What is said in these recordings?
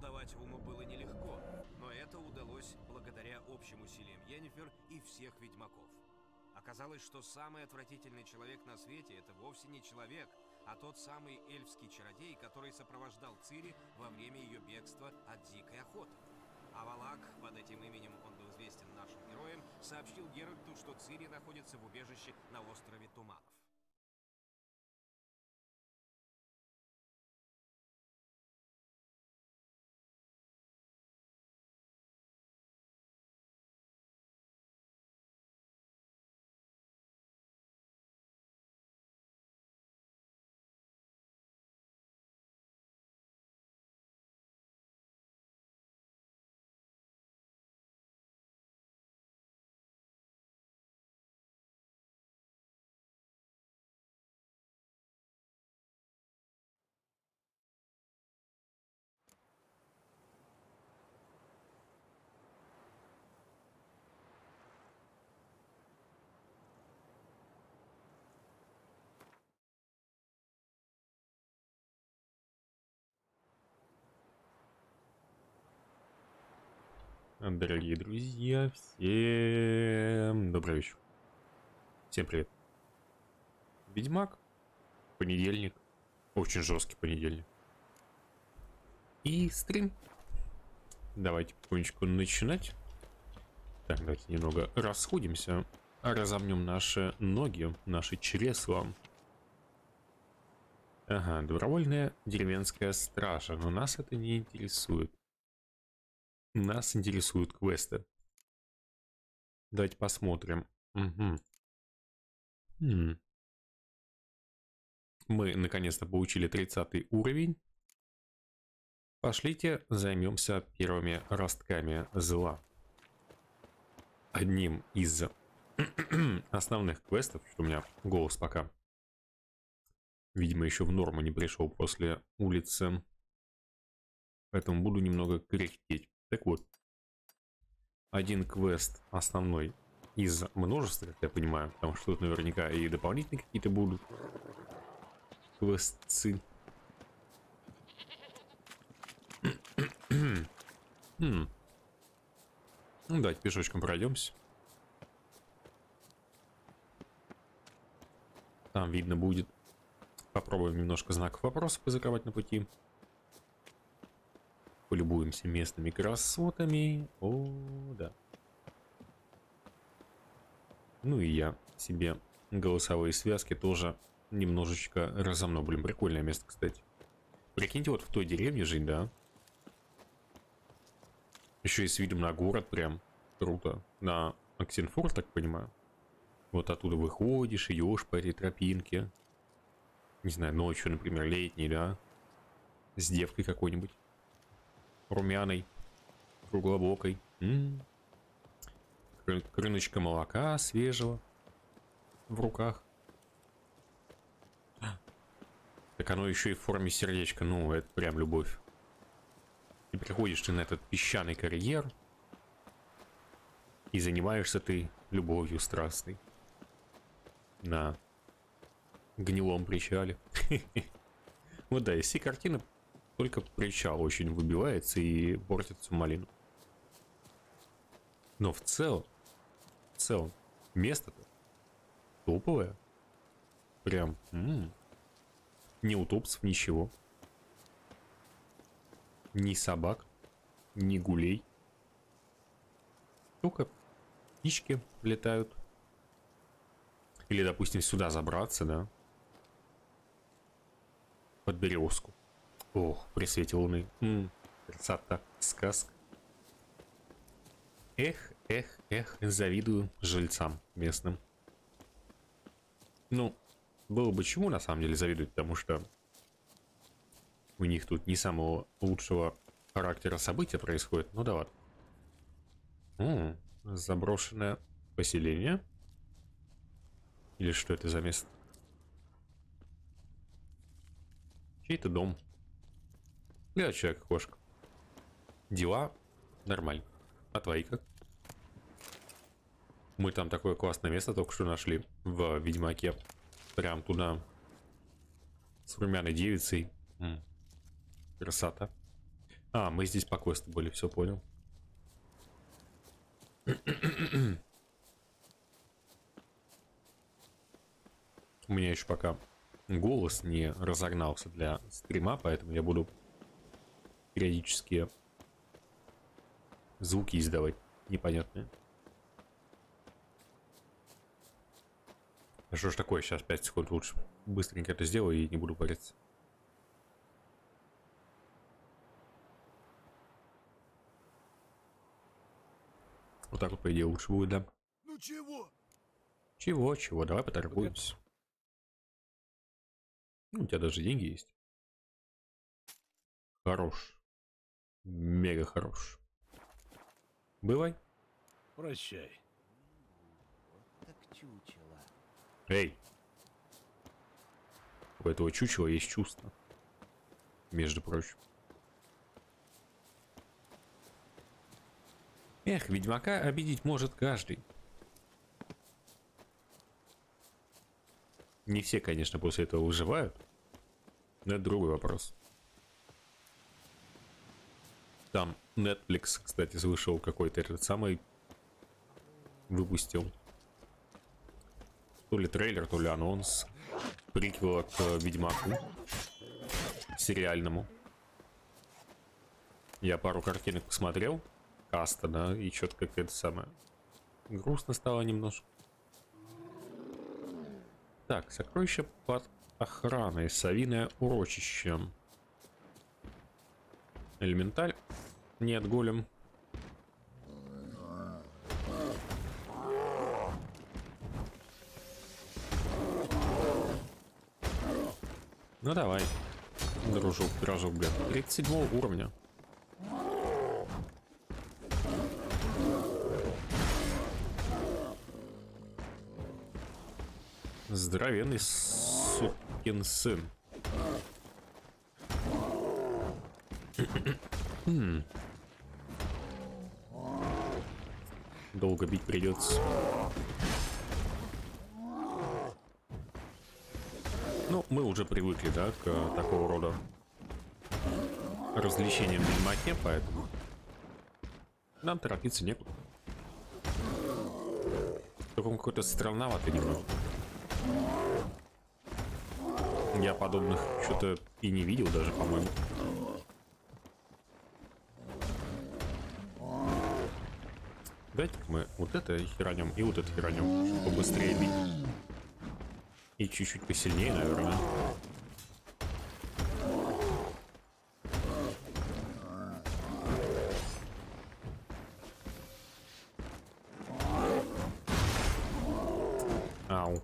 Завоевать Уму было нелегко, но это удалось благодаря общим усилиям Йеннифер и всех ведьмаков. Оказалось, что самый отвратительный человек на свете — это вовсе не человек, а тот самый эльфский чародей, который сопровождал Цири во время ее бегства от дикой охоты. А Валак, под этим именем он был известен нашим героям, сообщил Геральту, что Цири находится в убежище на острове Туманов. Дорогие друзья, всем добрый вечер. Всем привет. Ведьмак. Понедельник. Очень жесткий понедельник. И стрим. Давайте потихонечку начинать. Так, давайте немного расходимся. Разомнем наши ноги, наши чресла. Ага, добровольная деревенская стража, но нас это не интересует. Нас интересуют квесты. Давайте посмотрим. Угу. Хм. Мы наконец-то получили 30 уровень. Пошлите займемся первыми ростками зла. Одним из основных квестов, что у меня голос пока, видимо, еще в норму не пришел после улицы. Поэтому буду немного кряхтеть. Так вот, один квест основной из множества, как я понимаю, потому что тут наверняка и дополнительные какие-то будут квестцы. хм. Ну, давайте пешочком пройдемся. Там видно будет. Попробуем немножко знаков вопроса позакрывать на пути. Полюбуемся местными красотами. О, да. Ну и я себе голосовые связки тоже немножечко разомну. Блин, прикольное место, кстати. Прикиньте, вот в той деревне жить, да? Еще и с видом на город прям круто. На Оксенфорд, так понимаю. Вот оттуда выходишь, идешь по этой тропинке. Не знаю, ночью, например, летней, да? С девкой какой-нибудь румяной, круглобокой. М -м -м. Крыночка молока свежего в руках. Так оно еще и в форме сердечка. Ну, это прям любовь. И приходишь ты на этот песчаный карьер. И занимаешься ты любовью страстной. На гнилом причале. Вот да, если картина только причал очень выбивается и портит малину. Но в целом, в целом, место-то топовое. Прям, м -м, ни утопцев, ничего. Ни собак, ни гулей. Только птички летают. Или, допустим, сюда забраться, да? Под березку. Ох, при свете луны. М красота, сказка. Эх, эх, эх, завидую жильцам местным. Ну, было бы чему на самом деле завидовать, потому что у них тут не самого лучшего характера события происходит. Ну да ладно. О, заброшенное поселение. Или что это за место? Чей-то дом. Я человек-кошка. Дела нормально. А твои как? Мы там такое классное место только что нашли в Ведьмаке. Прям туда. С румяной девицей. М -м. Красота. А, мы здесь по квесту были, все понял. У меня еще пока голос не разогнался для стрима, поэтому я буду периодически звуки издавать непонятные. А что ж такое, сейчас 5 секунд лучше. Быстренько это сделаю и не буду париться. Вот так вот, по идее, лучше будет, да? Ну чего? Чего, чего, давай поторгуемся. Ну, у тебя даже деньги есть. Хорош. Мега хорош. Бывай. Прощай. Так чучело. Эй. У этого чучела есть чувство. Между прочим. Эх, ведьмака обидеть может каждый. Не все, конечно, после этого выживают. Но это другой вопрос. Там Netflix, кстати, вышел какой-то этот самый... Выпустил. То ли трейлер, то ли анонс. Приквела к Ведьмаку. Сериальному. Я пару картинок посмотрел. Каста, да, и что-то какая-то самая... Грустно стало немножко. Так, сокровище под охраной. Совиное урочище. Элементаль. Нет, голем. Ну давай, дружок, пирожок, блин. 37 уровня. Здоровенный сукин сын. Долго бить придется. Ну, мы уже привыкли, да, к такого рода развлечениям в Ведьмаке, поэтому нам торопиться некуда. Только он какой-то странноватый немного. Я подобных что-то и не видел даже, по-моему. Дайте мы вот это херанем и вот это херанем, чтобы побыстрее бить. И чуть-чуть посильнее, наверное. Ау.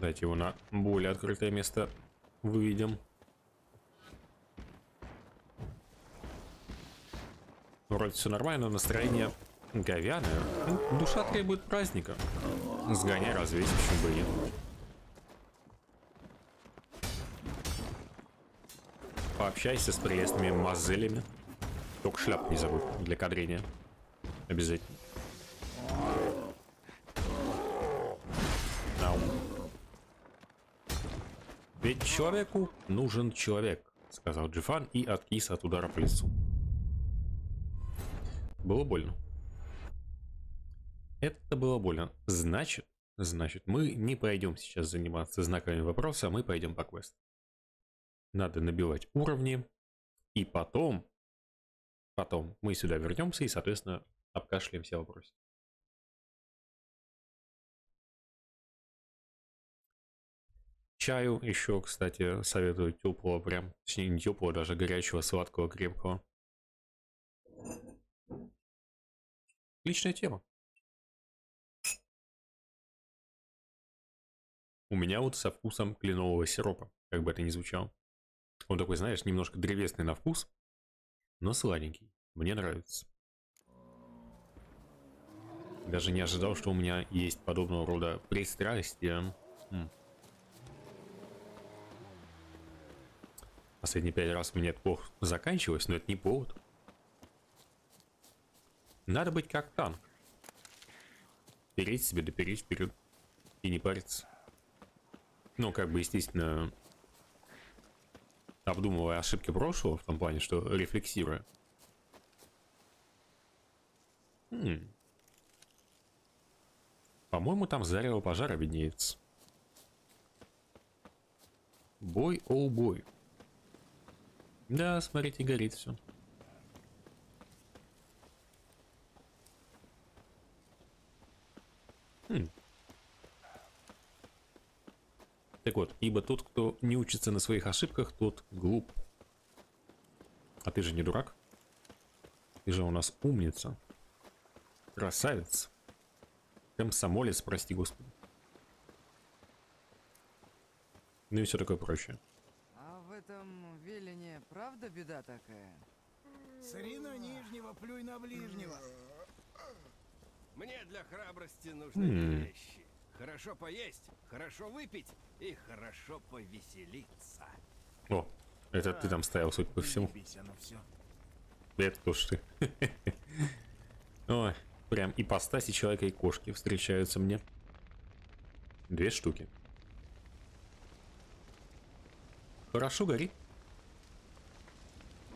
Дайте его на более открытое место выведем. Вроде все нормально, настроение говяное. Ну, душа требует праздника. Сгоняй, развесь, почему бы и нет. Пообщайся с прелестными мазелями. Только шляп не забудь для кадрения. Обязательно. Ау. Ведь человеку нужен человек, сказал Джифан и откис от удара по лицу. Было больно. Это было больно. Значит, значит, мы не пойдем сейчас заниматься знаками вопроса, мы пойдем по квесту. Надо набивать уровни. И потом, потом мы сюда вернемся и, соответственно, обкашляем все вопросы. Чаю еще, кстати, советую теплого прям, точнее не теплого, даже горячего, сладкого, крепкого. Отличная тема. У меня вот со вкусом кленового сиропа, как бы это ни звучало. Он такой, знаешь, немножко древесный на вкус, но сладенький. Мне нравится. Даже не ожидал, что у меня есть подобного рода пристрастия. М. Последние пять раз у меня это плохо заканчивалось, но это не повод. Надо быть как танк. Переть себе да переть вперед. И не париться. Ну, как бы, естественно, обдумывая ошибки прошлого, в том плане, что рефлексируя. М. По-моему, там зарево пожара виднеется. Бой, о бой. Да, смотрите, горит все. Так вот, ибо тот, кто не учится на своих ошибках, тот глуп. А ты же не дурак? Ты же у нас умница. Красавец. Комсомолец, прости господи. Ну и все такое прочее. А в этом Велине правда беда такая? Сри на нижнего, плюй на ближнего. Мне для храбрости нужны две вещи. Хорошо поесть, хорошо выпить и хорошо повеселиться. О, это ты там стоял, судя по всему. Это тоже ты. Ой, прям ипостаси человека и кошки встречаются мне. Две штуки. Хорошо горит.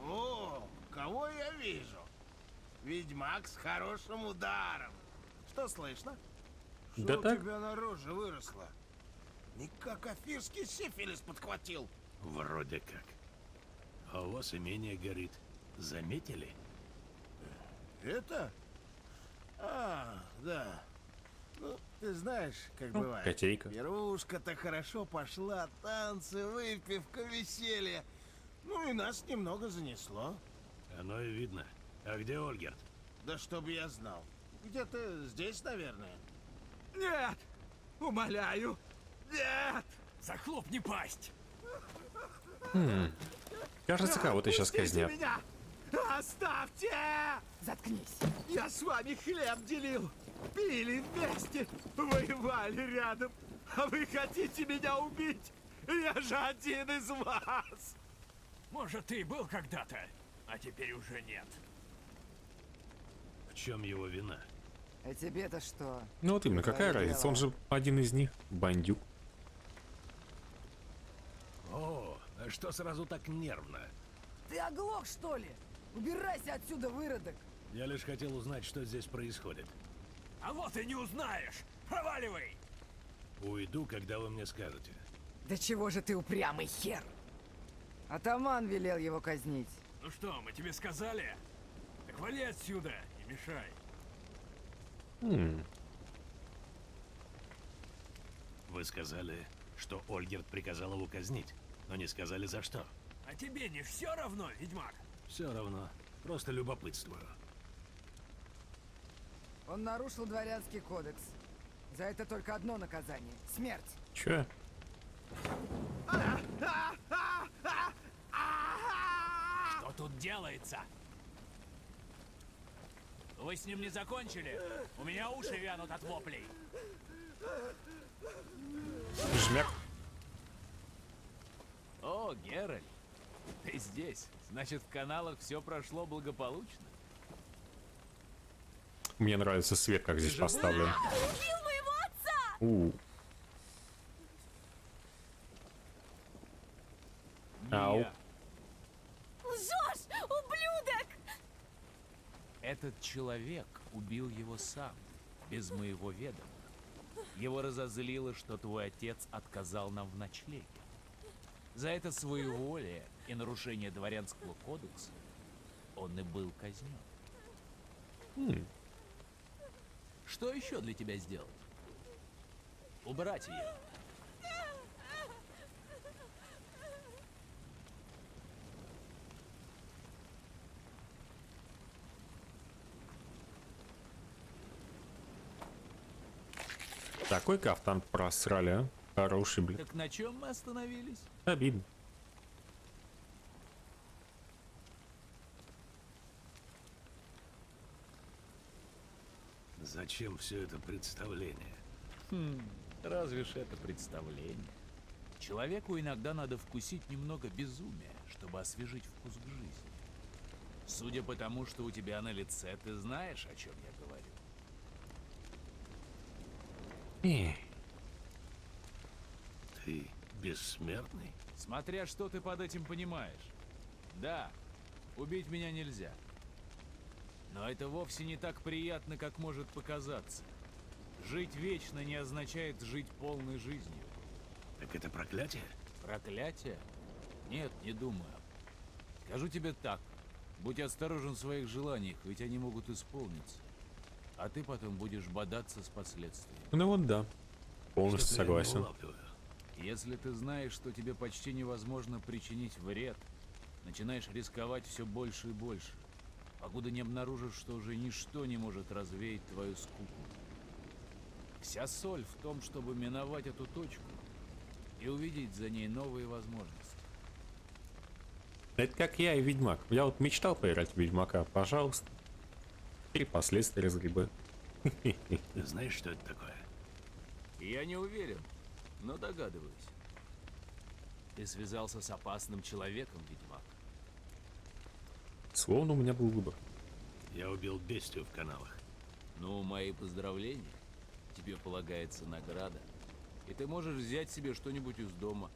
О, кого я вижу? Ведьмак с хорошим ударом. Что слышно? Что Да у так. тебя на роже выросло? Никак афирский сифилис подхватил. Вроде как. А у вас имение горит. Заметили? Это? А, да. Ну, ты знаешь, как Ну, бывает. котейка. Пирушка-то хорошо пошла, танцы, выпивка, веселье. Ну и нас немного занесло. Оно и видно. А где Ольгерт? Да чтоб я знал. Где-то здесь, наверное. Нет! Умоляю! Нет! Захлопни пасть! Кажется, кого-то сейчас казнят. меня! Оставьте! Заткнись. Я с вами хлеб делил, пили вместе, воевали рядом, а вы хотите меня убить? Я же один из вас! Может, ты и был когда-то, а теперь уже нет. Чем его вина? А тебе-то что? Ну вот именно, какая Твоё разница? дело. Он же один из них. Бандюк. О, а что сразу так нервно? Ты оглох, что ли? Убирайся отсюда, выродок! Я лишь хотел узнать, что здесь происходит. А вот и не узнаешь! Проваливай! Уйду, когда вы мне скажете. Да чего же ты упрямый хер? Атаман велел его казнить. Ну что, мы тебе сказали? Так вали отсюда, мешай. М, Вы сказали, что Ольгерт приказал его казнить, но не сказали за что. А тебе не все равно, ведьмак? Все равно. Просто любопытствую. Он нарушил дворянский кодекс. За это только одно наказание — смерть. Чё? Что тут делается? Вы с ним не закончили? У меня уши вянут от воплей. Жмяк. О, Геральт, ты здесь. Значит, в каналах все прошло благополучно. Мне нравится свет, как здесь поставлен. Убил моего отца! У, Ау. Этот человек убил его сам, без моего ведома. Его разозлило, что твой отец отказал нам в ночлеге. За это своеволие и нарушение дворянского кодекса он и был казнен. М. Что еще для тебя сделать? Убрать ее. Такой кафтан просрали, а? Хороший, блин. Так на чем мы остановились? Обидно. Зачем все это представление? Хм, разве ж это представление? Человеку иногда надо вкусить немного безумия, чтобы освежить вкус к жизни. Судя по тому, что у тебя на лице, ты знаешь, о чем я говорю. Ты бессмертный? Смотря что ты под этим понимаешь. Да, убить меня нельзя. Но это вовсе не так приятно, как может показаться. Жить вечно не означает жить полной жизнью. Так это проклятие? Проклятие? Нет, не думаю. Скажу тебе так. Будь осторожен в своих желаниях, ведь они могут исполниться. А ты потом будешь бодаться с последствиями. Ну вот да. Полностью согласен. Если ты знаешь, что тебе почти невозможно причинить вред, начинаешь рисковать все больше и больше, покуда не обнаружишь, что уже ничто не может развеять твою скуку. Вся соль в том, чтобы миновать эту точку и увидеть за ней новые возможности. Это как я и Ведьмак. Я вот мечтал поиграть в Ведьмака, пожалуйста. И последствия разгребы. Ты знаешь, что это такое? Я не уверен, но догадываюсь. Ты связался с опасным человеком, ведьмак. Словно у меня был выбор. Я убил бестию в каналах. Ну, мои поздравления. Тебе полагается награда. И ты можешь взять себе что-нибудь из дома,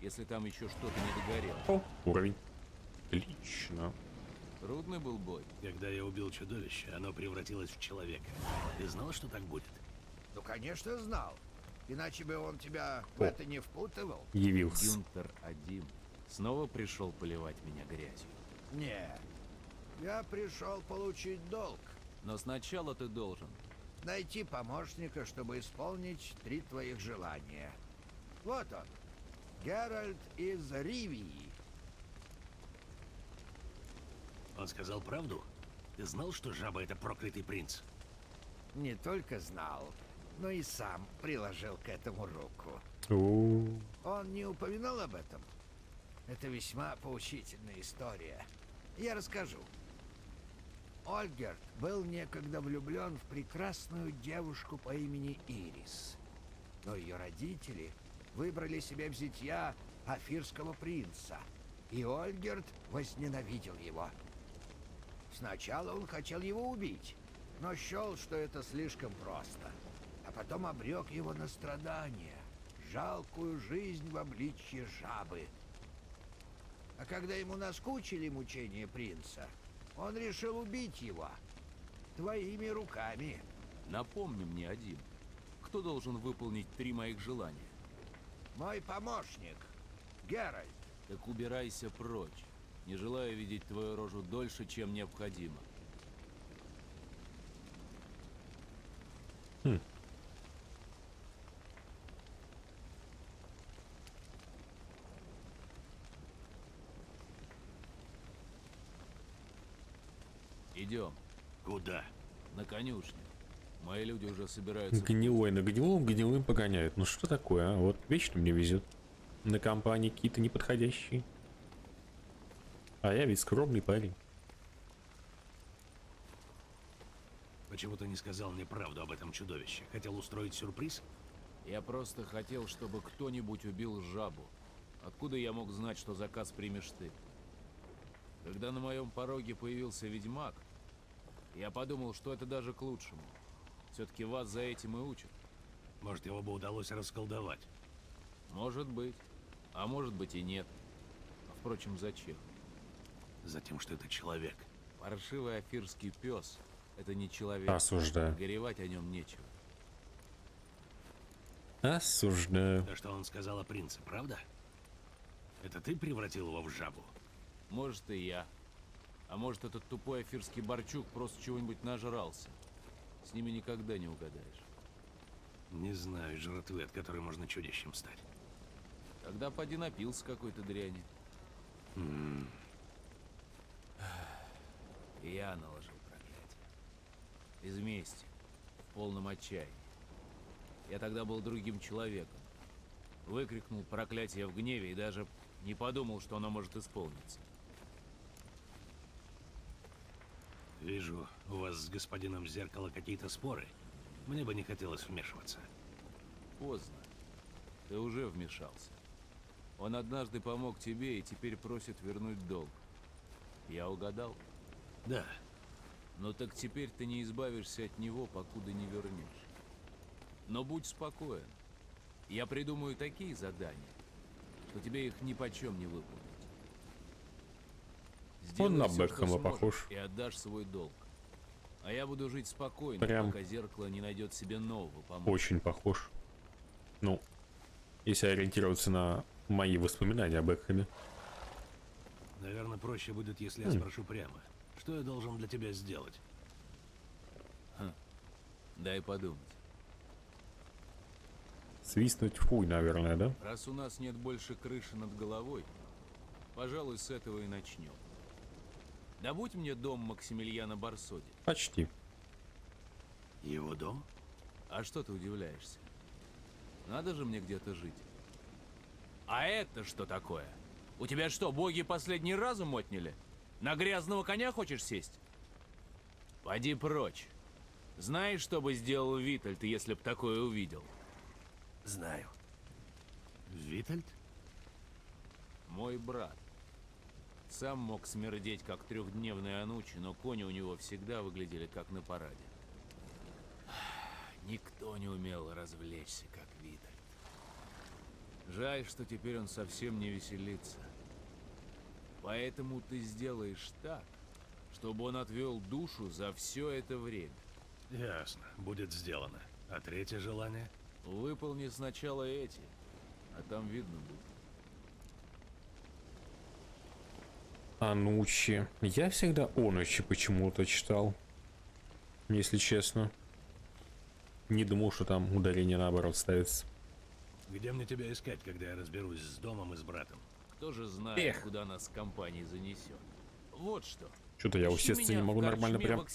если там еще что-то не догорело. О, уровень. Отлично. Трудный был бой. Когда я убил чудовище, оно превратилось в человека. Ты знал, что так будет? Ну, конечно, знал. Иначе бы он тебя в О. это не впутывал. Явился. Гюнтер один снова пришел поливать меня грязью. Не. Я пришел получить долг. Но сначала ты должен. Найти помощника, чтобы исполнить три твоих желания. Вот он. Геральт из Ривии. Он сказал правду? Ты знал, что жаба — это проклятый принц? Не только знал, но и сам приложил к этому руку. О, Он не упоминал об этом? Это весьма поучительная история. Я расскажу. Ольгерт был некогда влюблен в прекрасную девушку по имени Ирис. Но ее родители выбрали себе в зятья афирского принца. И Ольгерт возненавидел его. Сначала он хотел его убить, но счел, что это слишком просто. А потом обрек его на страдания, жалкую жизнь в обличье жабы. А когда ему наскучили мучения принца, он решил убить его твоими руками. Напомни мне один. Кто должен выполнить три моих желания? Мой помощник, Геральт. Так убирайся прочь. Не желаю видеть твою рожу дольше, чем необходимо. Идем Куда? на конюшню. Мои люди уже собираются. гнилой на гнилом гнилым погоняют. Ну что такое, а? Вот вечно мне везет. На компании какие-то неподходящие. А я ведь скромный парень. Почему ты не сказал мне правду об этом чудовище? Хотел устроить сюрприз? Я просто хотел, чтобы кто-нибудь убил жабу. Откуда я мог знать, что заказ примешь ты? Когда на моем пороге появился ведьмак, я подумал, что это даже к лучшему. Все-таки вас за этим и учат. Может, его бы удалось расколдовать? Может быть. А может быть и нет. А впрочем, зачем? Затем, что это человек. Паршивый афирский пес — это не человек. Осуждаю. Горевать о нем нечего. Осуждаю. То, что он сказал о принце, правда? Это ты превратил его в жабу? Может и я. А может этот тупой афирский барчук просто чего-нибудь нажрался. С ними никогда не угадаешь. Не знаю жратвы, от которой можно чудищем стать. Тогда поди напился какой-то дряни. И я наложил проклятие. Из мести. В полном отчаянии. Я тогда был другим человеком. Выкрикнул проклятие в гневе и даже не подумал, что оно может исполниться. Вижу, у вас с господином Зеркало какие-то споры. Мне бы не хотелось вмешиваться. Поздно. Ты уже вмешался. Он однажды помог тебе и теперь просит вернуть долг. Я угадал? Да, Но так теперь ты не избавишься от него, покуда не вернешь. Но будь спокоен. Я придумаю такие задания, что тебе их ни почем не выполнить. Он на Сделай что Бекхэма сможешь, похож. И отдашь свой долг. А я буду жить спокойно, Прям. пока зеркало не найдет себе нового помощника. Очень похож. Ну, если ориентироваться на мои воспоминания об Бекхэме. Наверное, проще будет, если я Хм. спрошу прямо. Что я должен для тебя сделать? Дай подумать. Свистнуть в хуй, наверное, да? Раз у нас нет больше крыши над головой, пожалуй, с этого и начнем. Добудь мне дом Максимилиана Барсоди. Почти. Его дом? А что ты удивляешься? Надо же мне где-то жить. А это что такое? У тебя что, боги последний разум отняли? На грязного коня хочешь сесть? Поди прочь. Знаешь, что бы сделал Витальд, если б такое увидел? Знаю. Витальд? Мой брат. Сам мог смердеть, как трехдневная анучи, но кони у него всегда выглядели как на параде. Никто не умел развлечься, как Витальд. Жаль, что теперь он совсем не веселится. Поэтому ты сделаешь так, чтобы он отвел душу за все это время. Ясно. Будет сделано. А третье желание? Выполни сначала эти, а там видно будет. Анучи. Я всегда Онучи почему-то читал. Если честно. Не думал, что там ударение наоборот ставится. Где мне тебя искать, когда я разберусь с домом и с братом? Кто же знает, Эх. куда нас компания занесет. Вот что. Что-то я усесться не могу нормально прям.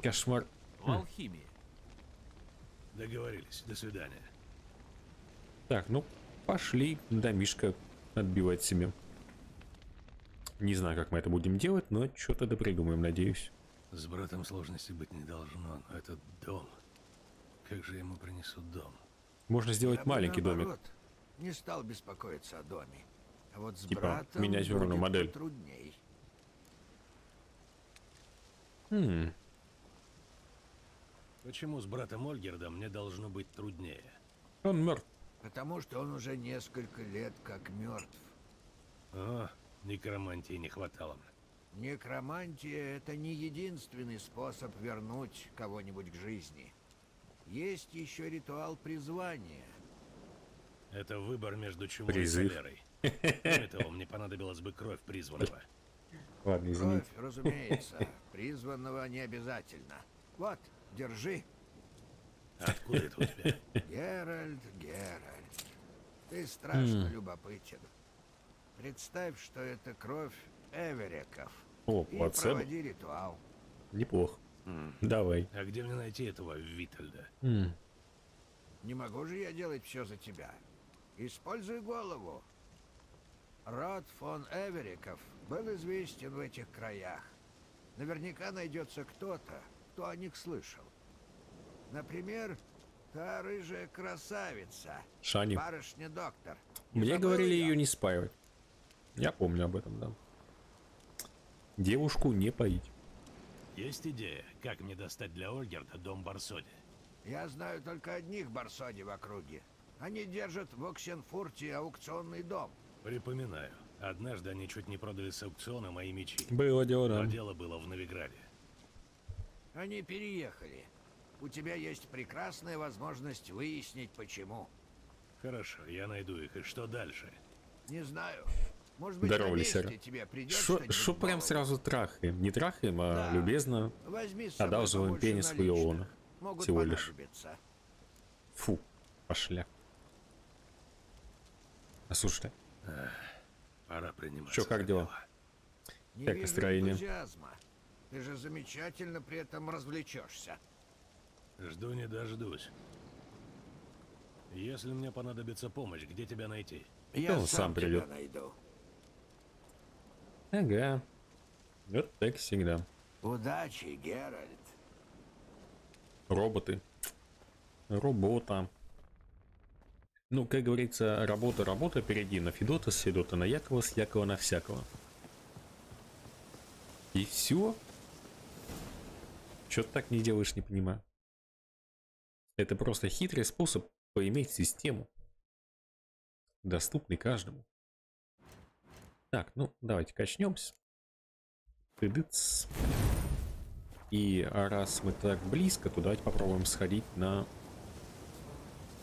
Кошмар. В алхимии. Договорились. До свидания. Так, ну, пошли домишко отбивать себе. Не знаю, как мы это будем делать, но что-то да придумаем, надеюсь. С братом сложности быть не должно, но этот дом... Как же ему принесут дом? Можно сделать Я бы, маленький домик. наоборот, Не стал беспокоиться о доме. А вот с Типа братом миниатюрную модель. потрудней. Хм, Почему с братом Ольгердом мне должно быть труднее? он мертв. Потому что он уже несколько лет как мертв. О, некромантии не хватало мне. Некромантия — это не единственный способ вернуть кого-нибудь к жизни. Есть еще ритуал призвания. Это выбор между чумой Призыв. и солерой. Кроме того, мне понадобилась бы кровь призванного. Ладно, извините. Кровь, разумеется, призванного не обязательно. Вот, держи. Откуда это у тебя? Геральт, Геральт, ты страшно М. любопытен. Представь, что это кровь Эвереков. О, И плацебо. проводи ритуал. Неплохо. Давай. А где мне найти этого Витальда? М, Не могу же я делать все за тебя. Используй голову. Род фон Эвериков был известен в этих краях. Наверняка найдется кто-то, кто о них слышал. Например, та рыжая красавица, Шани. барышня-доктор. Не Мне забыл говорили ее не спаивать. Я помню об этом, да. Девушку не поить. Есть идея, как мне достать для Ольгерда дом Барсоди? Я знаю только одних барсоди в округе. Они держат в Оксенфурте аукционный дом. Припоминаю. Однажды они чуть не продали с аукциона мои мечи. Было дело, Но да. дело было в Новиграде. Они переехали. У тебя есть прекрасная возможность выяснить, почему. Хорошо, я найду их. И что дальше? Не знаю. Может быть, Здорово, шо в прям сразу трахаем? Не трахаем, а Да. любезно Возьми одалживаем пенис. Хуёвана. Могут всего лишь. Фу, пошля. А слушай, Пора приниматься. Чё, как дела? Не Как настроение? энтузиазма. Ты же замечательно при этом развлечешься. Жду не дождусь. Если мне понадобится помощь, где тебя найти? Я он сам тебя придет. найду. ага. Вот так всегда. Удачи, Геральт. Роботы. Работа. Ну, как говорится, работа, работа, перейди на Федота, с Федота на Якова, с Якова на всякого. И все? Чё ты так не делаешь, не понимаю. Это просто хитрый способ поиметь систему. доступный каждому. Так, ну, давайте качнемся. Тыдыц. И раз мы так близко, то давайте попробуем сходить на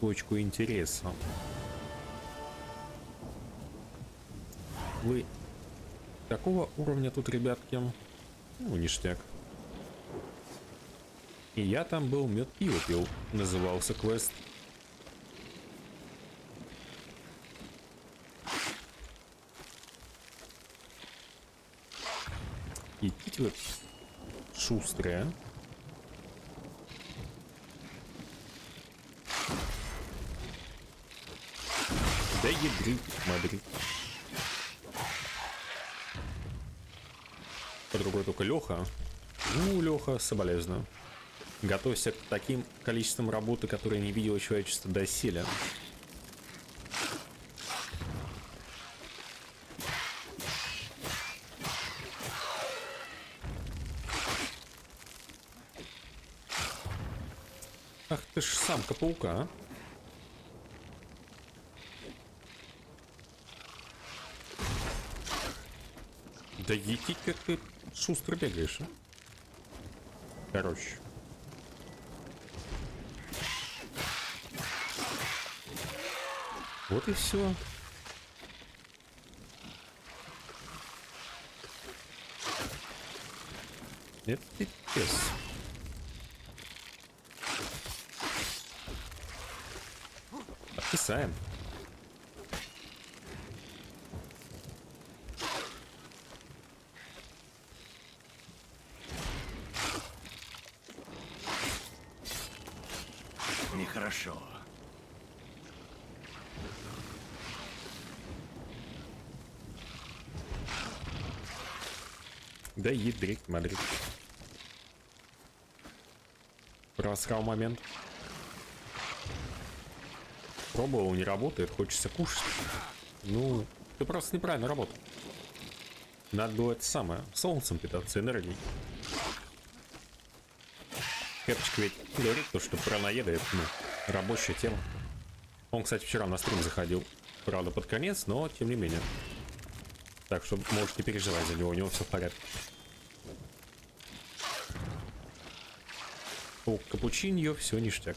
точку интереса. Вы такого уровня тут, ребятки? Ну, ништяк. И я там был, мед пиво пил, назывался квест. Идите вы шустрые. Ядрит, Мадрид. По другой только Леха. Ну, Леха, соболезную. Готовься к таким количествам работы, которые не видело человечество доселе. Ах ты ж самка паука, а? Да етить как ты шустро бегаешь, а? Короче. Вот и все. Это пипец. Отписаем. Нехорошо. Да ядрить, Мадрид. Просрал момент. Пробовал, не работает, хочется кушать. Ну, ты просто неправильно работал. Надо было это самое, солнцем питаться, энергией. Кэпчик ведь говорит то, что праноеда это, ну, рабочая тема. Он, кстати, вчера на стрим заходил. Правда, под конец, но тем не менее. Так что можете переживать за него, у него все в порядке. У капучиньо все ништяк.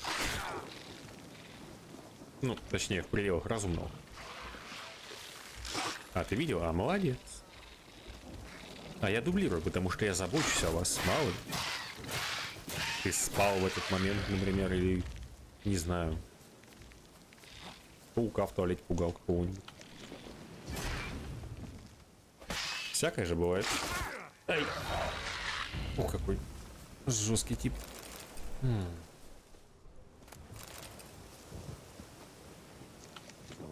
Ну, точнее, в пределах разумного. А ты видел? А, молодец. А я дублирую, потому что я забочусь о вас, мало ли. Ты спал в этот момент, например, или, не знаю, паука в туалете пугал какого-нибудь. Всякое же бывает. Ай. Ух, какой жесткий тип. М.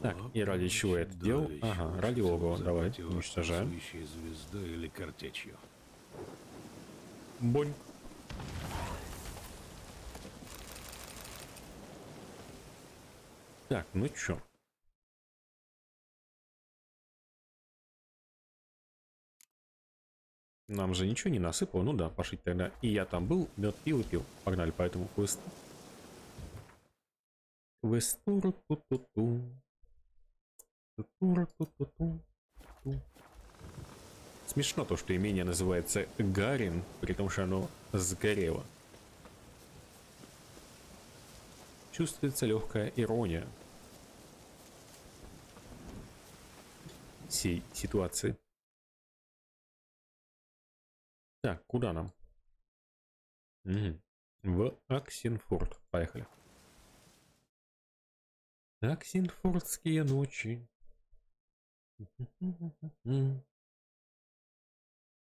Так, и ради чего я это делал? Ага, ради логова. Давай, уничтожаем. Звездой или картечью. Бонь. Так, ну чё? Нам же ничего не насыпало. Ну да, пошить тогда. И я там был, мед пил и пил. Погнали по этому квесту. Квестуру ту ту ту Тутура ту ту ту ту Смешно то, что имение называется Гарин, при том, что оно сгорело. Чувствуется легкая ирония всей ситуации. Так, куда нам? Мгм. В Аксенфорд. Поехали. Аксенфордские ночи.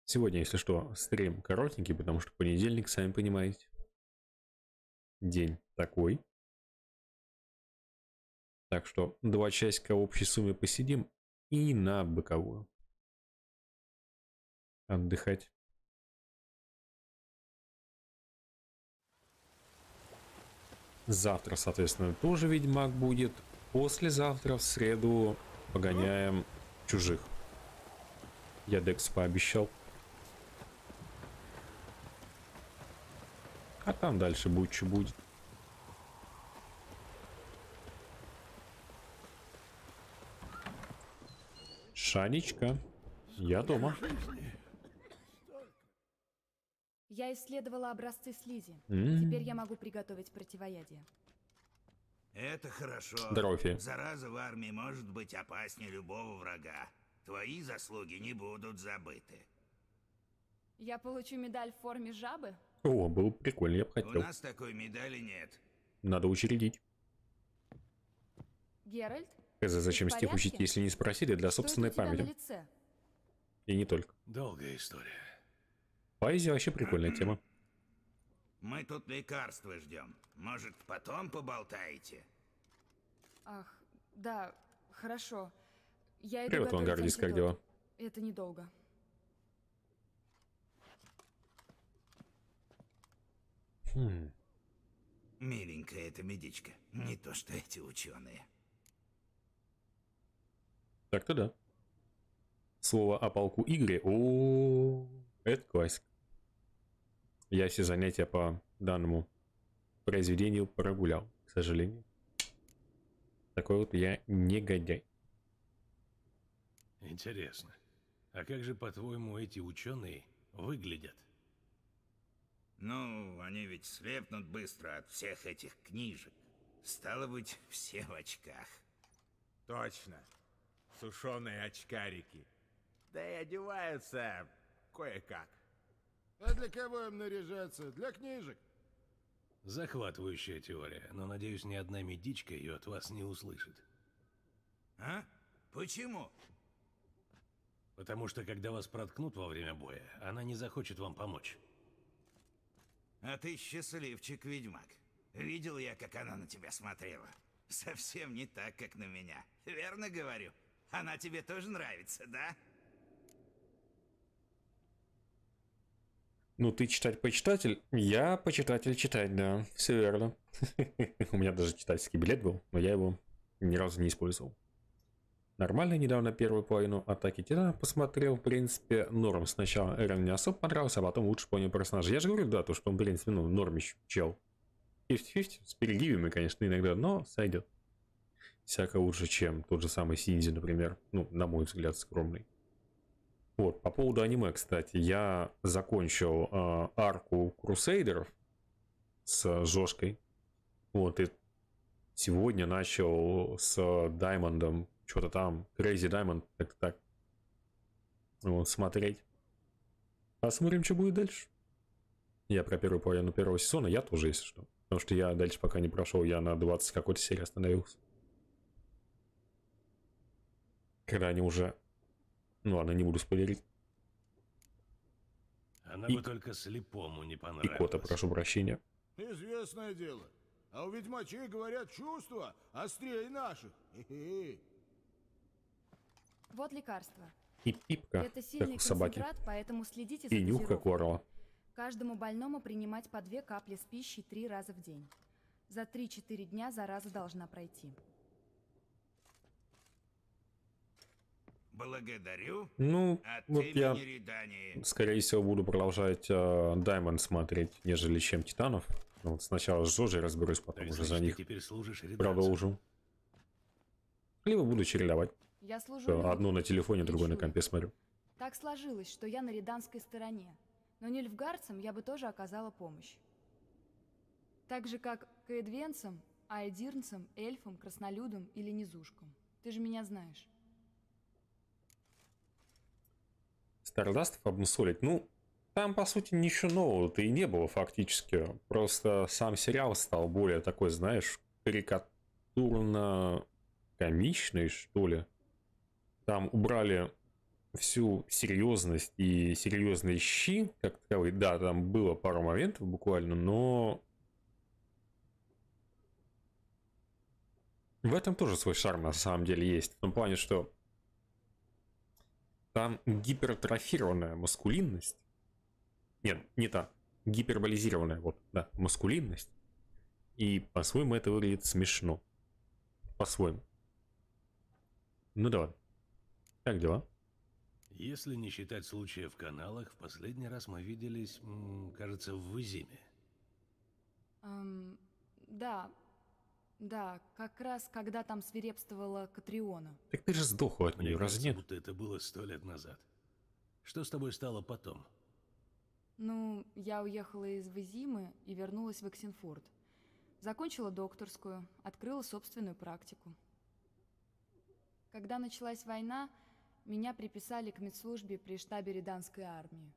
Сегодня, если что, стрим коротенький, потому что понедельник, сами понимаете. День такой. Так что два часика в общей сумме посидим и на боковую. Отдыхать. Завтра, соответственно, тоже Ведьмак будет. Послезавтра, в среду, погоняем чужих. Я Декс пообещал. А там дальше будет, что будет. Шанечка, я дома. Я исследовала образцы слизи. М. Теперь я могу приготовить противоядие. Это хорошо. Здоровье. Зараза в армии может быть опаснее любого врага. Твои заслуги не будут забыты. Я получу медаль в форме жабы? О, был прикольно, я бы У хотел. нас такой медали нет. Надо учредить. Геральт? Хз, зачем стих учить, если не спросили для собственной памяти? И не только. Долгая история. Поэзия вообще прикольная тема. Мы тут лекарства ждем. Может, потом поболтаете? Ах, да, хорошо. Я иду Привет, Вангардис, как дела? Это недолго. Хм. Миленькая эта медичка. Не то что эти ученые. Так-то да. Слово о полку Игоря. О, это классика. Я все занятия по данному произведению прогулял, к сожалению. Такой вот я негодяй. Интересно. А как же, по-твоему, эти ученые выглядят? Ну, они ведь слепнут быстро от всех этих книжек. Стало быть, все в очках. Точно. Сушеные очкарики. Да и одеваются кое-как. А для кого им наряжаться? Для книжек. Захватывающая теория, но, надеюсь, ни одна медичка ее от вас не услышит. А? Почему? Потому что, когда вас проткнут во время боя, она не захочет вам помочь. А ты счастливчик, ведьмак. Видел я, как она на тебя смотрела. Совсем не так, как на меня. Верно говорю? Она тебе тоже нравится, да? Ну, ты читать-почитатель, я почитатель читать, да, все верно. У меня даже читательский билет был, но я его ни разу не использовал. Нормально недавно первую половину Атаки Титана посмотрел, в принципе, норм. Сначала Эрен мне особо понравился, а потом лучше понял персонажа. Я же говорю, да, то, что он, в принципе, ну, нормищ чел. 50-50, с перегибами, конечно, иногда, но сойдет. Всяко лучше, чем тот же самый Синзи, например. Ну, на мой взгляд, скромный. Вот, по поводу аниме, кстати, я закончил э, арку Крусейдеров с Жошкой. Вот, и сегодня начал с Даймондом, что-то там, Crazy Diamond, как-то так. Вот, смотреть. Посмотрим, что будет дальше. Я про первую половину первого сезона, я тоже, если что. Потому что я дальше пока не прошел, я на 20 какой-то серии остановился. Когда они уже ну ладно, не буду спойлерить. Она И- бы только слепому не И понравилась. кота, прошу прощения. Известное дело. А у ведьмачей, говорят, чувства острее наших. Вот лекарство. И пипка, Это как сильный у собаки. поэтому следите за И нюх, как у орла. Каждому больному принимать по две капли с пищей три раза в день. За 3-4 дня зараза должна пройти. Благодарю. Ну, От вот я, скорее всего, буду продолжать Даймонд смотреть, нежели чем Титанов. Ну, вот сначала с Жожей разберусь, потом Так уже за них теперь служишь редакции. продолжу. Либо буду чередовать. Я служу. Одну на телефоне, другую на компе смотрю. Так сложилось, что я на риданской стороне. Но нильфгардцам я бы тоже оказала помощь. Так же, как каэдвенцам, айдирнцам, эльфам, краснолюдам или низушкам. Ты же меня знаешь. Стардастов обмусолить. Ну, там, по сути, ничего нового-то и не было фактически. Просто сам сериал стал более такой, знаешь, карикатурно-комичный, что ли. Там убрали всю серьезность и серьезные щи, как таковые. Да, там было пару моментов буквально, но... В этом тоже свой шарм на самом деле есть. В том плане, что там гипертрофированная маскулинность. Нет, не та. Гиперболизированная, вот, да, маскулинность. И по-своему это выглядит смешно. По-своему. Ну да ладно. Как дела? Если не считать случая в каналах, в последний раз мы виделись, кажется, в Вызиме. Эм, да, Да, как раз когда там свирепствовала Катриона. Так ты же сдохла от нее, разве нет? будто это было сто лет назад. Что с тобой стало потом? Ну, я уехала из Визимы и вернулась в Эксенфорд. Закончила докторскую, открыла собственную практику. Когда началась война, меня приписали к медслужбе при штабе Реданской армии.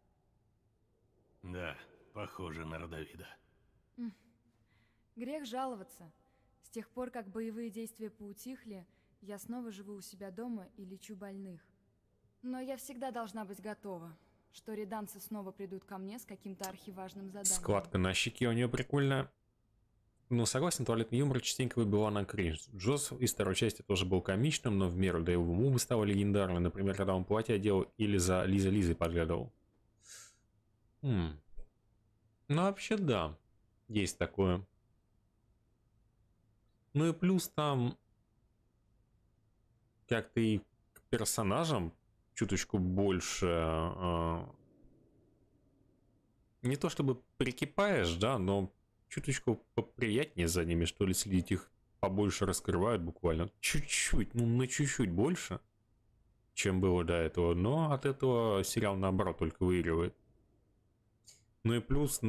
Да, похоже на родовида. Грех жаловаться. С тех пор, как боевые действия поутихли, я снова живу у себя дома и лечу больных. Но я всегда должна быть готова, что реданцы снова придут ко мне с каким-то архиважным заданием. Складка на щеке у нее прикольная. Ну, согласен, туалетный юмор частенько выбивал на кринж. Джосс из второй части тоже был комичным, но в меру до его мувы стал легендарным. Например, когда он платье одел или за Лиза Лизой подглядывал. Хм. Ну, вообще, да. Есть такое. Ну и плюс там как-то и к персонажам чуточку больше э, не то чтобы прикипаешь, да, но чуточку поприятнее за ними, что ли, следить их побольше раскрывают буквально. Чуть-чуть, ну на чуть-чуть больше, чем было до этого. Но от этого сериал наоборот только выигрывает. Ну и плюс ты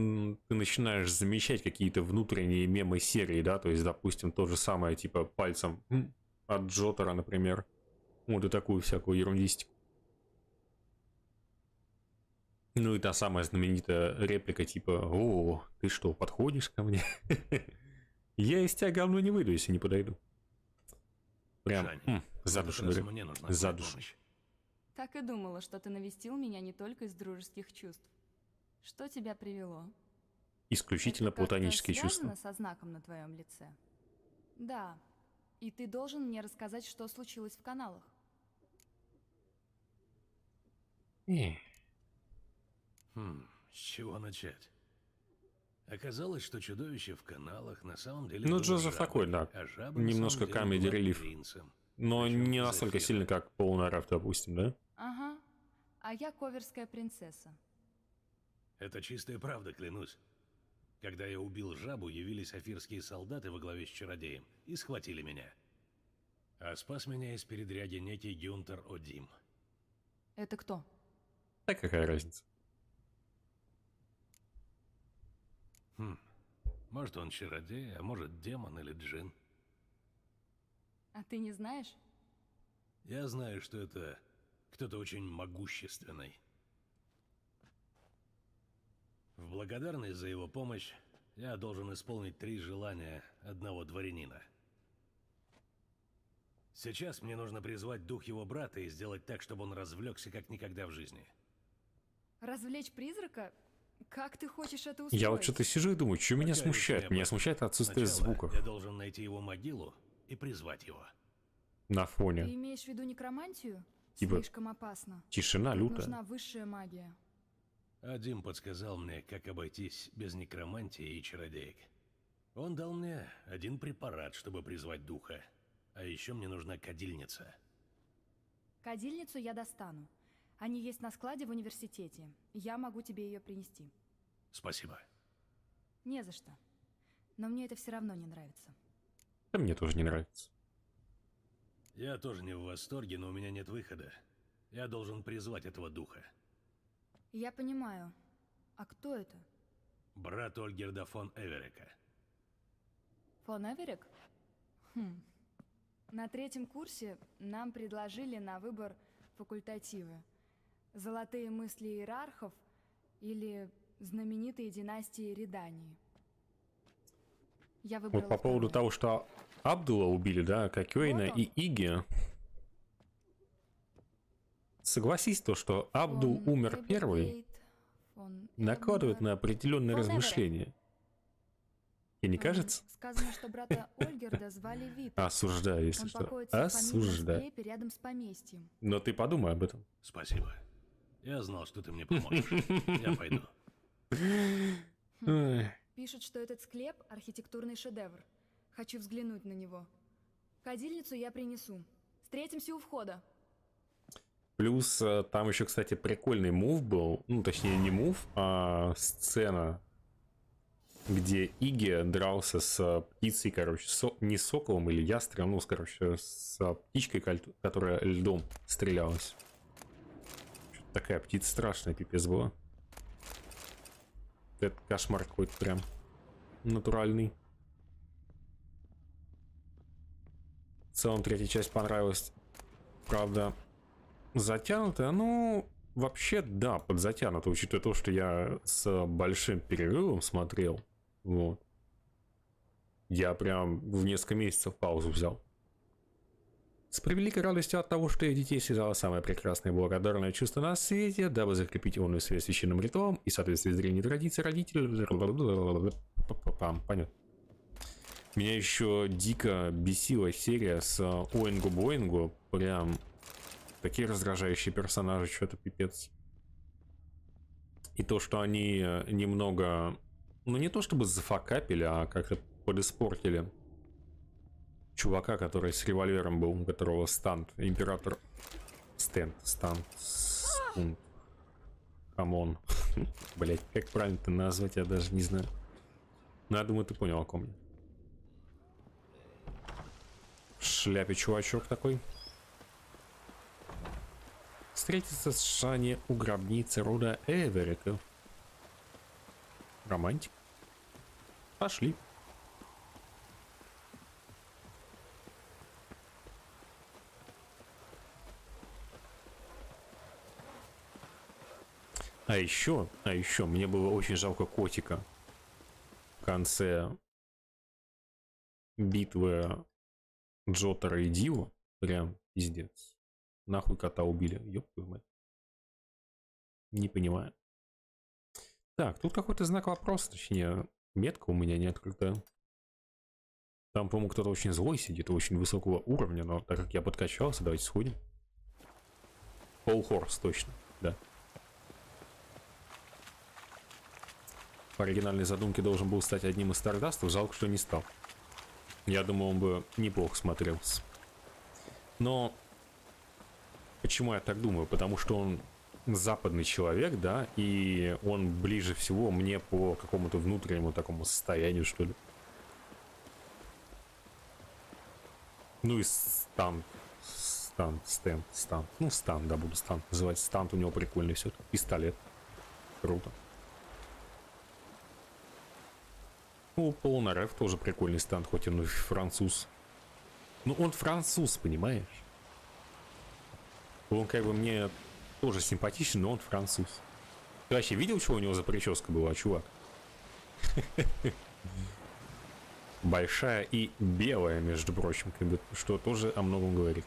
начинаешь замечать какие-то внутренние мемы серии, да, то есть, допустим, то же самое, типа, пальцем от Джотера, например. Вот и такую всякую ерундистику. Ну и та самая знаменитая реплика типа «О, ты что, подходишь ко мне?» Я из тебя говно не выйду, если не подойду. Прям Жань, м, за душу мне нужна За душу. Так и думала, что ты навестил меня не только из дружеских чувств. Что тебя привело? Исключительно Это платонические чувства. со знаком на твоем лице? Да. И ты должен мне рассказать, что случилось в каналах. Эх, Хм, с чего начать? Оказалось, что чудовище в каналах на самом деле Ну, Джозеф жабой, такой, да. а жаба Немножко была релиф. принцем. Но Причем не настолько сильно, как Полнарав, допустим, да? Ага. А я коверская принцесса. Это чистая правда, клянусь. Когда я убил жабу, явились афирские солдаты во главе с чародеем и схватили меня. А спас меня из передряги некий Гюнтер Одим. Это кто? Так какая разница? Хм, может он чародей, а может демон или джин. А ты не знаешь? Я знаю, что это кто-то очень могущественный. В благодарность за его помощь я должен исполнить три желания одного дворянина. Сейчас мне нужно призвать дух его брата и сделать так, чтобы он развлекся как никогда в жизни. Развлечь призрака? Как ты хочешь это устроить? Я вот что-то сижу и думаю, что меня смущает? Меня смущает отсутствие Сначала звуков Я должен найти его могилу и призвать его. на Ты фоне. имеешь в виду некромантию? Типа- Слишком опасно. Тишина лютая. нужна высшая магия. Адим подсказал мне, как обойтись без некромантии и чародеек. Он дал мне один препарат, чтобы призвать духа. А еще мне нужна кадильница. Кадильницу я достану. Они есть на складе в университете. Я могу тебе ее принести. Спасибо. Не за что. Но мне это все равно не нравится. Да мне тоже не нравится. Я тоже не в восторге, но у меня нет выхода. Я должен призвать этого духа. Я понимаю. А кто это? Брат Ольгерда фон Эверека. Фон Эверик? Хм. На третьем курсе нам предложили на выбор факультативы. Золотые мысли иерархов или знаменитые династии Редании. Я выбрала Вот по поводу того, что Абдула убили, да, Кокёйна Вот он. и Иги. Согласись то, что Абдул умер первый, накладывает на определенные размышления. И не М, кажется? Сказано, что брата Ольгерда звали Вит. Осуждаю, если что. Осуждаю. рядом с поместьем. Но ты подумай об этом. Спасибо. Я знал, что ты мне поможешь. Я пойду. Ой. Пишут, что этот склеп – архитектурный шедевр. Хочу взглянуть на него. Кадильницу я принесу. Встретимся у входа. Плюс э, там еще, кстати, прикольный мув был. Ну, точнее, не мув, а сцена где Иги дрался с птицей, короче, со, не соколом или ястребом, ну, короче, с птичкой, которая льдом стрелялась. Такая птица страшная, пипец была. Это кошмар какой-то прям натуральный. В целом третья часть понравилась. Правда, затянутая. Ну, вообще, да, подзатянута, учитывая то, что я с большим перерывом смотрел. Вот. Я прям в несколько месяцев паузу взял. С превеликой радостью от того, что я детей связала самое прекрасное и благодарное чувство на свете, дабы закрепить онную связь священным ритуалом и в соответствии с древней традицией родителей... Понятно. Меня еще дико бесила серия с Оингу Боингу. Прям такие раздражающие персонажи, что-то пипец. И то, что они немного, ну не то чтобы зафакапили, а как-то подиспортили чувака, который с револьвером был, у которого стант, император stand, stand, стунд. Come on. Блять, как правильно это назвать, я даже не знаю. Но я думаю, ты понял, о ком я, в шляпе чувачок такой. Встретиться с Шани у гробницы рода Эверика. Романтик. Пошли. А еще, а еще, мне было очень жалко котика в конце битвы Джотера и Диву. Прям пиздец. Нахуй кота убили. Ёб твою мать. Не понимаю. Так, тут какой-то знак вопроса, точнее, метка у меня нет когда. Там, по-моему, кто-то очень злой сидит, очень высокого уровня, но так как я подкачался, давайте сходим. Пол Хорс, точно, да. По оригинальной задумке должен был стать одним из Стардастов, жалко, что не стал. Я думаю, он бы неплохо смотрелся. Но почему я так думаю? Потому что он западный человек, да, и он ближе всего мне по какому-то внутреннему такому состоянию, что ли. Ну и стан. Стан, стенд, стан. Ну, стан, да, буду стан называть. Стан у него прикольный все. Пистолет. Круто. Ну, Полнарев тоже прикольный станд, хоть он и француз. Ну, он француз, понимаешь? Он как бы мне тоже симпатичен, но он француз. Ты вообще видел, что у него за прическа была, чувак? Большая и белая, между прочим, как бы, что тоже о многом говорит.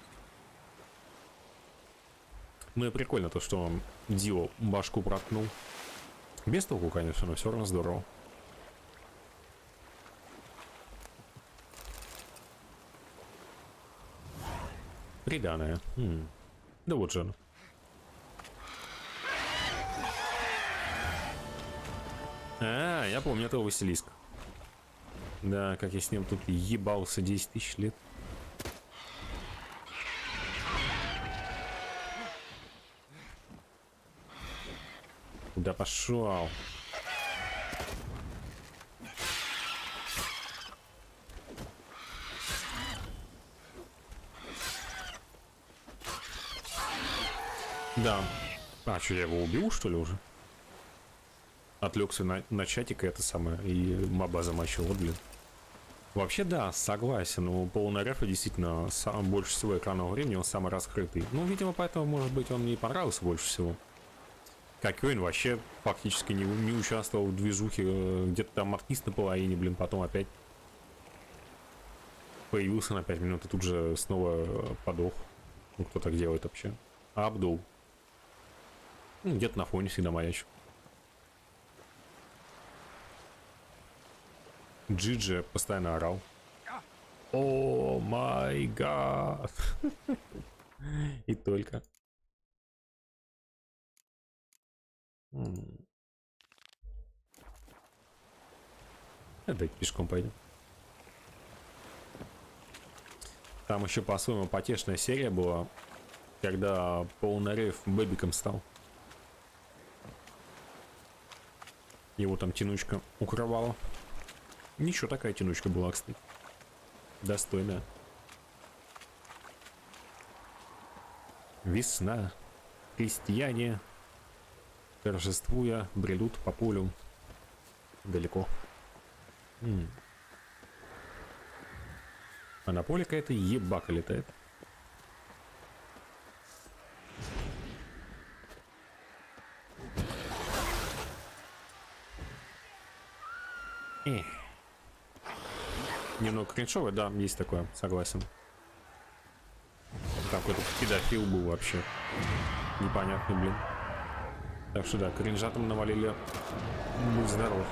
Ну и прикольно то, что он Дио башку проткнул. Без толку, конечно, но все равно здорово. Приданная. Хм. Да вот же она. А, я помню этого Василиска. Да, как я с ним тут ебался 10 тысяч лет. Куда пошел? Да. А, что, я его убил, что ли, уже? Отвлекся на, на чатик это самое, и моба замочил, вот, блин. Вообще, да, согласен. У полного рефа действительно сам, больше всего экранного времени он самый раскрытый. Ну, видимо, поэтому, может быть, он не понравился больше всего. Как Кёин вообще фактически не, не участвовал в движухе. Э, где-то там маркиз на половине, блин, потом опять появился на 5 минут и тут же снова подох. Ну, кто так делает вообще? Абдул. Ну, где-то на фоне всегда маячу. Джиджи постоянно орал. О май гад. И только. Давайте пешком пойдем. Там еще по-своему потешная серия была, когда Полнарев бэбиком стал. Его там тянучка укрывала. Ничего, такая тянучка была, кстати. Достойная. Весна. Крестьяне, торжествуя, бредут по полю далеко. М. А на поле какая-то ебака летает. Эх. Немного кринжовый, да, есть такое, согласен. Какой-то педофил был вообще. Непонятный, блин. Так что да, кринжатом навалили. Будь здоров.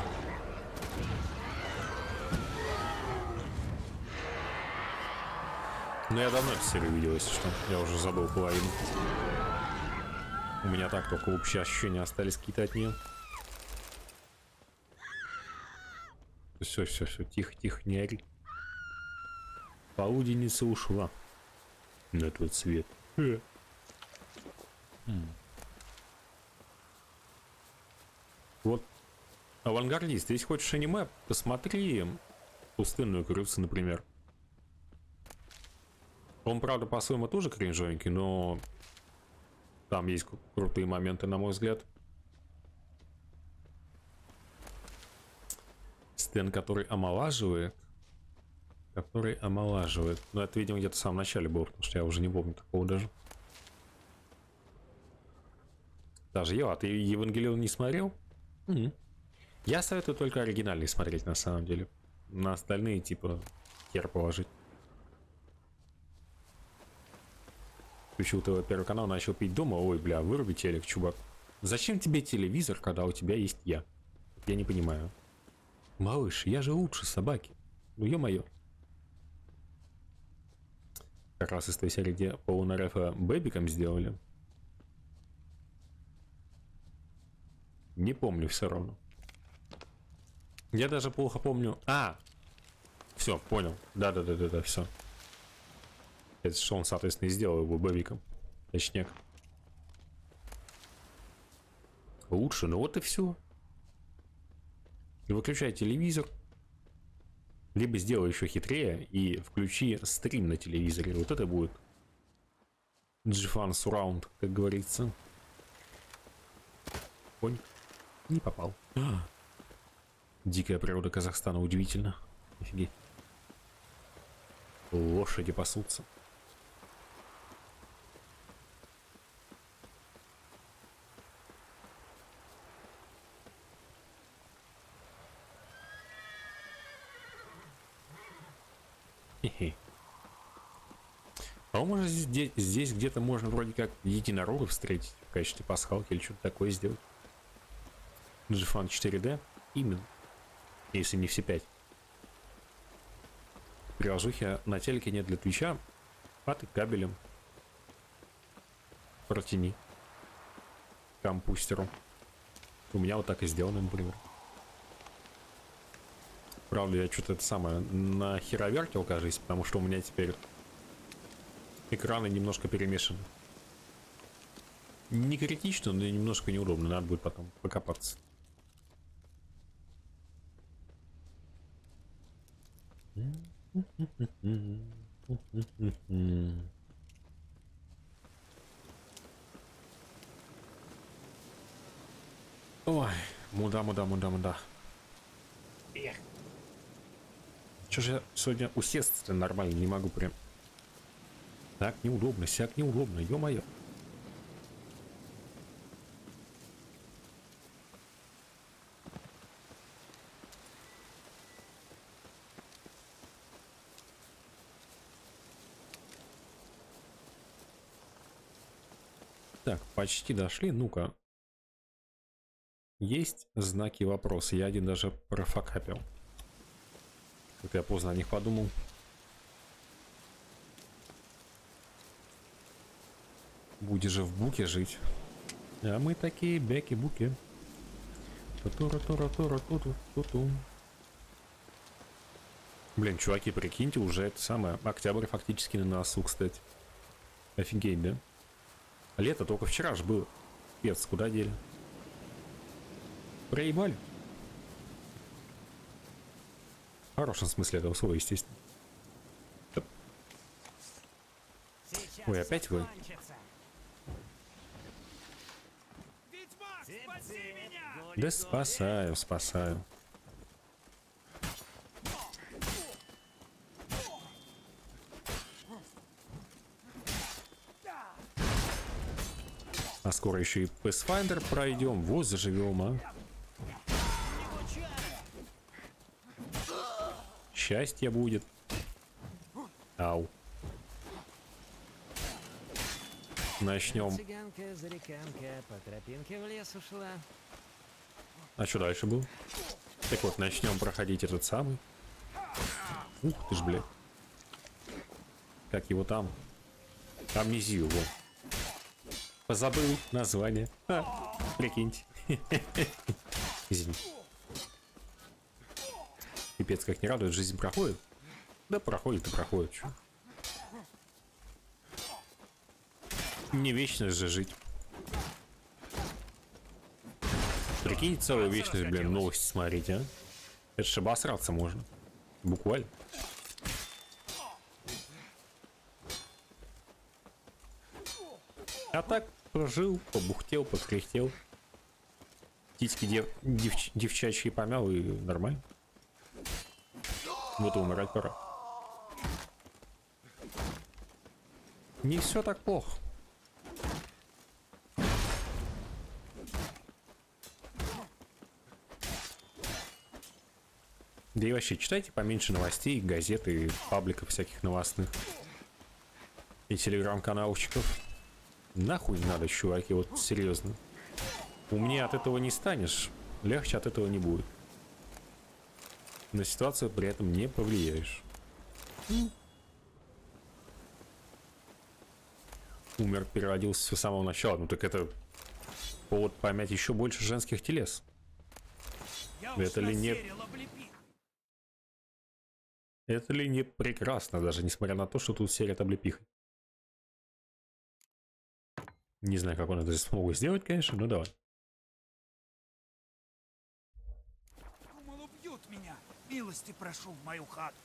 Ну я давно эту серию видел, если что. Я уже забыл половину. У меня так только общие ощущения остались какие-то от нее. Все, все, все, тихо, тихо, не ори. Полуденница ушла на тот свет. Э. Вот, авангардист, если хочешь аниме, посмотри «Пустынную крысу», например. Он, правда, по-своему тоже кринжовенький, но там есть крутые моменты, на мой взгляд. Стэн, который омолаживает. Который омолаживает. Но это, видимо, где-то в самом начале было, потому что я уже не помню такого даже. Даже я, а ты Евангелион не смотрел? Угу. Я советую только оригинальный смотреть, на самом деле. На остальные, типа, хер положить. Включил твой первый канал, начал пить дома. Ой, бля, выруби телек, чувак. Зачем тебе телевизор, когда у тебя есть я? Я не понимаю. Малыш, я же лучше собаки. Ну, ё-моё. Как раз из той серии, где Пауна Рефа бэбиком сделали. Не помню все равно. Я даже плохо помню. А! Все, понял. Да-да-да-да-да, все. Это что он, соответственно, и сделал его бэбиком. Точняк. Лучше, ну вот и все. Выключай телевизор. Либо сделай еще хитрее и включи стрим на телевизоре. Вот это будет GFAN Surround, как говорится. Понь. Не попал. А. Дикая природа Казахстана удивительно. Офигеть. Лошади пасутся. По-моему, здесь, здесь где-то можно вроде как единорогов встретить в качестве пасхалки или что-то такое сделать. GFAN 4D? Именно. Если не все 5. Приложухи на телеке нет для твича, а ты кабелем протяни компустеру. У меня вот так и сделано, например. Правда, я что-то это самое на херовертил, кажется, потому что у меня теперь экраны немножко перемешаны. Не критично, но немножко неудобно. Надо будет потом покопаться. Ой, муда, муда, муда, муда. Эх. Что же я сегодня усесться нормально не могу прям. Так неудобно, сяк неудобно, ё-моё. Так, почти дошли. Ну-ка. Есть знаки вопроса. Я один даже профакапил. Как я поздно о них подумал. Будешь же в буке жить. А мы такие бяки-буки. Блин, чуваки, прикиньте, уже это самое. Октябрь фактически на носу, кстати. Офигеть, да? Лето только вчера же было. Пец, куда дели? Проебали. В хорошем смысле этого слова, естественно. Ой, опять вы? Да спасаю, спасаю. А скоро еще и Pathfinder пройдем. Вот заживем, а. Счастье будет. Ау. Начнем. А что дальше был? Так вот, начнем проходить этот самый. Ух ты ж, блядь. Как его там? Амнезию, во. Позабыл название. А, прикиньте. Извини. Пипец, как не радует, жизнь проходит. Да проходит и проходит. Чё? Не вечно же жить. Прикинь, целую вечность, блин, новости смотреть, а? Это ж обосраться можно. Буквально. А так, прожил, побухтел, подкряхтел. Птички дев, девч, девчачьи помял и нормально. Вот и умирать пора. Не все так плохо. Да и вообще, читайте поменьше новостей, газеты, пабликов всяких новостных. И телеграм-каналчиков. Нахуй надо, чуваки, вот серьезно. Умнее от этого не станешь, легче от этого не будет. На ситуацию при этом не повлияешь. Умер, переродился с самого начала. Ну так это повод помять еще больше женских телес. это ли не... Это ли не прекрасно, даже несмотря на то, что тут серия облепихой. Не знаю, как он это смогу сделать, конечно, но давай. Думал, убьют меня. Милости прошу в мою хату.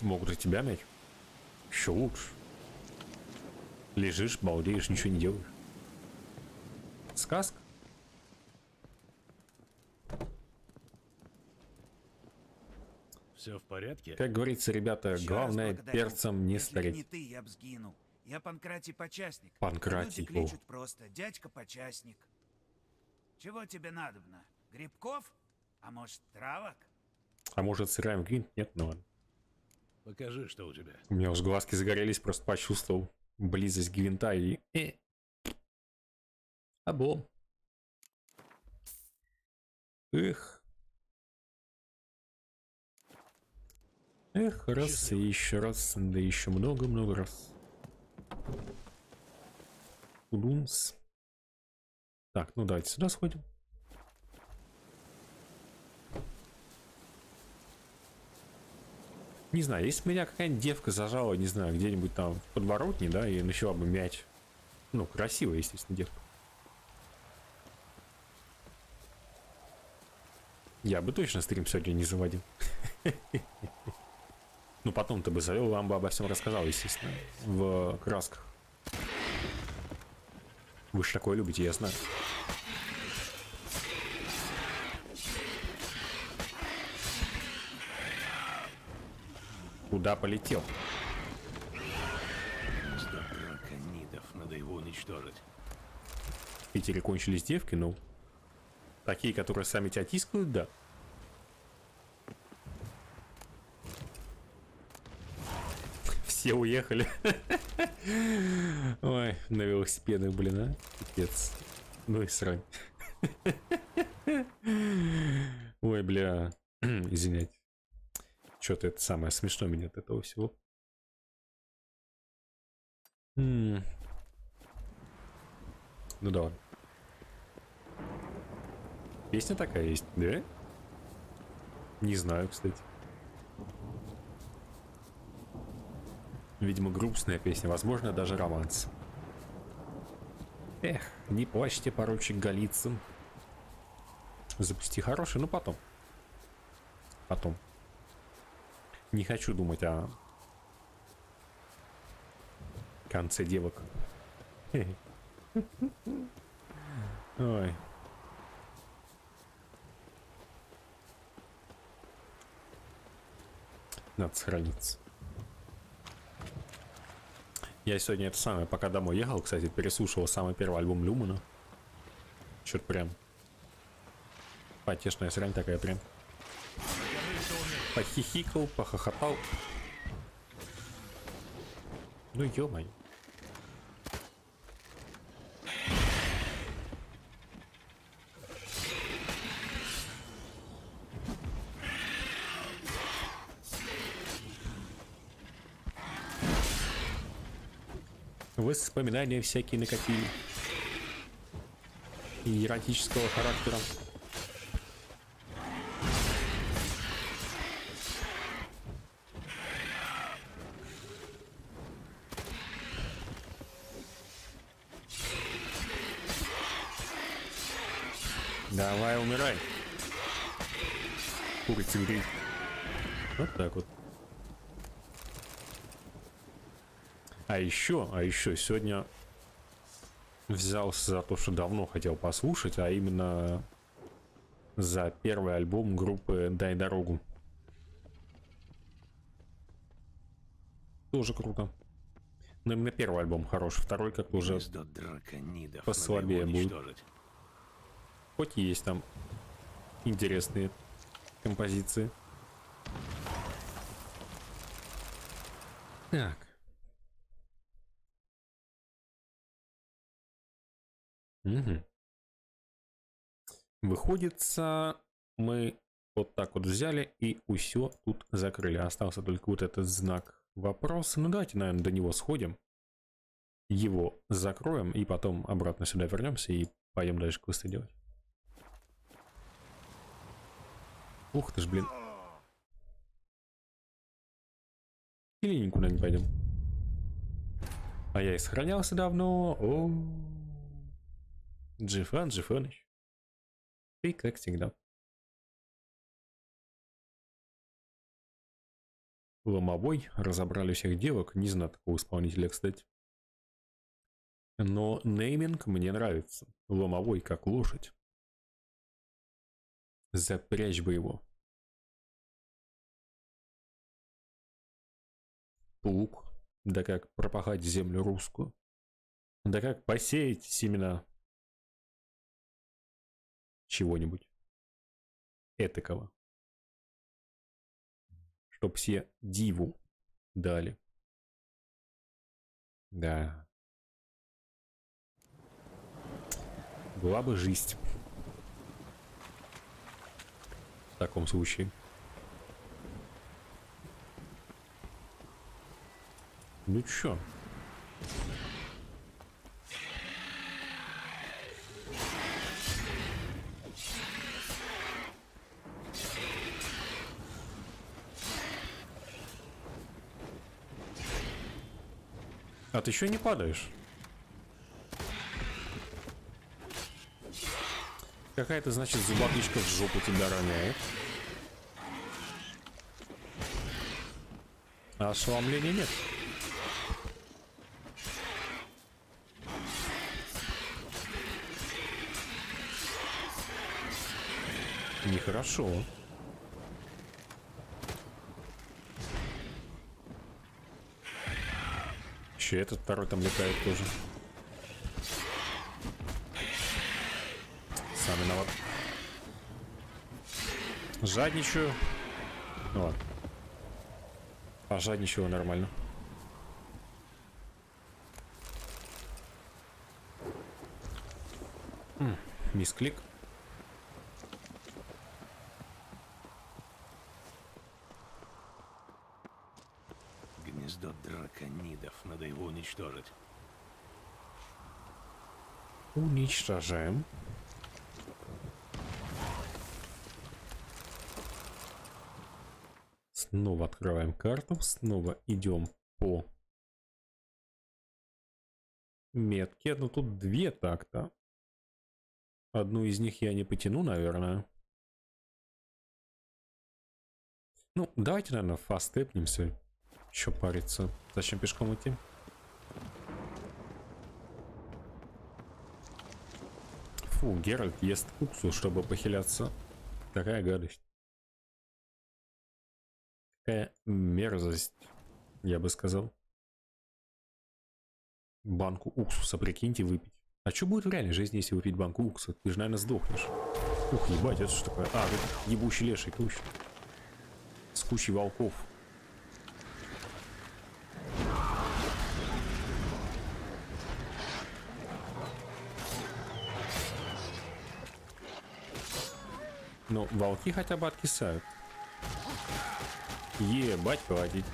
Могут и тебя мять. Еще лучше. Лежишь, балдеешь, ничего не делаешь. Сказка? Все в порядке? Как говорится, ребята, Еще главное перцем не Если стареть. не ты, я б сгинул. Я Панкратий Почастник. Панкратий, Люди кличут о. просто дядька Почастник. Чего тебе надобно? Грибков? А может, травок? А может, сыграем в гвинт? Нет, ну ладно. Покажи, что у тебя. У меня уж глазки загорелись, просто почувствовал близость гвинта и... Э. Облом. Эх. Эх, раз и еще раз, да еще много-много раз. Удунс. Так, ну давайте сюда сходим. Не знаю, если бы меня какая-нибудь девка зажала, не знаю, где-нибудь там в подворотне, да, и начала бы мять. Ну, красивая, естественно, девка. Я бы точно стрим сегодня не заводил. Ну, потом ты бы завел, вам бы обо всем рассказал, естественно, в красках. Вы же такое любите, я знаю. Куда полетел? Драконидов, надо его уничтожить. В Питере кончились девки, ну. Такие, которые сами тебя тискают, да. Все уехали. Ой, на велосипедах, блин, а. Пипец. Ну и срань. Ой, бля. Извиняйте. Что-то это самое смешно меня от этого всего. Ну да. Песня такая есть, да? Не знаю, кстати. Видимо, грустная песня, возможно, даже романс. Эх, не плачьте, поручик Голицын. Запусти хороший, но потом. Потом. Не хочу думать о конце девок. Ой. Надо сохраниться. Я сегодня это самое, пока домой ехал, кстати, переслушивал самый первый альбом Люмана. Что-то прям потешная срань такая прям. Похихикал, похохотал. Ну ё-моё. Воспоминания всякие накопили. И эротического характера. Давай, умирай. Курица гриль. Вот так вот. А еще, а еще сегодня взялся за то, что давно хотел послушать, а именно за первый альбом группы «Дай дорогу». Тоже круто. Но именно первый альбом хороший, второй как-то уже послабее будет. Хоть есть там интересные композиции. Так. Угу. Выходится, мы вот так вот взяли и все тут закрыли. Остался только вот этот знак вопроса. Ну давайте, наверное, до него сходим. Его закроем и потом обратно сюда вернемся и пойдем дальше квесты делать. Ух ты ж, блин. Или никуда не пойдем. А я и сохранялся давно. О, -о, -о. Джифан, Джифаныч. Ты как всегда. Ломовой, разобрали всех девок, не знаю такого исполнителя, кстати. Но нейминг мне нравится. Ломовой, как лошадь. Запрячь бы его. Плуг. Да как пропахать землю русскую. Да как посеять семена чего-нибудь этакого. Чтоб все диву дали. Да. Была бы жизнь. В таком случае. Ну чё? А ты еще не падаешь. Какая-то, значит, зубатычка в жопу тебя роняет. А ошеломления нет. Нехорошо. Еще этот второй там летает тоже. Сам виноват. Жадничаю. Ну ладно. Пожадничаю нормально. Мисклик. Гнездо драконидов. Надо его уничтожить. Уничтожаем. Снова открываем карту, снова идем по метке. Ну тут две так-то. Одну из них я не потяну, наверное. Ну, давайте, наверное, фастепнемся. Еще париться. Зачем пешком идти? Фу, Геральт ест уксус, чтобы похиляться. Такая гадость. Какая мерзость, я бы сказал. Банку уксуса, прикиньте, выпить. А что будет в реальной жизни, если выпить банку уксуса? Ты же, наверное, сдохнешь. Ух, ебать, это что такое? А, тут ебучий леший, точно. С кучей волков. Ну, волки хотя бы откисают. Ебать поводить.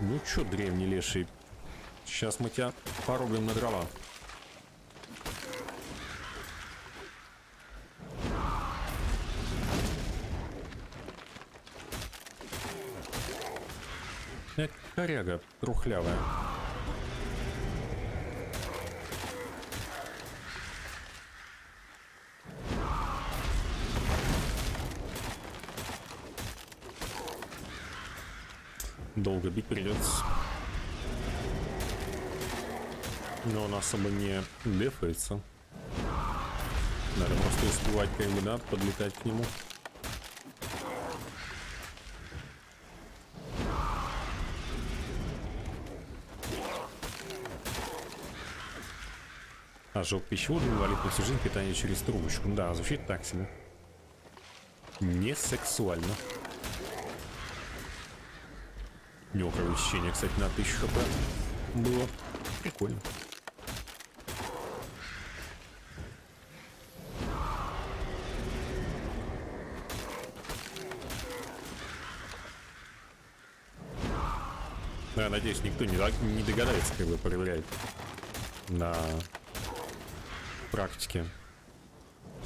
Ну чё, древний леший, сейчас мы тебя порубим на дрова. Это коряга трухлявая. Долго бить придется. Но он особо не дефается. Надо просто успевать координат, подлетать к нему. Ожог пищевода инвалид на всю жизнь питание через трубочку. Да, звучит так себе. Не сексуально. У него кстати, на 1000 хп было. Прикольно. Да, надеюсь, никто не, не догадается, как бы проверять на практике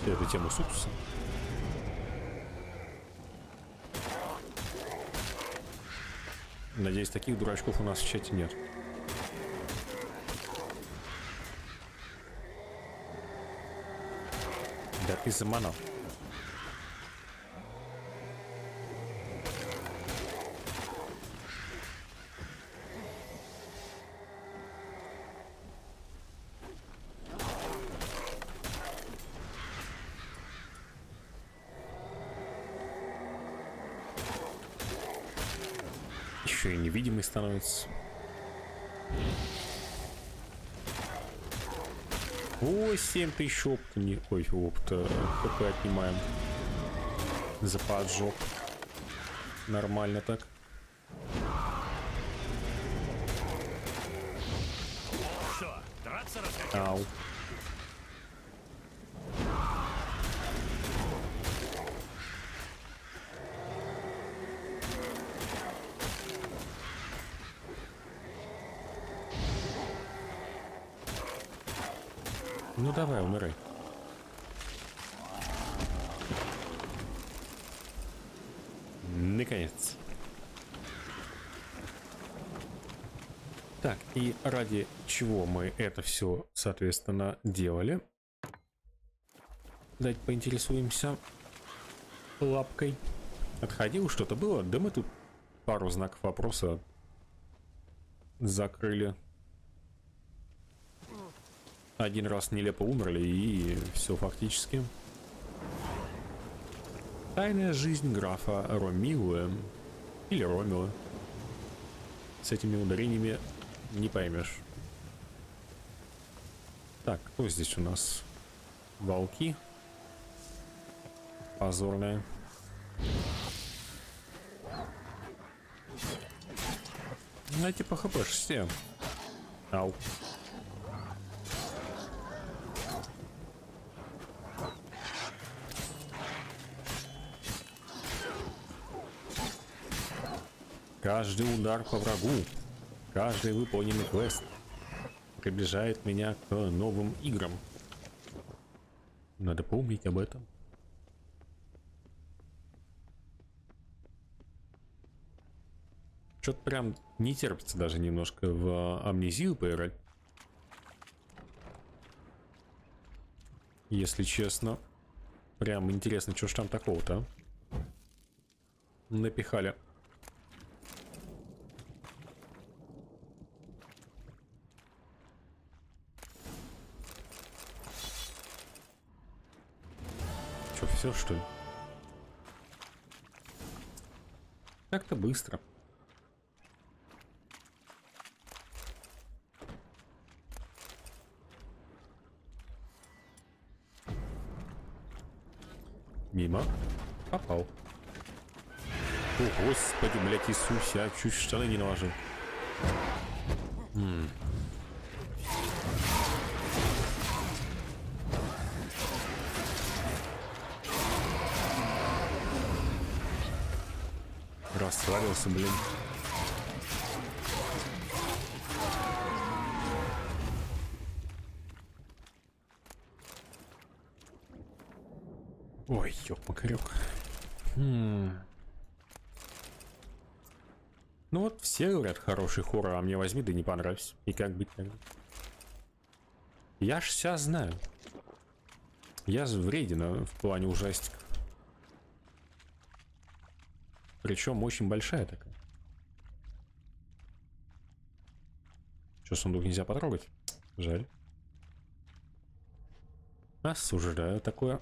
всю эту тему с уксусом. Надеюсь, таких дурачков у нас в чате нет. Да ты заманал. Еще и становится. О, 7 тысяч опыта. Не... Ой, опыта. ХП отнимаем. За поджог. Нормально так. Что, драться Ау. Ну давай, умирай. Наконец. Так, и ради чего мы это все, соответственно, делали? Дать поинтересуемся лапкой. Отходил, что-то было? Да мы тут пару знаков вопроса закрыли. Один раз нелепо умерли и все фактически. Тайная жизнь графа Ромилуэ. Или Ромила. С этими ударениями не поймешь. Так, кто здесь у нас? Волки. Позорная. На типа хп все. Ау. Каждый удар по врагу, каждый выполненный квест приближает меня к новым играм. Надо помнить об этом. Что-то прям не терпится даже немножко в амнезию поиграть. Если честно. Прям интересно, что ж там такого-то, а? Напихали. Что, все что ли? Как-то быстро. Мимо. Попал. О, господи, блядь, Иисусе, я чуть штаны не наложил. М. Расслабился, блин. Ой, ёп-макарёк. Хм. Ну вот все говорят хороший хоррор, а мне возьми да не понравится. И как быть тогда? Я ж вся знаю. Я вредина в плане ужастиков. Причем очень большая такая. Что, сундук нельзя потрогать? Жаль. Осуждаю такое.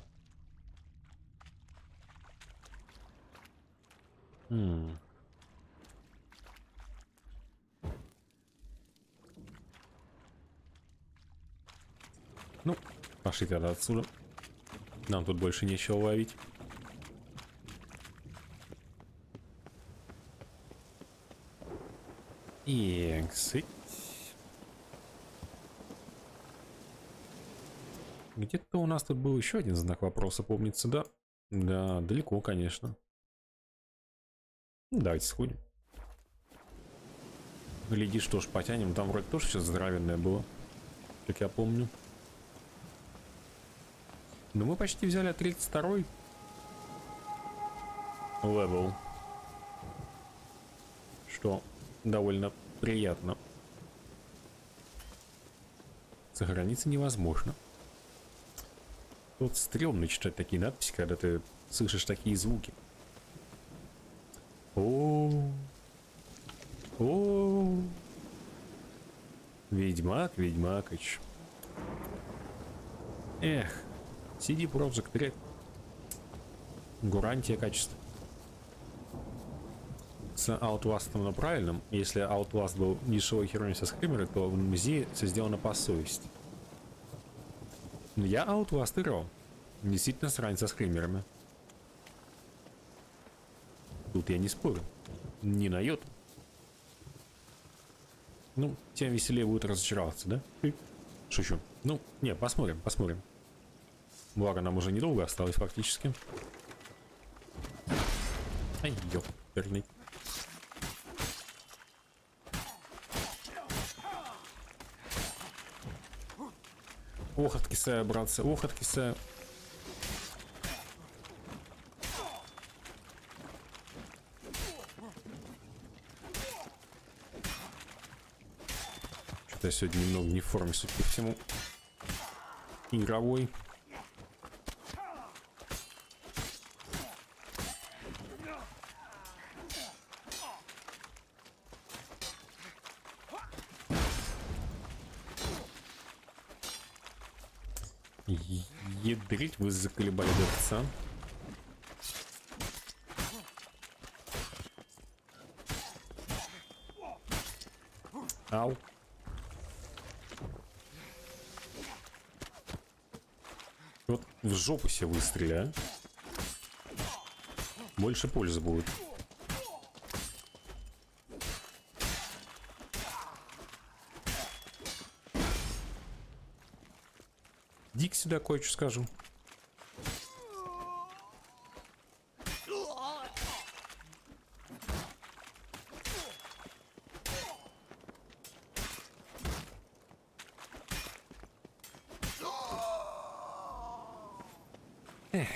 М. Ну, пошли тогда отсюда. Нам тут больше нечего ловить. Эксить. Где-то у нас тут был еще один знак вопроса, помнится, да? Да, далеко, конечно. Ну, давайте сходим. Гляди, что ж, потянем. Там вроде тоже сейчас здоровенное было. Как я помню. Но мы почти взяли 32-й level. Что довольно приятно. Сохраниться невозможно. Тут стрёмно читать такие надписи, когда ты слышишь такие звуки. О, о, Ведьмак, Ведьмакыч. Эх, CD Projekt Red. Гарантия качества. С Outlast на правильном. Если Outlast был дешевой херней со скримеры, то в музее все сделано по совести. Я Outlast играл. Действительно срань со скримерами. Тут я не спорю. Не на йоту. Ну, тем веселее будет разочароваться, да? Шучу. Ну, не, посмотрим, посмотрим. Благо, нам уже недолго осталось фактически. Ай, ёперный. Ох, откисаю, братцы, ох, откисаю. Что-то я сегодня немного не в форме, судя по всему. Игровой. Ядрить вы заколебали дырца. Ау. Вот в жопу себе выстрели, а. Больше пользы будет. Сюда кое-что скажу. Эх.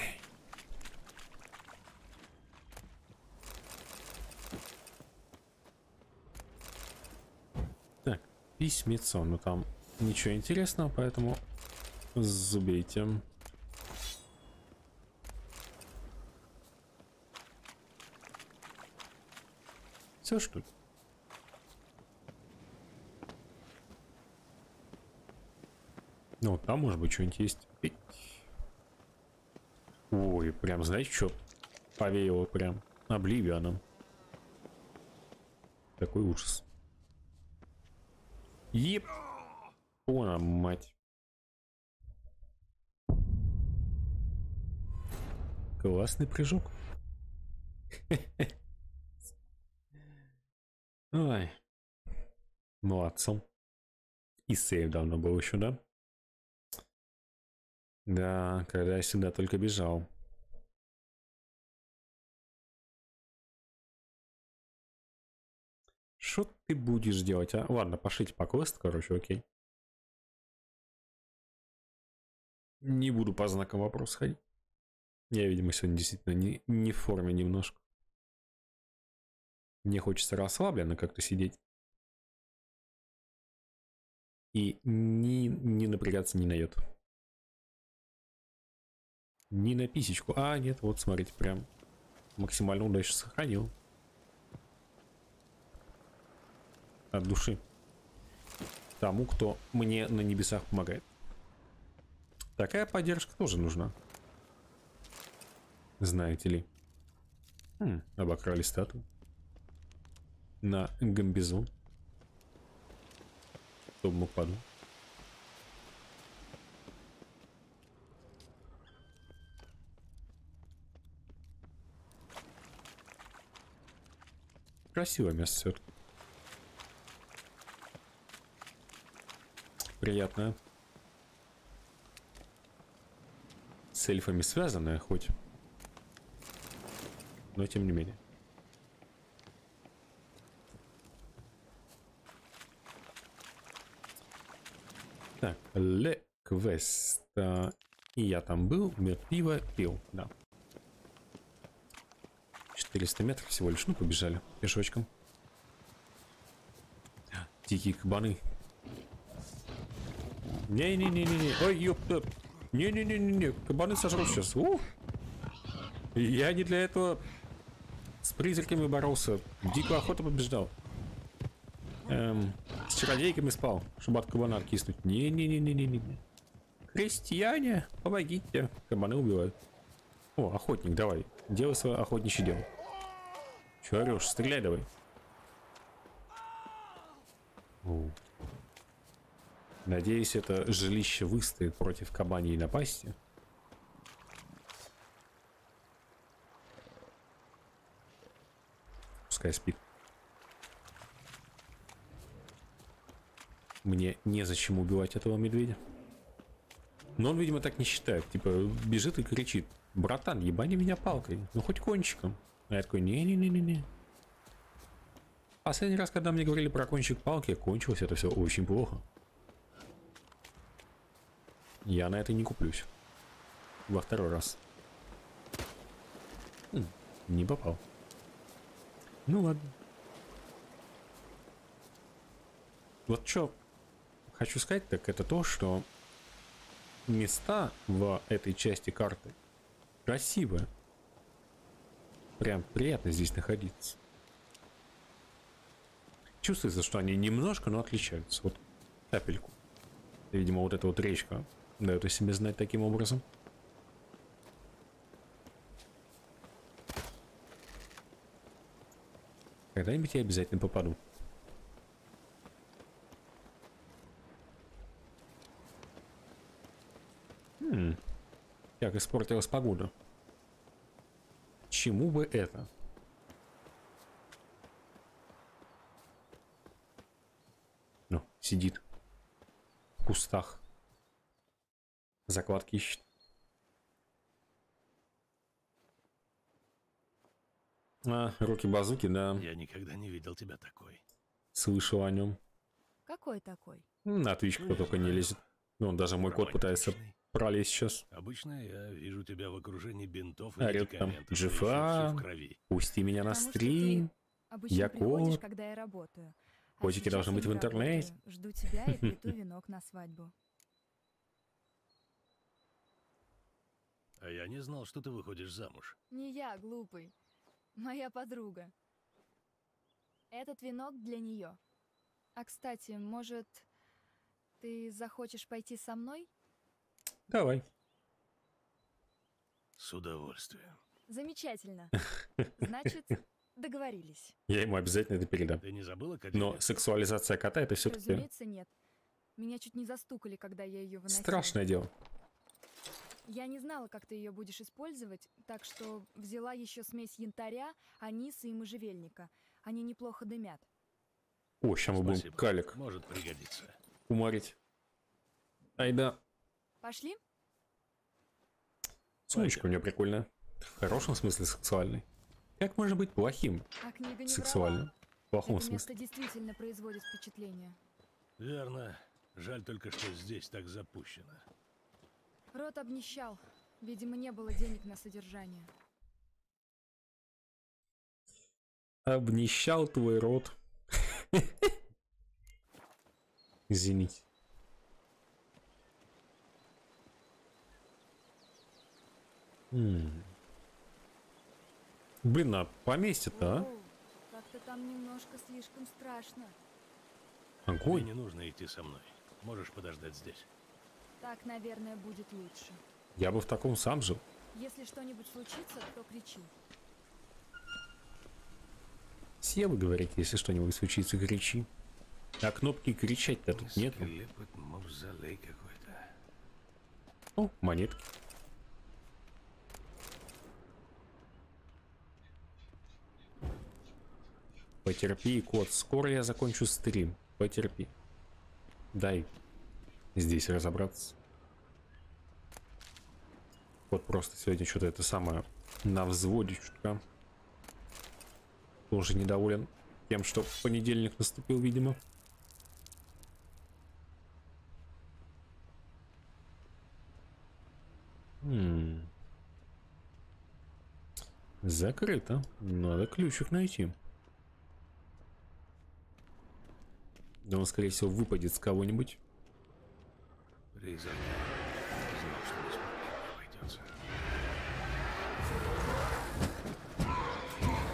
письмецо, но там ничего интересного, поэтому забейте. Все что ли? Ну, там может быть что-нибудь есть. Ой, прям, знаете, что повеяло прям обливианом. Такой ужас. Еп! Она, мать. Классный прыжок. Ой. Молодцом. И сейв давно был еще, да? Да, когда я сюда только бежал. Что ты будешь делать, а? Ладно, пошлите по квесту, короче, окей. Не буду по знакам вопроса ходить. Я, видимо, сегодня действительно не, не в форме немножко. Мне хочется расслабленно как-то сидеть. И не, не напрягаться ни на. Ни на писечку. А, нет, вот смотрите, прям максимально удачно сохранил. От души. Тому, кто мне на небесах помогает. Такая поддержка тоже нужна. Знаете ли. Хм, обокрали статую. На гамбизон. Кто бы мог подумать. Красивое место все-таки. Приятное. С эльфами связанное хоть. Но тем не менее. Так, Ле Квест. И я там был, мед пива пил, да. 400 метров всего лишь, ну побежали пешочком. Дикие кабаны. Не-не-не-не-не. Ой, ёпта. Не-не-не-не-не. Кабаны сожрут сейчас. У! Я не для этого с призраками боролся. Дикую охоту побеждал. Эм, с чародейками спал, чтобы от кабана откиснуть. Не-не-не-не-не-не. Крестьяне, помогите. Кабаны убивают. О, охотник, давай. Делай свое охотничье дело. Че орешь? Стреляй давай. О. Надеюсь, это жилище выстоит против кабаней напасти. Пускай спит. Мне незачем убивать этого медведя. Но он, видимо, так не считает. Типа, бежит и кричит. Братан, ебани меня палкой. Ну, хоть кончиком. А я такой, не-не-не-не-не. Последний раз, когда мне говорили про кончик палки, кончилось это все очень плохо. Я на это не куплюсь. Во второй раз. Хм, не попал. Ну ладно. Вот что хочу сказать, так это то, что места в этой части карты красивые. Прям приятно здесь находиться. Чувствуется, что они немножко, но отличаются. Вот капельку. Видимо, вот эта вот речка дает о себе знать таким образом. Когда-нибудь я обязательно попаду. Хм. Как испортилась погода. Чему бы это? Ну, сидит в кустах. Закладки ищет. А, руки базуки, да. Я никогда не видел тебя такой. Слышал о нем. Какой такой? На Twitch кто только не лезет. Ну, даже мой кот пытается пролезть сейчас. Обычно я вижу тебя в окружении бинтов и Орет там, Джифа, пусти меня на Потому стрим. Обычно Я кот. когда я работаю. Котики сейчас должны быть в не интернете. работаю, Жду тебя и плету венок на свадьбу. А я не знал, что ты выходишь замуж. Не я, глупый. Моя подруга. Этот венок для нее. А кстати, может, ты захочешь пойти со мной? Давай. С удовольствием. Замечательно. Значит, договорились. Я ему обязательно это передам. Ты не забыла, Но сексуализация кота это все-таки Разумеется, нет. Меня чуть не застукали, когда я ее выносила. страшное дело. Я не знала, как ты ее будешь использовать, так что взяла еще смесь янтаря, аниса и можжевельника. Они неплохо дымят. О, сейчас мы будем калик Может пригодиться. уморить. Ай да. Пошли? Сумочка у нее прикольная. В хорошем смысле сексуальной. Как можно быть плохим А книга не сексуальным? В плохом Это смысле. действительно производит впечатление. Верно. Жаль только, что здесь так запущено. Рот обнищал. Видимо, не было денег на содержание. Обнищал твой рот. Извините. М. Блин, а поместье-то, а? Как-то там немножко слишком страшно. Тебе Огонь. не нужно идти со мной. Можешь подождать здесь. Так, наверное, будет лучше. Я бы в таком сам жил. Если что-нибудь случится, то кричи. Все вы говорите, если что-нибудь случится, кричи. А кнопки кричать-то тут нет. Скелепот мавзолей какой-то. О, монетки. Потерпи, кот. Скоро я закончу стрим. Потерпи. Дай здесь разобраться. Вот просто сегодня что-то это самое на взводе чутка. Тоже недоволен тем, что понедельник наступил, видимо. М. Закрыто. Надо ключик найти. Да он, скорее всего, выпадет с кого-нибудь. Призрак. Знал, что проблем обойдется.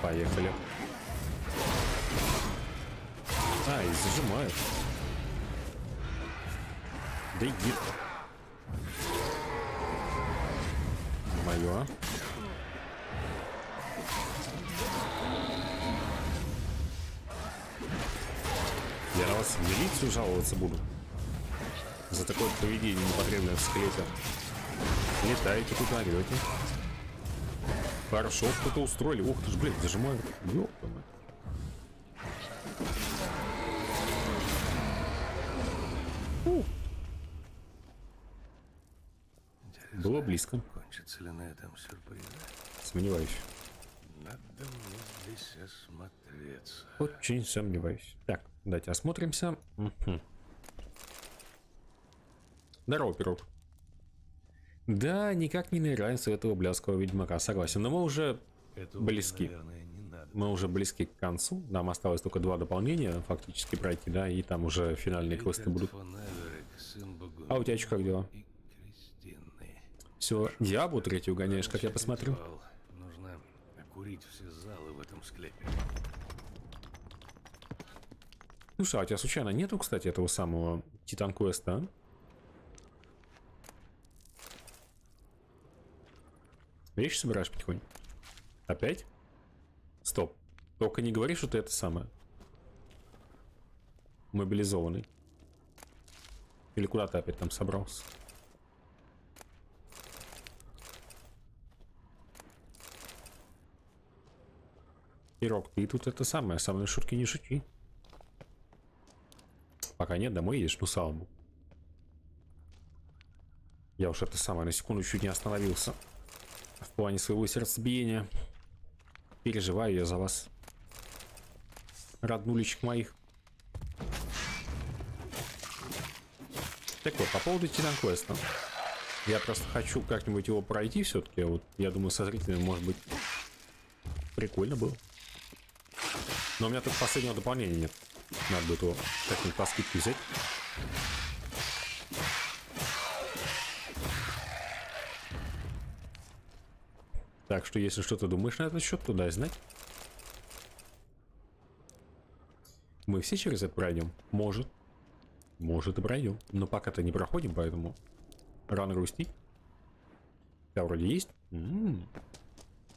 Поехали. А, и зажимают. Да иди. Мое. Я на вас в милицию жаловаться буду. За такое поведение непотребное в склете. Летаете тут, орете. Хорошо, что-то устроили. Ух ты ж, блин, зажимаю. Ёпта мать. Было близко. Кончится ли на этом сюрприз? Сомневаюсь. Надо мне здесь осмотреться. Очень сомневаюсь. Так, давайте осмотримся. Мгм. Здорово, пирог. Да, никак не нравится этого блядского ведьмака, согласен. Но мы уже Это близки. наверное, не надо. Мы уже близки к концу. Нам осталось только два дополнения фактически пройти, да, и там уже финальные квесты будут. А у тебя что, как дела? Все, Диабу третью гоняешь, как я посмотрю. Нужно окурить все залы в этом склепе. Слушай, а у тебя случайно нету, кстати, этого самого Титан Квеста, а? Вещи собираешь потихоньку? Опять? Стоп. Только не говори, что ты это самое. Мобилизованный. Или куда ты опять там собрался? Пирог, ты тут это самое, со мной шутки не шути. Пока нет, домой едешь, ну богу. Я уж это самое, на секунду чуть не остановился. В плане своего сердцебиения. Переживаю я за вас. Роднулечек моих. Так вот, по поводу Титан Квеста. Я просто хочу как-нибудь его пройти все-таки. Вот, я думаю, со зрителями, может быть, прикольно было. Но у меня тут последнего дополнения нет. Надо будет его как-нибудь по скидке взять. Так что, если что-то думаешь на этот счет, то дай знать. Мы все через это пройдем? Может. Может и пройдем. Но пока-то не проходим, поэтому рано грустить. Да, вроде есть. М-м-м.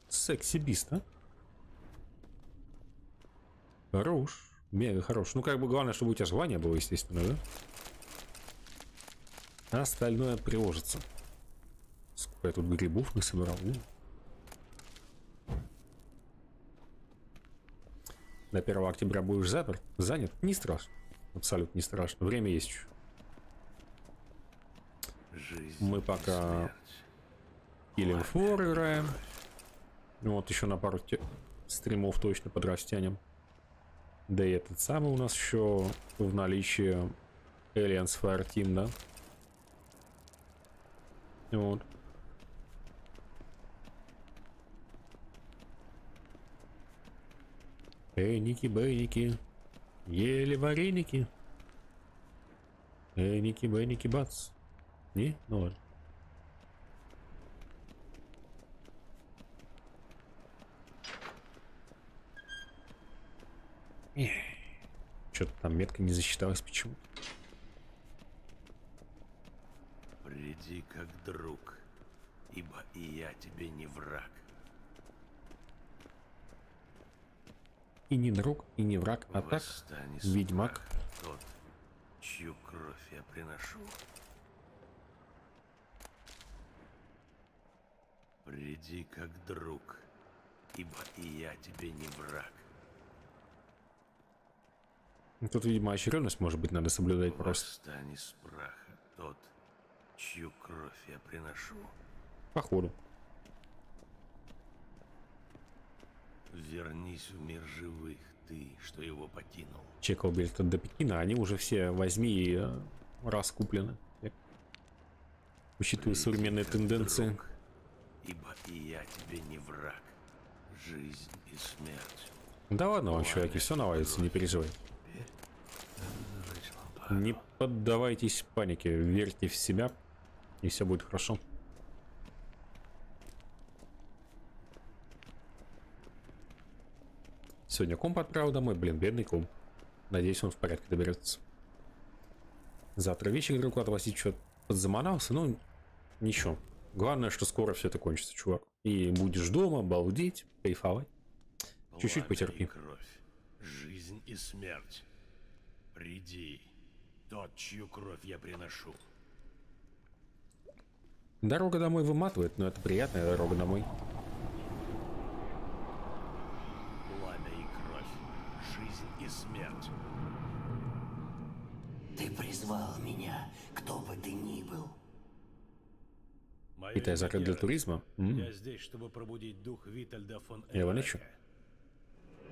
Секси-бист, а? Хорош. Мега хорош. Ну, как бы главное, чтобы у тебя звание было, естественно, да? Остальное приложится. Сколько я тут грибов насобирал. У. До 1 октября будешь заперт, занят, не страшно. Абсолютно не страшно. Время есть еще. Жизнь Мы пока Killing Floor играем. Вот еще на пару те- стримов точно подрастянем. Да и этот самый у нас еще в наличии Aliens Fire Team, да? Вот. Эники, бейники, ели вареники. Эники, бейники, бац. Не? Ну ладно. Что-то там метка не засчиталась почему. Приди как друг, ибо и я тебе не враг. И не друг, и не враг, а так, ведьмак. Тот, чью кровь я приношу. Приди как друг, ибо и я тебе не враг. Ну, Тут, видимо, очередность, может быть, надо соблюдать просто. Восстань из праха тот, чью кровь я приношу. Походу. Вернись в мир живых, ты, что его покинул. Чекал билет до Пекина, они уже все возьми и э, раскуплены. Я- Учитывая современные тенденции. Ибо и я тебе не враг. Жизнь и смерть. Да ладно вам, чуваки, все наладится, не переживай. Не поддавайтесь панике, верьте в себя, и все будет хорошо. Сегодня комп отправил домой, блин, бедный комп. Надеюсь, он в порядке доберется. Завтра вечер друг отвозить что-то подзаманался, ну, ничего. Главное, что скоро все это кончится, чувак. И будешь дома, балдеть, кайфовать. Чуть-чуть потерпи. кровь. Жизнь и смерть. Приди, тот, чью кровь я приношу. Дорога домой выматывает, но это приятная дорога домой. Пламя и кровь. Жизнь и смерть. Ты призвал меня, кто бы ты ни был. Китай закрыт для туризма? М. Я здесь, чтобы пробудить дух Витальда фон Я лечу.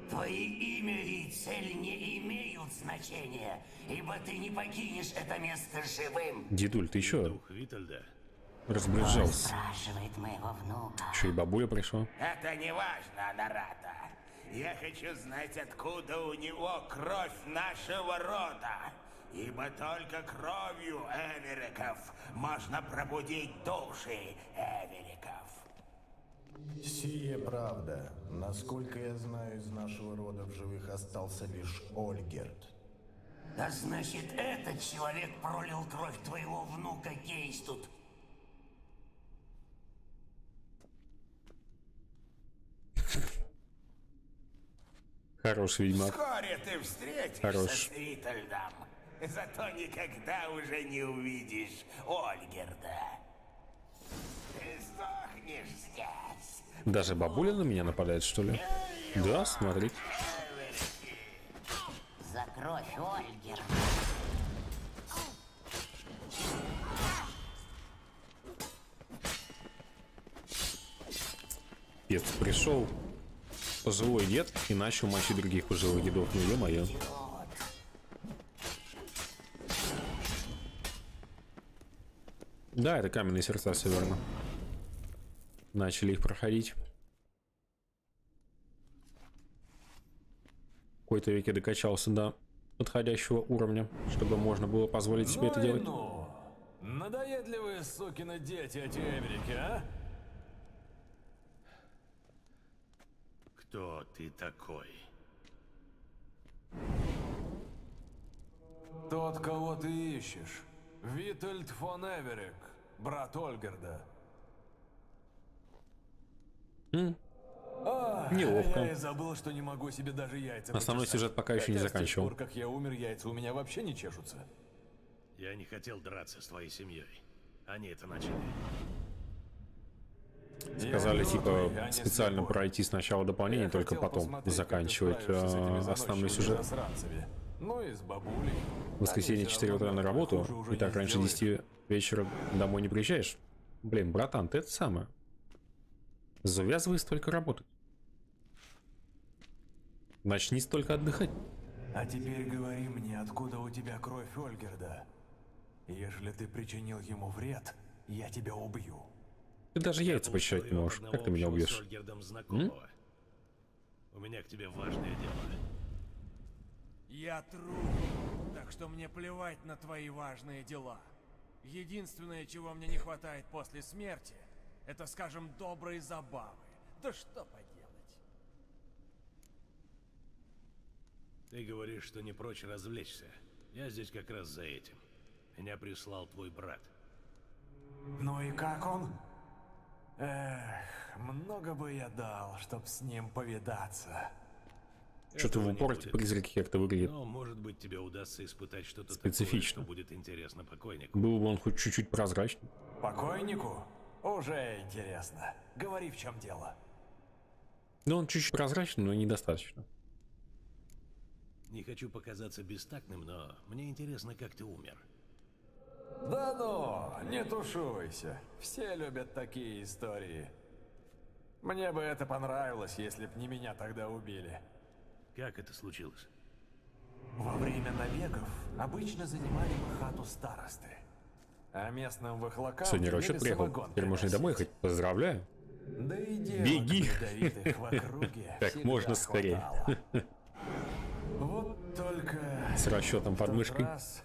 Твои имя и цель не имеют значения, ибо ты не покинешь это место живым. Дедуль, ты еще Дух Витальда разбрежался. Спрашивает моего внука. Еще и бабуля пришла. Это не важно, Анарата. Я хочу знать, откуда у него кровь нашего рода. Ибо только кровью Эвериков можно пробудить души Эвериков. Сие правда. Насколько я знаю, из нашего рода в живых остался лишь Ольгерт. А значит, этот человек пролил кровь твоего внука Кейстут. Хороший ведьмак. Вскоре ты встретишься Хорош. с Витальдом. Зато никогда уже не увидишь Ольгерда. Ты сдохнешь здесь. Даже бабуля на меня нападает, что ли? Да, смотри. За кровь Ольгер. Дед пришел пожилой дед и начал мочить других пожилых дедов. Ну, ё-моё. Да, это каменные сердца, все верно. Начали их проходить. В какой-то веке докачался до подходящего уровня, чтобы можно было позволить себе ну это делать. Ну, надоедливые сукины дети эти Эмерики, а? Кто ты такой? Тот, кого ты ищешь. Витальд фон Эверик, брат Ольгерда. М, А, Неловко. Я и забыл, что не могу себе даже яйца Основной почесать. сюжет пока еще не Хотя с тех заканчивал. пор, как я умер, яйца у меня вообще не чешутся. Я не хотел драться с твоей семьей. Они это начали. Сказали, типа, а специально пройти сначала дополнение, только потом заканчивать э, основной сюжет. Ну и с бабулей. В воскресенье Они 4 всё утра на работу, и так раньше сделаешь. 10 вечера домой не приезжаешь. Блин, братан, ты это самое. Завязывай столько работать. Начни столько отдыхать. А теперь говори мне, откуда у тебя кровь Ольгерда? Ежели ты причинил ему вред, я тебя убью. Ты даже яйца почитать не можешь. Как ты меня убьешь? У меня к тебе важное дело. Я труп, так что мне плевать на твои важные дела. Единственное, чего мне не хватает после смерти, это, скажем, доброй забавы. Да что поделать. Ты говоришь, что не прочь развлечься. Я здесь как раз за этим. Меня прислал твой брат. Ну и как он? Эх, много бы я дал, чтоб с ним повидаться. Что-то в упор эти призраки как-то выглядят. Но, может быть, тебе удастся испытать что-то Специфично. такое, что будет интересно покойнику. Был бы он хоть чуть-чуть прозрачный. Покойнику? Уже интересно. Говори, в чем дело. Ну, он чуть-чуть прозрачный, но недостаточно. Не хочу показаться бестактным, но мне интересно, как ты умер. Да ну, не тушуйся. Все любят такие истории. Мне бы это понравилось, если б не меня тогда убили. Как это случилось? Во время набегов обычно занимали хату старосты. А местным выхлокам Сегодня расчет приехал. Теперь можно и домой ехать. Поздравляю. Да и девок Беги. ядовитых в округе Как всегда можно скорее. Вот только... С расчетом под мышкой. раз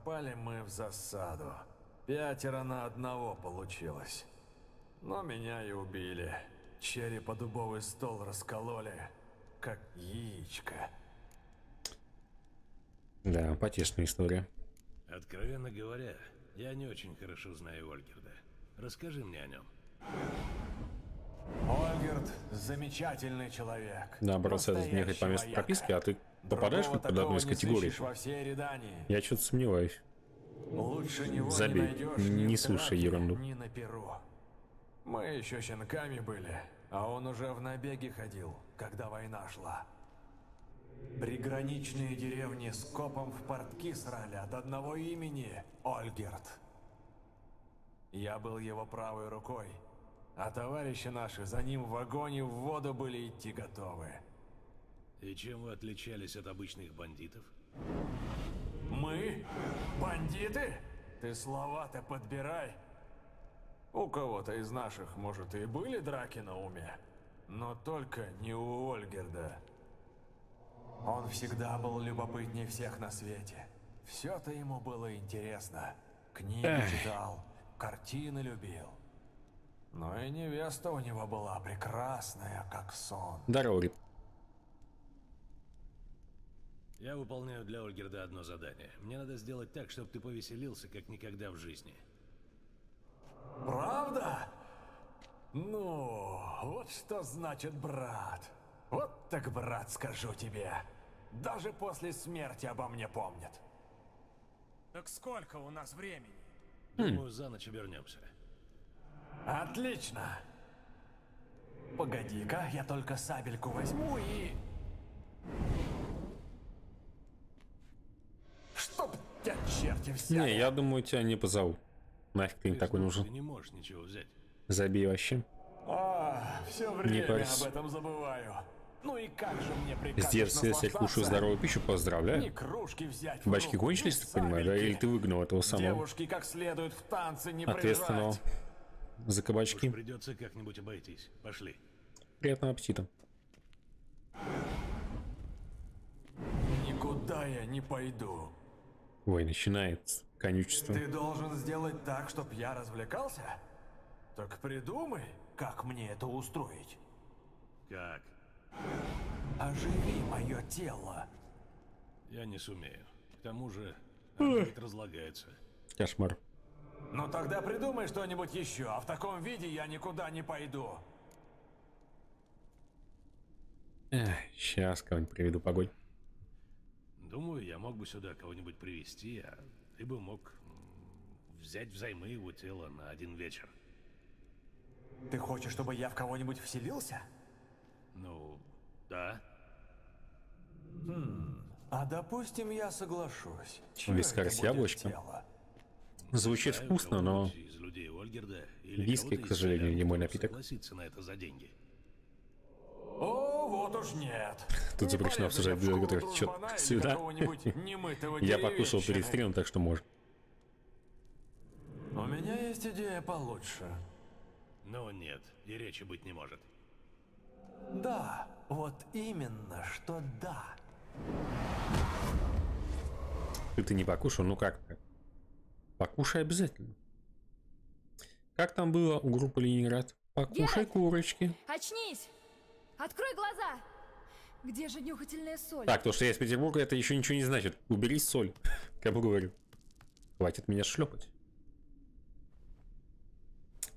попали мы в засаду. Пятеро на одного получилось. Но меня и убили. Черепа дубовый стол раскололи, как яичко. Да, потешная история. Откровенно говоря, я не очень хорошо знаю Ольгерда. Расскажи мне о нем. Ольгерд – замечательный человек. Наоборот, следует ехать по месту прописки, а ты попадаешь хоть под одну из категорий? Я что-то сомневаюсь. Лучше него Забей, не найдешь не ни слушай Траке, ерунду. Ни на Перу. Мы еще щенками были, а он уже в набеге ходил, когда война шла. Приграничные деревни с копом в портки срали от одного имени – Ольгерт. Я был его правой рукой, а товарищи наши за ним в огонь и в воду были идти готовы. И чем вы отличались от обычных бандитов? Мы? Бандиты? Ты слова-то подбирай. У кого-то из наших, может, и были драки на уме, но только не у Ольгерда. Он всегда был любопытнее всех на свете. Все-то ему было интересно. Книги Эх. читал, картины любил. Но и невеста у него была прекрасная, как сон. Здорово, Рип. Я выполняю для Ольгерда одно задание. Мне надо сделать так, чтобы ты повеселился, как никогда в жизни. Правда? Ну, вот что значит брат. Вот так, брат, скажу тебе. Даже после смерти обо мне помнят. Так сколько у нас времени? Думаю, за ночь вернемся. Отлично. Погоди-ка, я только сабельку возьму и... Чтоб тебя черти взяли. Не, я думаю, тебя не позовут. Нафиг ты не такой нужен. Ты не можешь ничего взять. Забей вообще. А, все Не время парься. об этом забываю. Ну и как же мне прикажешь если я кушаю здоровую пищу, Ни поздравляю. кружки взять в Бачки руку, кончились, ни ты понимаешь, да? Или ты выгнал этого самого Девушки как следует в танцы не ответственного за кабачки? Уж придется как-нибудь обойтись. Пошли. Приятного аппетита. Никуда я не пойду. Ой, начинается конючество. Ты должен сделать так, чтобы я развлекался? Так придумай, как мне это устроить. Как? Оживи мое тело. Я не сумею. К тому же, Андроид разлагается. Кошмар. Ну тогда придумай что-нибудь еще, а в таком виде я никуда не пойду. Эх, сейчас кого-нибудь приведу погодь. Думаю, я мог бы сюда кого-нибудь привести, а ты бы мог взять взаймы его тело на один вечер. Ты хочешь, чтобы я в кого-нибудь вселился? Ну, да. Хм, а допустим, я соглашусь. Чьё Вискарь это с яблочком. тело? Звучит вкусно, но кого-нибудь из людей Ольгерда или виски, к сожалению, не мой напиток. на это за деньги. Вот уж нет. Тут Не запрещено обсуждать я в людей, школу которые дружбана что-то или сюда. Я покушал перед стримом, так что можно. У меня есть идея получше. Но нет, и речи быть не может. Да, вот именно, что да. Ты-то не покушал, ну как то Покушай обязательно. Как там было у группы Ленинград? Покушай Геральт! курочки. Очнись! Открой глаза! Где же нюхательная соль? Так, то, что я из Петербурга, это еще ничего не значит. Убери соль. Кому говорю. Хватит меня шлепать.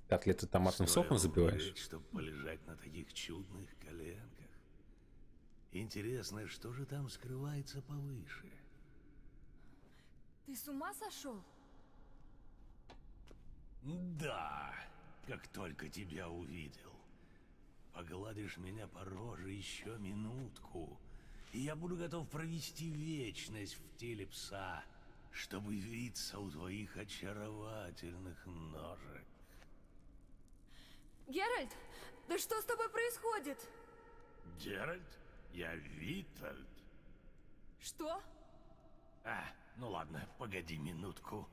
Котлеты томатным Стоило соком запиваешь? умереть, чтоб полежать на таких чудных коленках. Интересно, что же там скрывается повыше? Ты с ума сошел? Да, как только тебя увидел. Погладишь меня по роже еще минутку, и я буду готов провести вечность в теле пса, чтобы виться у твоих очаровательных ножек. Геральт, да что с тобой происходит? Геральт? Я Витальд. Что? А, ну ладно, погоди минутку.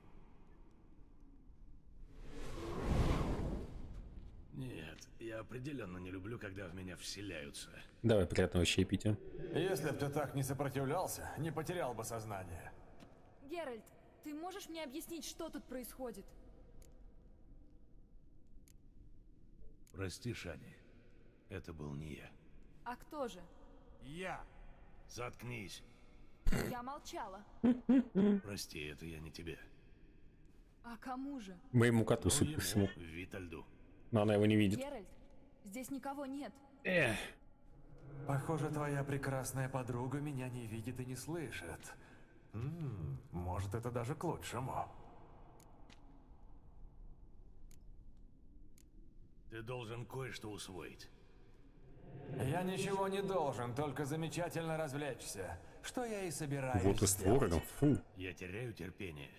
Нет, я определенно не люблю, когда в меня вселяются. Давай приятного чаепития. Если бы ты так не сопротивлялся, не потерял бы сознание. Геральт, ты можешь мне объяснить, что тут происходит? Прости, Шани. Это был не я. А кто же? Я. Заткнись. Я молчала. Прости, это я не тебе. А кому же? Моему коту, Ну, судя по всему. ему, Витальду. Но она его не видит. Геральт, здесь никого нет. Эх. Похоже, твоя прекрасная подруга меня не видит и не слышит. М, может, это даже к лучшему. Ты должен кое-что усвоить. Я ничего не должен, только замечательно развлечься. Что я и собираюсь Вот и с сделать. творогом, фу. Я теряю терпение.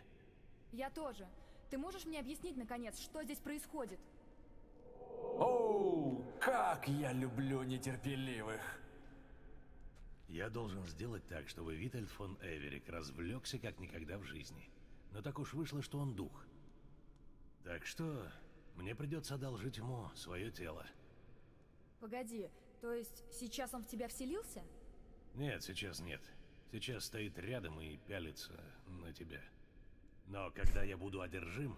Я тоже. Ты можешь мне объяснить, наконец, что здесь происходит? Оу, как я люблю нетерпеливых. Я должен сделать так, чтобы Витальд фон Эверик развлекся как никогда в жизни. Но так уж вышло, что он дух. Так что мне придется одолжить ему свое тело. Погоди, то есть сейчас он в тебя вселился? Нет, сейчас нет. Сейчас стоит рядом и пялится на тебя. Но когда я буду одержим,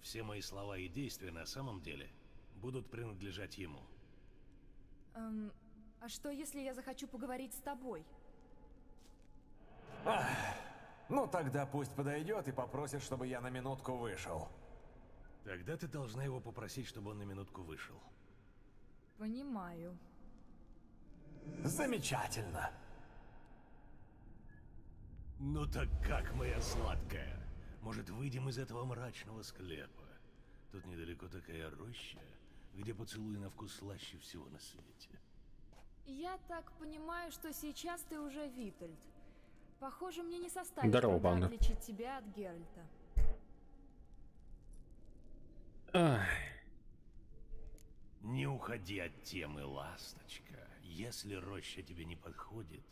все мои слова и действия на самом деле будут принадлежать ему. Эм, а что, если я захочу поговорить с тобой? Ах, ну тогда пусть подойдет и попросит, чтобы я на минутку вышел. Тогда ты должна его попросить, чтобы он на минутку вышел. Понимаю. Замечательно. Ну так как, моя сладкая? Может, выйдем из этого мрачного склепа? Тут недалеко такая роща, где поцелуй на вкус слаще всего на свете. Я так понимаю, что сейчас ты уже Витальд. Похоже, мне не составит Здорово, банда. отличить тебя от Геральта. Не уходи от темы, ласточка. Если роща тебе не подходит,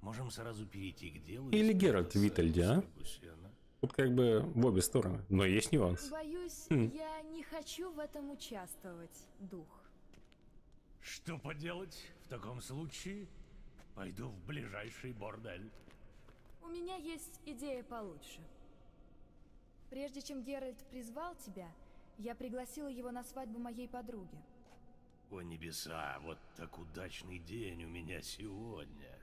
можем сразу перейти к делу. Или Геральт Витальди, а? Гусена. Тут как бы в обе стороны. Но есть нюанс. Боюсь, Хм. я не хочу в этом участвовать, дух. Что поделать в таком случае? Пойду в ближайший бордель. У меня есть идея получше. Прежде чем Геральт призвал тебя, я пригласила его на свадьбу моей подруги. О небеса, вот так удачный день у меня сегодня.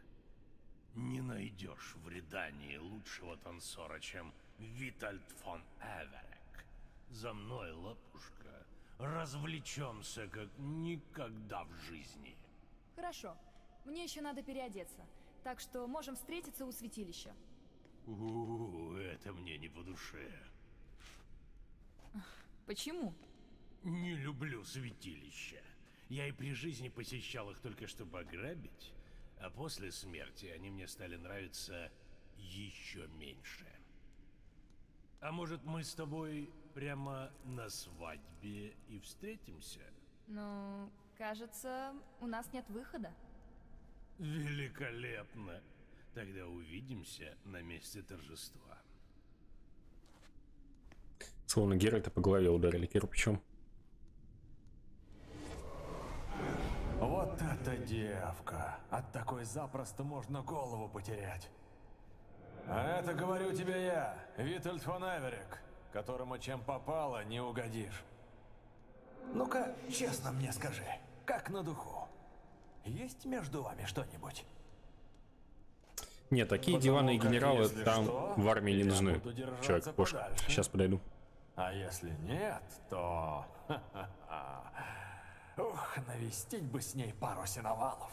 Не найдешь в Редании лучшего танцора, чем Витальд фон Эверек. За мной, лапушка, развлечемся как никогда в жизни. Хорошо, мне еще надо переодеться, так что можем встретиться у святилища. У, -у, -у это мне не по душе. Почему? Не люблю святилища. Я и при жизни посещал их только чтобы ограбить, а после смерти они мне стали нравиться еще меньше. А может мы с тобой прямо на свадьбе и встретимся? Ну, кажется, у нас нет выхода. Великолепно. Тогда увидимся на месте торжества. Словно Геральта по голове ударили кирпичом. Вот эта девка. От такой запросто можно голову потерять. А это говорю тебе я, Витальд фон Эверик, которому чем попало, не угодишь. Ну-ка, честно мне скажи, как на духу? Есть между вами что-нибудь? Нет, такие Потому диваны и генералы если там что, в армии не нужны. Человек подальше. Сейчас подойду. А если нет, то... Ух, навестить бы с ней пару синовалов.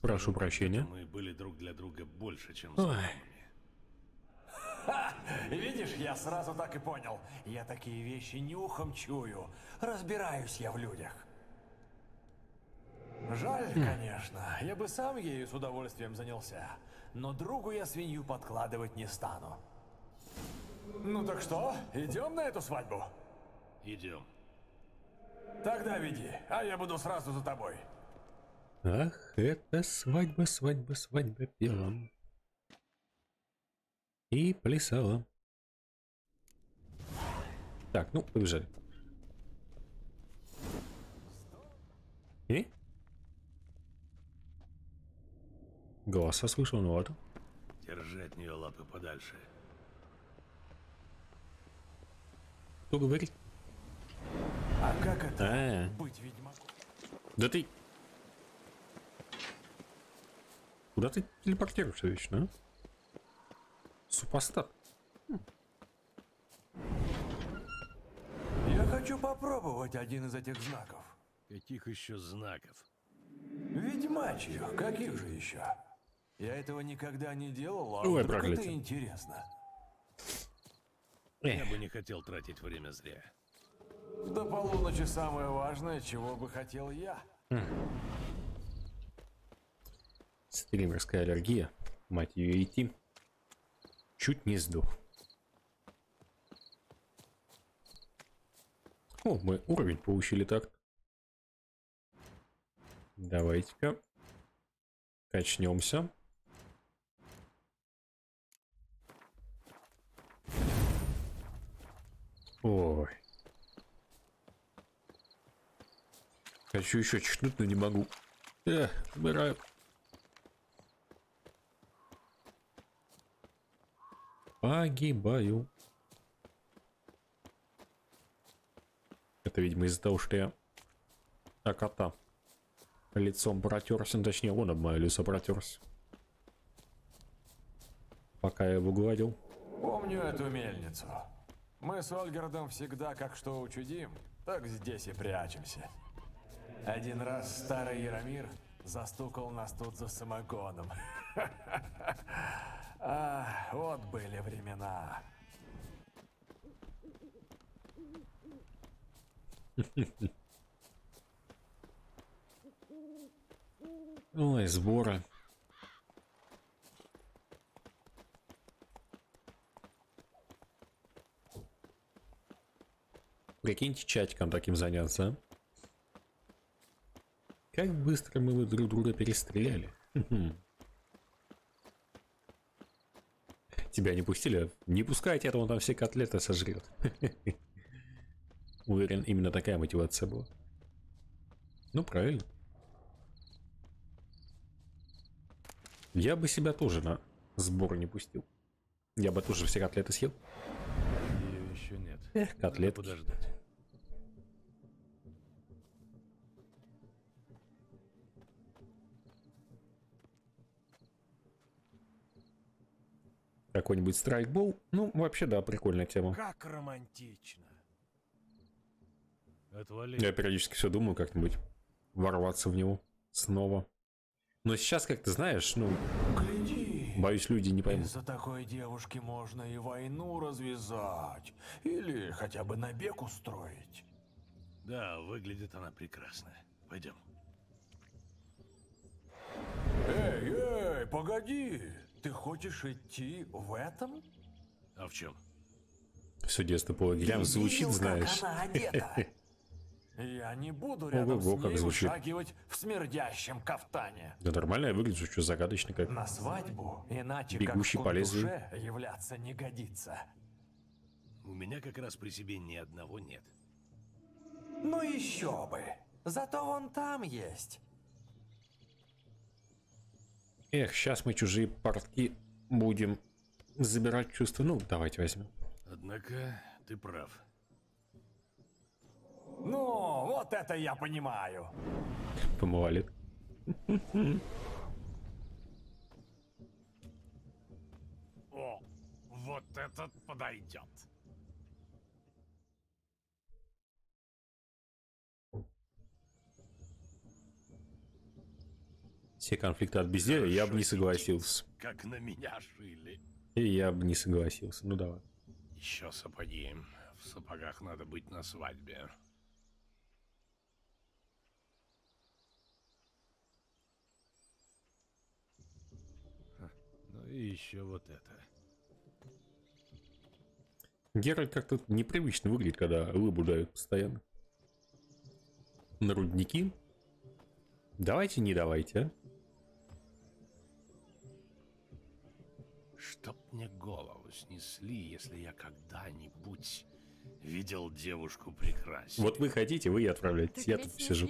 Прошу прощения. Мы были друг для друга больше, чем Ой. знакомыми. Ха! Видишь, я сразу так и понял. Я такие вещи нюхом чую. Разбираюсь я в людях. Жаль, конечно. Я бы сам ею с удовольствием занялся. Но другу я свинью подкладывать не стану. Ну так что, идем на эту свадьбу? Идем. Тогда веди, а я буду сразу за тобой. Ах, это свадьба, свадьба, свадьба пела. И плясала. Так, ну, побежали. И? Голоса слышал, ну ладно. Держи от нее лапы подальше. Кто говорит? А как это А, быть ведьмаком? да ты... Куда ты телепортируешься вечно, а? Супостат. Я хочу попробовать один из этих знаков. Каких еще знаков? Ведьмачьих, каких же еще? Я этого никогда не делал, а Ой, вдруг это интересно. Я бы не хотел тратить время зря. До полуночи самое важное, чего бы хотел я. Стримерская аллергия. Мать ее идти. Чуть не сдох. О, мы уровень получили так. Давайте-ка. Качнемся. Ой. Хочу еще чихнуть, но не могу. Эх, умираю. Погибаю. Это, видимо, из-за того, что я о кота лицом протерся, ну, точнее, он об мое лицо протерся. Пока я его гладил. Помню эту мельницу. Мы с Ольгердом всегда как что учудим, так здесь и прячемся. Один раз старый Яромир застукал нас тут за самогоном. А, вот были времена. Ой, сборы. Прикиньте, чатиком таким заняться, а? Как быстро мы друг друга перестреляли. Хм. Тебя не пустили? Не пускайте, а то он там все котлеты сожрет. Уверен, именно такая мотивация была. Ну, правильно. Я бы себя тоже на сбор не пустил. Я бы тоже все котлеты съел. Ее еще нет. Эх, Надо котлетки. подождать. Какой-нибудь страйкбол. Ну, вообще, да, прикольная тема. Как романтично. Отвали. Я периодически все думаю как-нибудь ворваться в него снова. Но сейчас, как ты знаешь, ну, Гляди, боюсь, люди не поймут. из-за такой девушки можно и войну развязать, или хотя бы набег устроить. Да, выглядит она прекрасно. Пойдем. Эй, эй, погоди! Ты хочешь идти в этом? А в чем? Все детство по лагерям звучит, видел, знаешь. как она одета? Я не буду рядом Ого-го, с как ней звучит. вышагивать в смердящем кафтане. Да нормально я выгляжу, что загадочно как. На свадьбу, иначе Бегущий как по лезвию. являться не годится. У меня как раз при себе ни одного нет. Ну еще бы! Зато вон там есть. Эх, сейчас мы чужие портки будем забирать чувства. Ну, давайте возьмем. Однако, ты прав. Ну, вот это я понимаю. Помывали. О, вот этот подойдет. Все конфликты от безделия, я бы не согласился. Как на меня шили. И я бы не согласился. Ну давай. Еще сапоги. В сапогах надо быть на свадьбе. Ну и еще вот это. Геральт как-то непривычно выглядит, когда лыбу дают постоянно. На рудники? Давайте, не давайте, а? Чтоб мне голову снесли, если я когда-нибудь видел девушку прекраснее. Вот вы хотите, вы и отправляйтесь. Я тут сижу.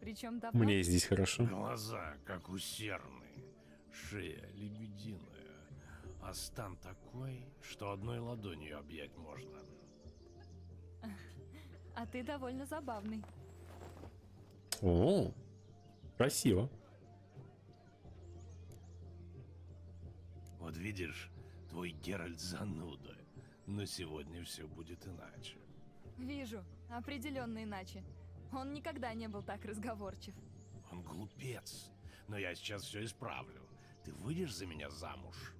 Причем давно. Мне здесь хорошо. Глаза, как у серны. Шея лебединая. А стан такой, что одной ладонью объять можно. А ты довольно забавный. О, красиво. Вот видишь, твой Геральт зануда. Но сегодня все будет иначе. Вижу, определенно иначе. Он никогда не был так разговорчив. Он глупец. Но я сейчас все исправлю. Ты выйдешь за меня замуж?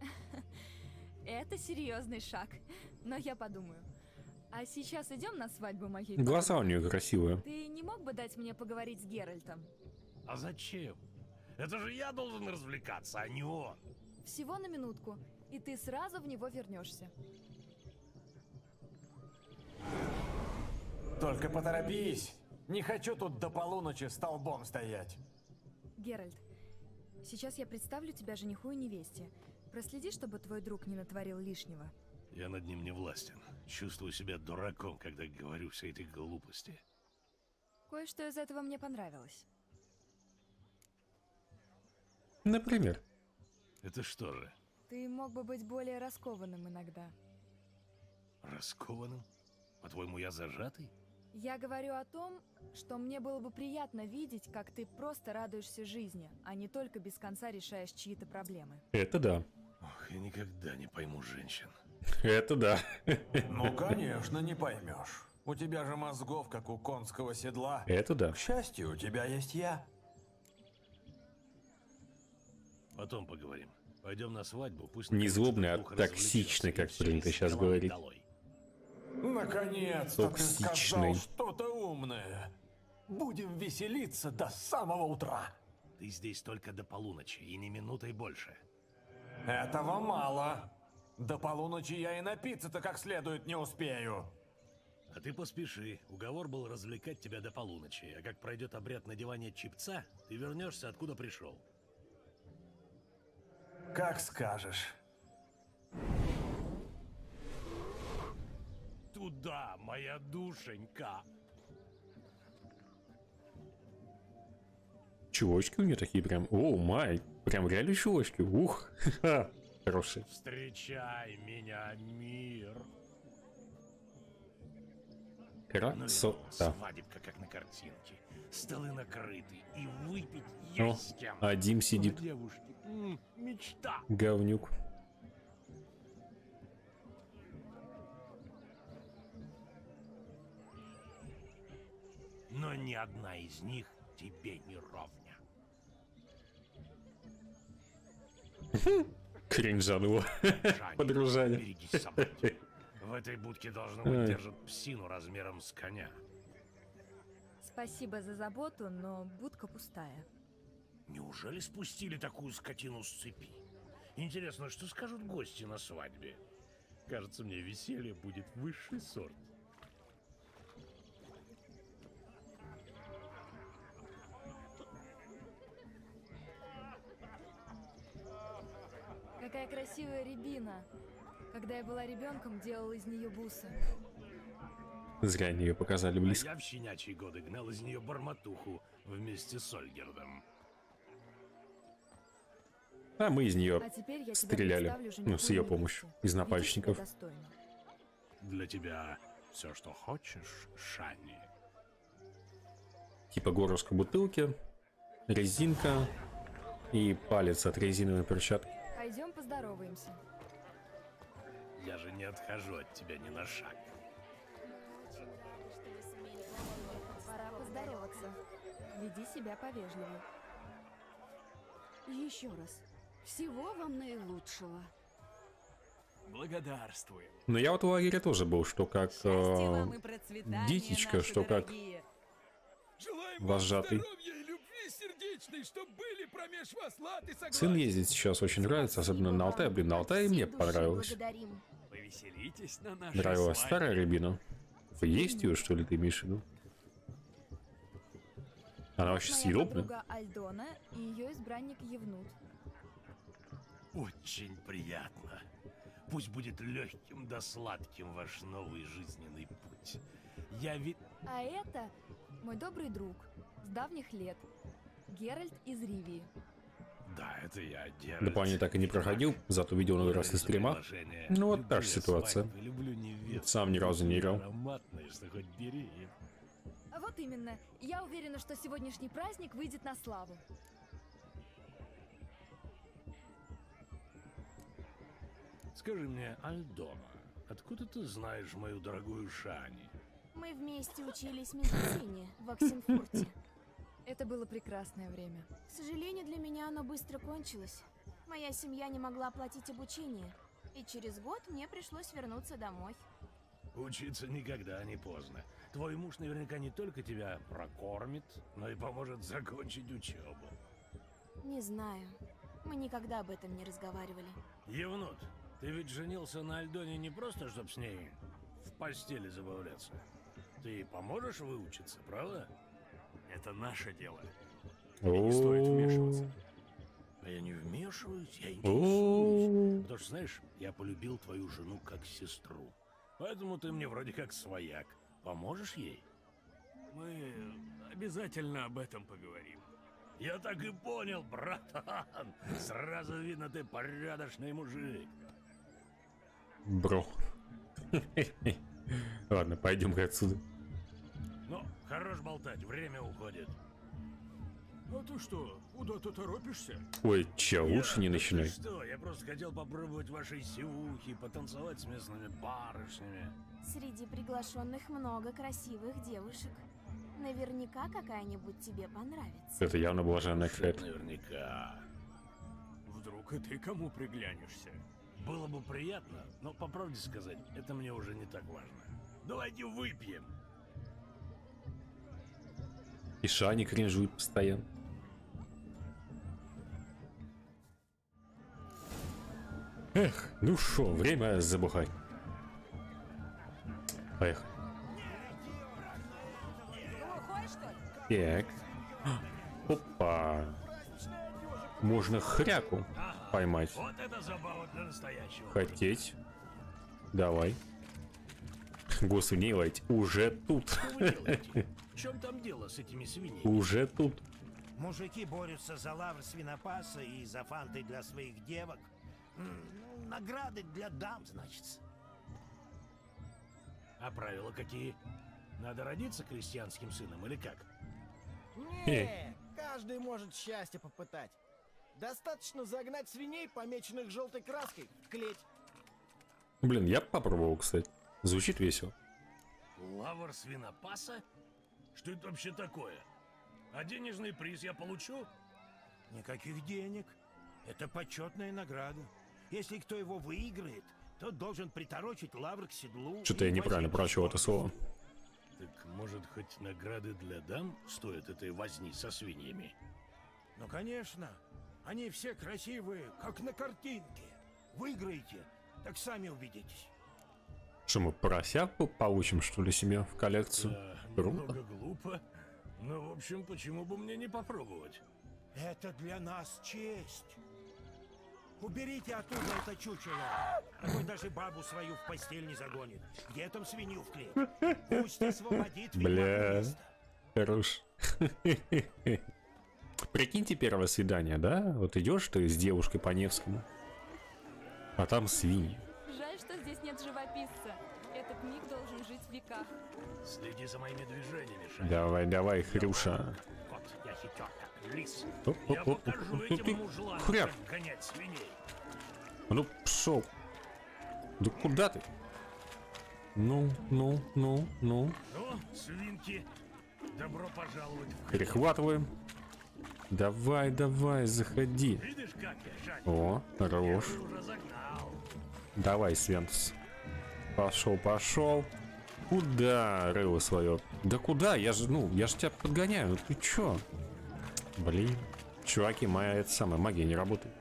Это серьезный шаг. Но я подумаю. А сейчас идем на свадьбу моей Глаза у нее красивые. Ты не мог бы дать мне поговорить с Геральтом? А зачем? Это же я должен развлекаться, а не он. Всего на минутку, и ты сразу в него вернешься. Только поторопись. Не хочу тут до полуночи столбом стоять. Геральт, сейчас я представлю тебя жениху и невесте. Проследи, чтобы твой друг не натворил лишнего. Я над ним не властен. Чувствую себя дураком, когда говорю все эти глупости. Кое-что из этого мне понравилось. Например. Это что же, Ты мог бы быть более раскованным иногда. раскованным? По-твоему, я зажатый? Я говорю о том, что мне было бы приятно видеть, как ты просто радуешься жизни, а не только без конца решаешь чьи-то проблемы. Это да. Ох, я никогда не пойму женщин. Это да. Ну, конечно, не поймешь. У тебя же мозгов, как у конского седла. Это да. К счастью, у тебя есть я. Потом поговорим. Пойдем на свадьбу, пусть... Не злобный, а токсичный, как принято сейчас говорить. долой. Наконец-то ты сказал Токсичный. что-то умное. Будем веселиться до самого утра. Ты здесь только до полуночи, и не минутой больше. Этого мало. До полуночи я и напиться-то как следует не успею. А ты поспеши. Уговор был развлекать тебя до полуночи, а как пройдет обряд надевания чипца, ты вернешься, откуда пришел. Как скажешь. Туда, моя душенька. Чулочки у нее такие прям. О, май. Прям реально чулочки. Ух. ха, Хорошие. Встречай меня, мир. Ну Красота. свадебка, как на картинке. Столы накрыты, и выпить О, есть с кем. а Дим сидит. Девушки. Мечта. Говнюк. Но ни одна из них тебе не ровня. Кринжануло. Подружание. Берегись собаки. В этой будке должно быть держат псину размером с коня. Спасибо за заботу, но будка пустая. Неужели спустили такую скотину с цепи? Интересно, что скажут гости на свадьбе? Кажется, мне веселье будет высший сорт. Какая красивая рябина. Когда я была ребенком, делала из нее бусы. Зря они ее показали А близко. я в щенячьи годы гнал из нее барматуху вместе с Ольгердом. А мы из нее А стреляли. Ну, с ее помощью. Из напальщиков. Для тебя все, что хочешь, Шани. Типа горлышко бутылки, резинка и палец от резиновой перчатки. Пойдем поздороваемся. Я же не отхожу от тебя ни на шаг. Пора поздороваться. Веди себя повежливее. Еще раз. Всего вам наилучшего. Благодарствую. Но я вот в лагере тоже был, что как э, наши что как дорогие. вожатый. любви сердечной, чтоб были промеж вас лад и Сын ездить сейчас очень нравится, особенно на Алтай. Блин, на Алтае мне понравилось. Нравилась свадьбе. старая рябина. Есть ее, что ли, ты имеешь в виду? Она вообще подруга Альдона и ее избранник Евнут. Очень приятно. Пусть будет легким да сладким ваш новый жизненный путь. Я ведь... А это мой добрый друг с давних лет. Геральт из Ривии. Да, это я, Геральт. Дополнение так и не проходил, зато видел много раз на стримах. приглашение. Ну вот та же ситуация. свадьбы. Сам ни разу не играл. Ароматные, что хоть бери. А вот именно. Я уверена, что сегодняшний праздник выйдет на славу. Скажи мне, Альдона, откуда ты знаешь мою дорогую Шани? Мы вместе учились медицине в Оксенфурте. Это было прекрасное время. К сожалению, для меня оно быстро кончилось. Моя семья не могла оплатить обучение, и через год мне пришлось вернуться домой. Учиться никогда не поздно. Твой муж наверняка не только тебя прокормит, но и поможет закончить учебу. Не знаю. Мы никогда об этом не разговаривали. Евнут, ты ведь женился на Альдоне не просто, чтобы с ней в постели забавляться. Ты поможешь выучиться, правда? Это наше дело. Не стоит вмешиваться. А я не вмешиваюсь, я интересуюсь. Потому что, знаешь, я полюбил твою жену как сестру. Поэтому ты мне вроде как свояк. Поможешь ей? Мы обязательно об этом поговорим. Я так и понял, братан. Сразу видно, ты порядочный мужик. Бро. Ладно, пойдем-ка отсюда. Ну, хорош болтать, время уходит. А ты что, куда-то торопишься? Ой, че, лучше не начинай. ты что, я просто хотел попробовать вашей сивухи, потанцевать с местными барышнями. Среди приглашенных много красивых девушек. Наверняка какая-нибудь тебе понравится. Это явно блаженная Кэт. Наверняка. Вдруг и ты кому приглянешься? Было бы приятно, но по правде сказать, это мне уже не так важно. Давайте выпьем. И Шани кринжует постоянно. Эх, ну шо, время забухать. Поехали. Так. Опа. Можно хряку поймать. Вот это забава для настоящего. Хотеть. Давай. Господи, не лайте. Уже тут. Что вы делаете? В чем там дело с этими свиньями? Уже тут. Мужики борются за лавр свинопаса и за фанты для своих девок. Ну, награды для дам, значит. А правила какие? Надо родиться крестьянским сыном или как? Не, каждый может счастье попытать. Достаточно загнать свиней, помеченных желтой краской, в клеть. Блин, я попробовал, кстати. Звучит весело. Лавр свинопаса? Что это вообще такое? А денежный приз я получу? Никаких денег. Это почетная награда. Если кто его выиграет, тот должен приторочить лавр к седлу. Что-то я неправильно прочел это слово. Так может хоть награды для дам стоят этой возни со свиньями? Ну, конечно. Они все красивые, как на картинке. Выиграете, так сами убедитесь. Что мы поросят по- получим, что ли, себе в коллекцию? Да, Круто. немного глупо. Но, в общем, почему бы мне не попробовать? Это для нас честь. Уберите оттуда это чучело. Такой даже бабу свою в постель не загонит. Где там свинью в клеть? Пусть освободит Бля. Хорош. Прикиньте первое свидание, да? Вот идешь ты с девушкой по Невскому, а там свиньи. Жаль, что здесь нет живописца. Этот миг должен жить в веках. Следи за моими движениями, Шань. Давай, давай, Хрюша. Вот, я хитер как лис. Оп, Я оп, оп, покажу оп, оп, этим оп. мужланам, Хряк. как гонять свиней. Ну, пшел. Да куда ты? Ну, ну, ну, ну. Ну, свинки, добро пожаловать в Перехватываем. Давай, давай, заходи. Видишь? О, хорош. Давай, Свентус. Пошел, пошел. Куда рыло свое? Да куда? Я же, ну, я же тебя подгоняю. Ну ты чё? Блин. Чуваки, моя это самая магия не работает.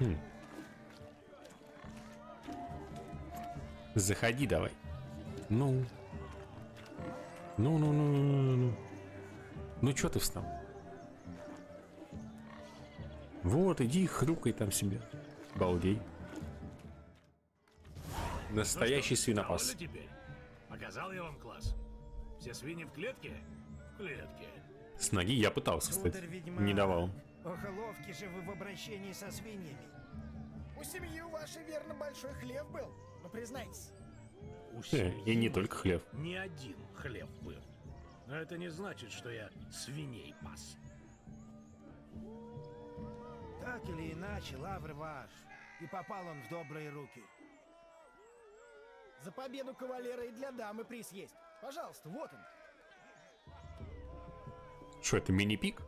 Хм. Заходи давай. Ну. Ну, ну, ну, ну, ну, ну. Ну, чё ты встал? Вот, иди хрюкай там себе. Балдей. Настоящий свинопас. Довольно теперь? Показал я вам класс. Все свиньи в клетке? В клетке. С ноги я пытался, кстати. Не давал. Ох, ловки же вы в обращении со свиньями. У семьи у вашей, верно, большой хлев был. Ну, признайтесь. И не только хлеб. Не один хлеб был. Но это не значит, что я свиней пас. Так или иначе, лавр ваш. И попал он в добрые руки. За победу кавалера и для дамы приз есть. Пожалуйста, вот он. Что это, мини-пик?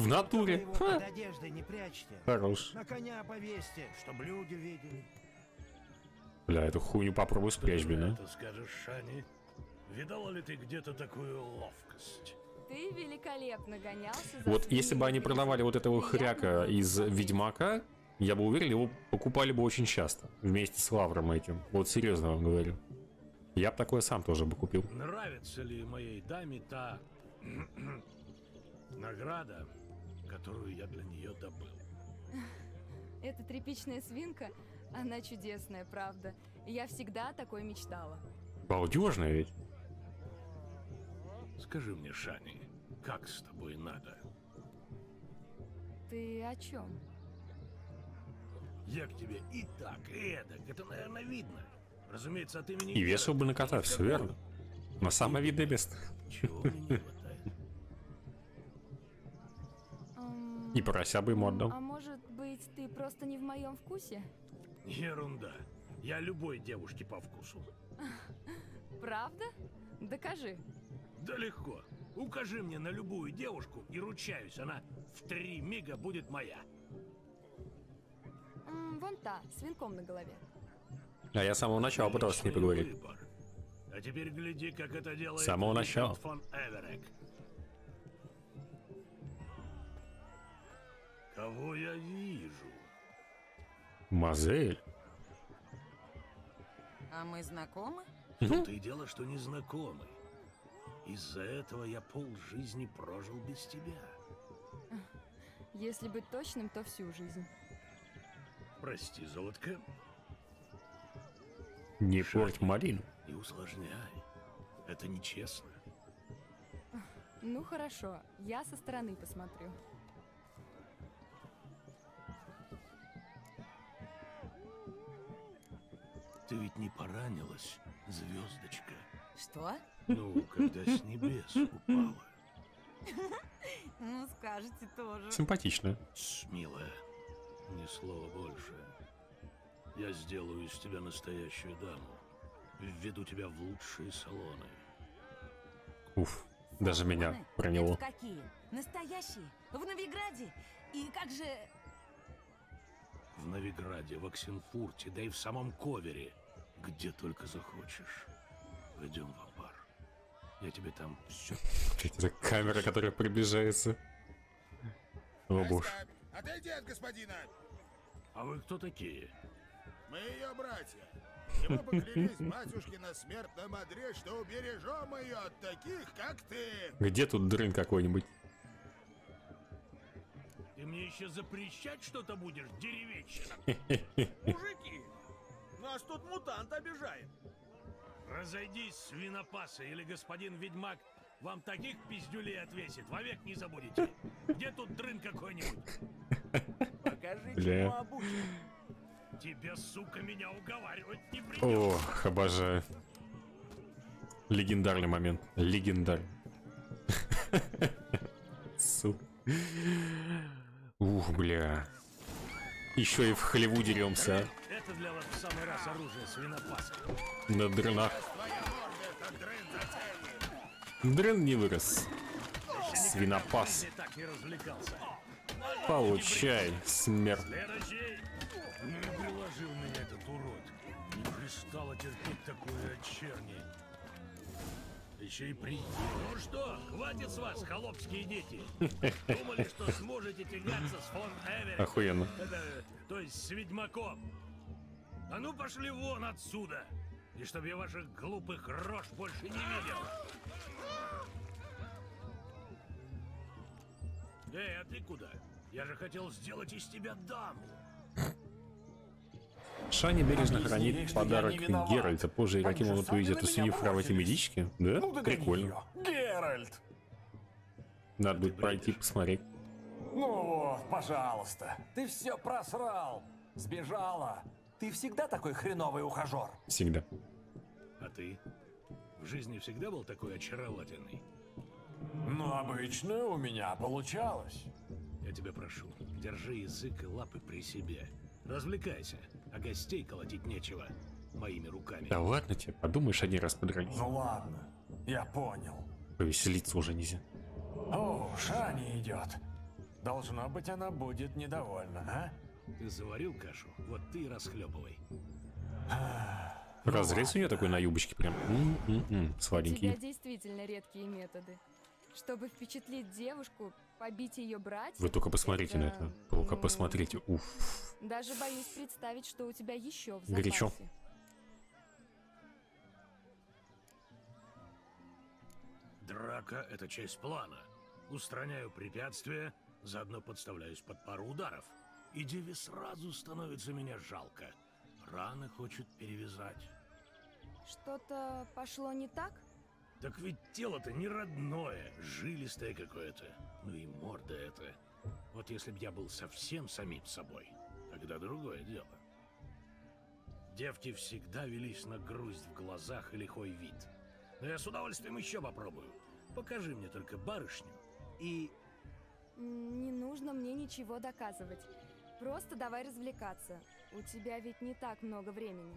В натуре. Ха. под одеждой не прячьте. Хорош. На коня повесьте, чтобы люди видели. Бля, эту хуйню попробуй спрячь, блин, а. Ты скажешь, Шани, видала ли ты где-то такую ловкость? Ты великолепно гонялся за Вот если бы они продавали вот этого хряка из Ведьмака, я бы уверен, его покупали бы очень часто. Вместе с Лавром этим. Вот серьезно вам говорю. Я бы такое сам тоже бы купил. Нравится ли моей даме та награда, которую я для нее добыл? Эта тряпичная свинка, она чудесная, правда. Я всегда такой мечтала. Балдежная ведь. Скажи мне, Шани, как с тобой надо? Ты о чем? Я к тебе и так, и эдак. Это, наверное, видно. Разумеется, от имени... И вешал бы на кота, все верно. На самое видное место. Чего мне не хватает? И порося бы ему отдал. А может быть, ты просто не в моем вкусе? Ерунда. Я любой девушке по вкусу. Правда? Докажи. Да легко. Укажи мне на любую девушку и ручаюсь, она в три мига будет моя. М, вон та, с венком на голове. А я с самого начала пытался с ней поговорить. Выбор. А теперь гляди, как это делает С самого начала. фон Эверек. Кого я вижу? Мазель. А мы знакомы? Тут и дело, что не знакомы. Из-за этого я пол жизни прожил без тебя. Если быть точным, то всю жизнь. Прости, золотко, Не порть малину. не усложняй. Это нечестно. Ну хорошо, я со стороны посмотрю. Ты ведь не поранилась, звездочка. Что? Ну, когда с небес упала. Ну, скажете тоже. Симпатично. Тш, милая, ни слова больше. Я сделаю из тебя настоящую даму. Введу тебя в лучшие салоны. Уф. Даже меня проняло. Это какие? Настоящие? В Новиграде? И как же... В Новиграде, в Оксенфурте, да и в самом Ковере. Где только захочешь. Пойдем в амбар. Я тебе там все... Это камера, которая приближается. О боже. Отойди от господина! А вы кто такие? Мы ее братья. И мы поклялись батюшке на смертном одре, что убережем ее от таких, как ты. Где тут дрын какой-нибудь? Ты мне еще запрещать что-то будешь, деревенщина? Мужики, нас тут мутант обижает. Разойдись, свинопасы, или господин ведьмак вам таких пиздюлей отвесит, вовек не забудете. Где тут дрын какой-нибудь? Покажи, чему обучен. Тебе, сука, меня уговаривать не придется. Ох, обожаю. Легендарный момент. Легендарный. Су. Ух, бля. Еще и в хлеву деремся. Это для вас в самый раз оружие свинопаса. На дрынах. Дрын не вырос. Свинопас. Получай, смерть. Следующий. И приложил меня этот урод. Не пристало терпеть такое отчерни. Еще и при... Ну что, хватит с вас, холопские дети. Думали, что сможете тягаться с фон Эверетом. Охуенно. Это, то есть с ведьмаком. А ну пошли вон отсюда. И чтоб я ваших глупых рож больше не видел. Эй, а ты куда? Я же хотел сделать из тебя даму. Шани бережно хранит подарок. Геральта. Позже игроки могут увидеть эту свинью в кровати медички. Да? Ну, Прикольно. Геральт! Надо будет пройти посмотреть. Ну вот, пожалуйста. Ты все просрал. Сбежала. Ты всегда такой хреновый ухажер. Всегда. А ты? В жизни всегда был такой очаровательный? Ну, обычно у меня получалось. Я тебя прошу, держи язык и лапы при себе. Развлекайся, а гостей колотить нечего. Моими руками. Да ладно тебе, подумаешь, один раз подрались. Ну ладно, я понял. Повеселиться уже нельзя. О, Шани идет. Должно быть, она будет недовольна, а? Ты заварил кашу? Вот ты и расхлебывай. Разрез у нее такой на юбочке прям. М-м-м, У тебя Сладенький. действительно редкие методы. Чтобы впечатлить девушку, побить ее братьев... Вы только посмотрите на это. Только ну, посмотрите. Уф. Даже боюсь представить, что у тебя еще в запасе. Горячо. Драка — это часть плана. Устраняю препятствия, заодно подставляюсь под пару ударов. И Деве сразу становится меня жалко. Раны хочет перевязать. Что-то пошло не так? Так ведь тело-то не родное, жилистое какое-то. Ну и морда это. Вот если б я был совсем самим собой, тогда другое дело. Девки всегда велись на грусть в глазах и лихой вид. Но я с удовольствием еще попробую. Покажи мне только барышню и... Не нужно мне ничего доказывать. Просто давай развлекаться. У тебя ведь не так много времени.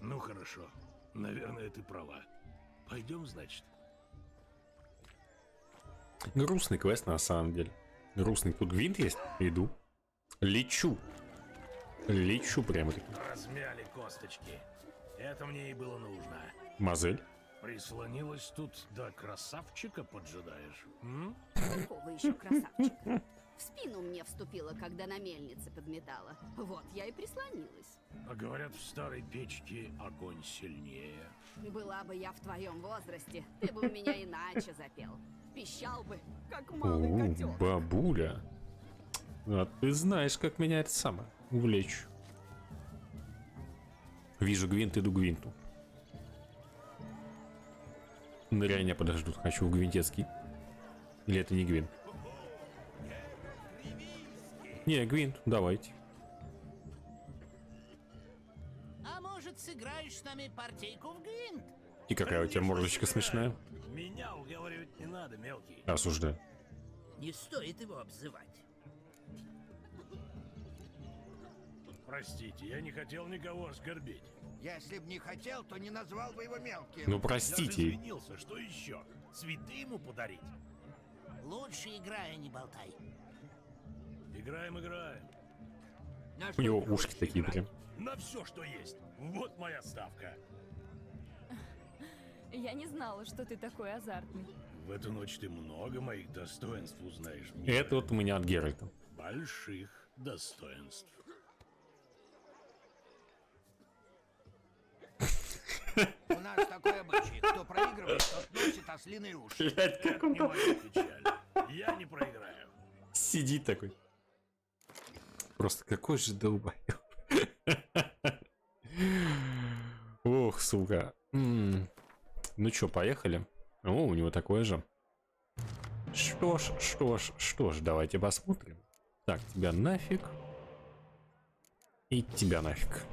Ну хорошо, наверное, ты права. Пойдем, значит. Грустный квест на самом деле. Грустный. Тут гвинт есть? Иду. Лечу. Лечу прямо таки. Размяли косточки. Это мне и было нужно. Мазель. Прислонилась тут, да красавчика поджидаешь. М? Какого еще красавчика? В спину мне вступила, когда на мельнице подметала. Вот я и прислонилась. А говорят, в старой печке огонь сильнее. Была бы я в твоем возрасте, ты бы у меня иначе запел. Пищал бы, как малый О, котенок. бабуля. А ты знаешь, как меня это самое увлечь. Вижу гвинт, иду к гвинту. Ныряния подождут. Хочу в гвинтецкий. Или это не гвинт? Не, гвинт, давайте. А может, сыграешь с нами партийку в гвинт? И какая у тебя мордочка смешная. Меня уговаривать не надо, мелкий. Осуждаю. Не стоит его обзывать. Простите, я не хотел никого оскорбить. Если б не хотел, то не назвал бы его мелким. Ну, Я простите. же извинился, что еще? Цветы ему подарить? Лучше играй, а не болтай. Играем, играем. У него ушки такие прям. На все, что есть. Вот моя ставка. Я не знала, что ты такой азартный. В эту ночь ты много моих достоинств узнаешь. Мира. Это вот у меня от Геральта. Больших достоинств. У нас такой обычай. Кто проигрывает, тот носит ослиные уши. Блядь, как он печаль. Я не проиграю. Сидит такой. Просто какой же долбоёб. Ох, сука. Ну чё, поехали? О, у него такое же. Что ж, что ж, что ж, давайте посмотрим. Так, тебя нафиг. И тебя нафиг.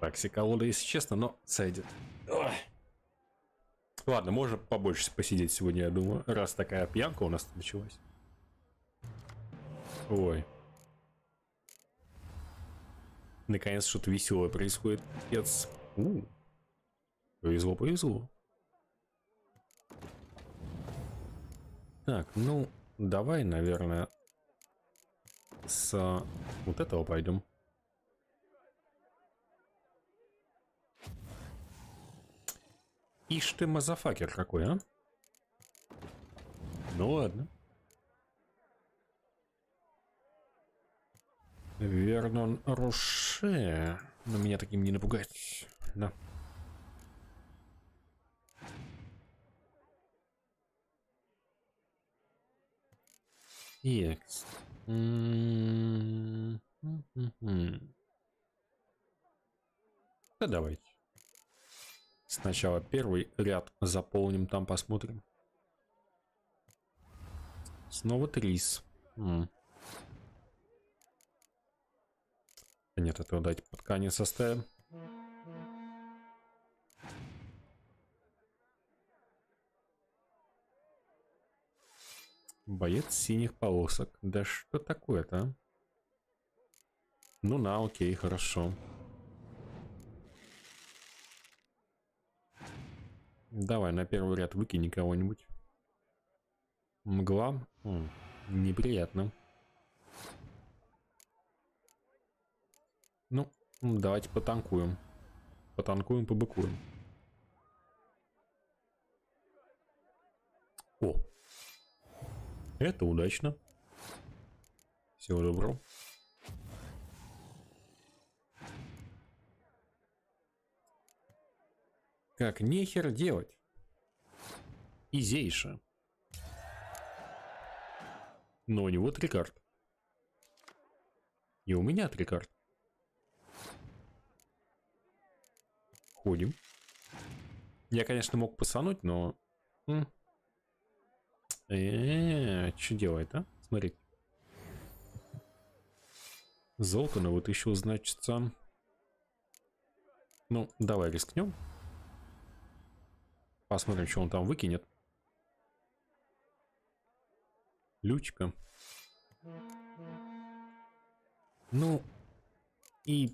Такси колода, если честно, но сойдет. Ой. Ладно, можно побольше посидеть сегодня, я думаю, раз такая пьянка у нас началась. Ой. Наконец что-то веселое происходит. Пец. У. Повезло, повезло. Так, ну, давай, наверное, с вот этого пойдем. Ишь ты, мазафакер какой, а? Ну ладно. Вернон Роше. Но меня таким не напугать. Да. Текст. М-м-м. Да давайте. Сначала первый ряд заполним, там посмотрим. Снова трис. М. Нет, этого дайте под ткани составим. Боец синих полосок. Да что такое-то, а? Ну на, окей, хорошо. Давай на первый ряд выкини кого-нибудь. Мгла? М, неприятно. Ну, давайте потанкуем. Потанкуем, побыкуем. О! Это удачно. Всего доброго. Как нехер делать? Изейше. Но у него три карты. И у меня три карты. Ходим. Я, конечно, мог посануть, но... Э, что делает, а? Смотри. Золото на вытащил, значит, сам. Ну, давай рискнем. Посмотрим, что он там выкинет. Лючка. Ну, и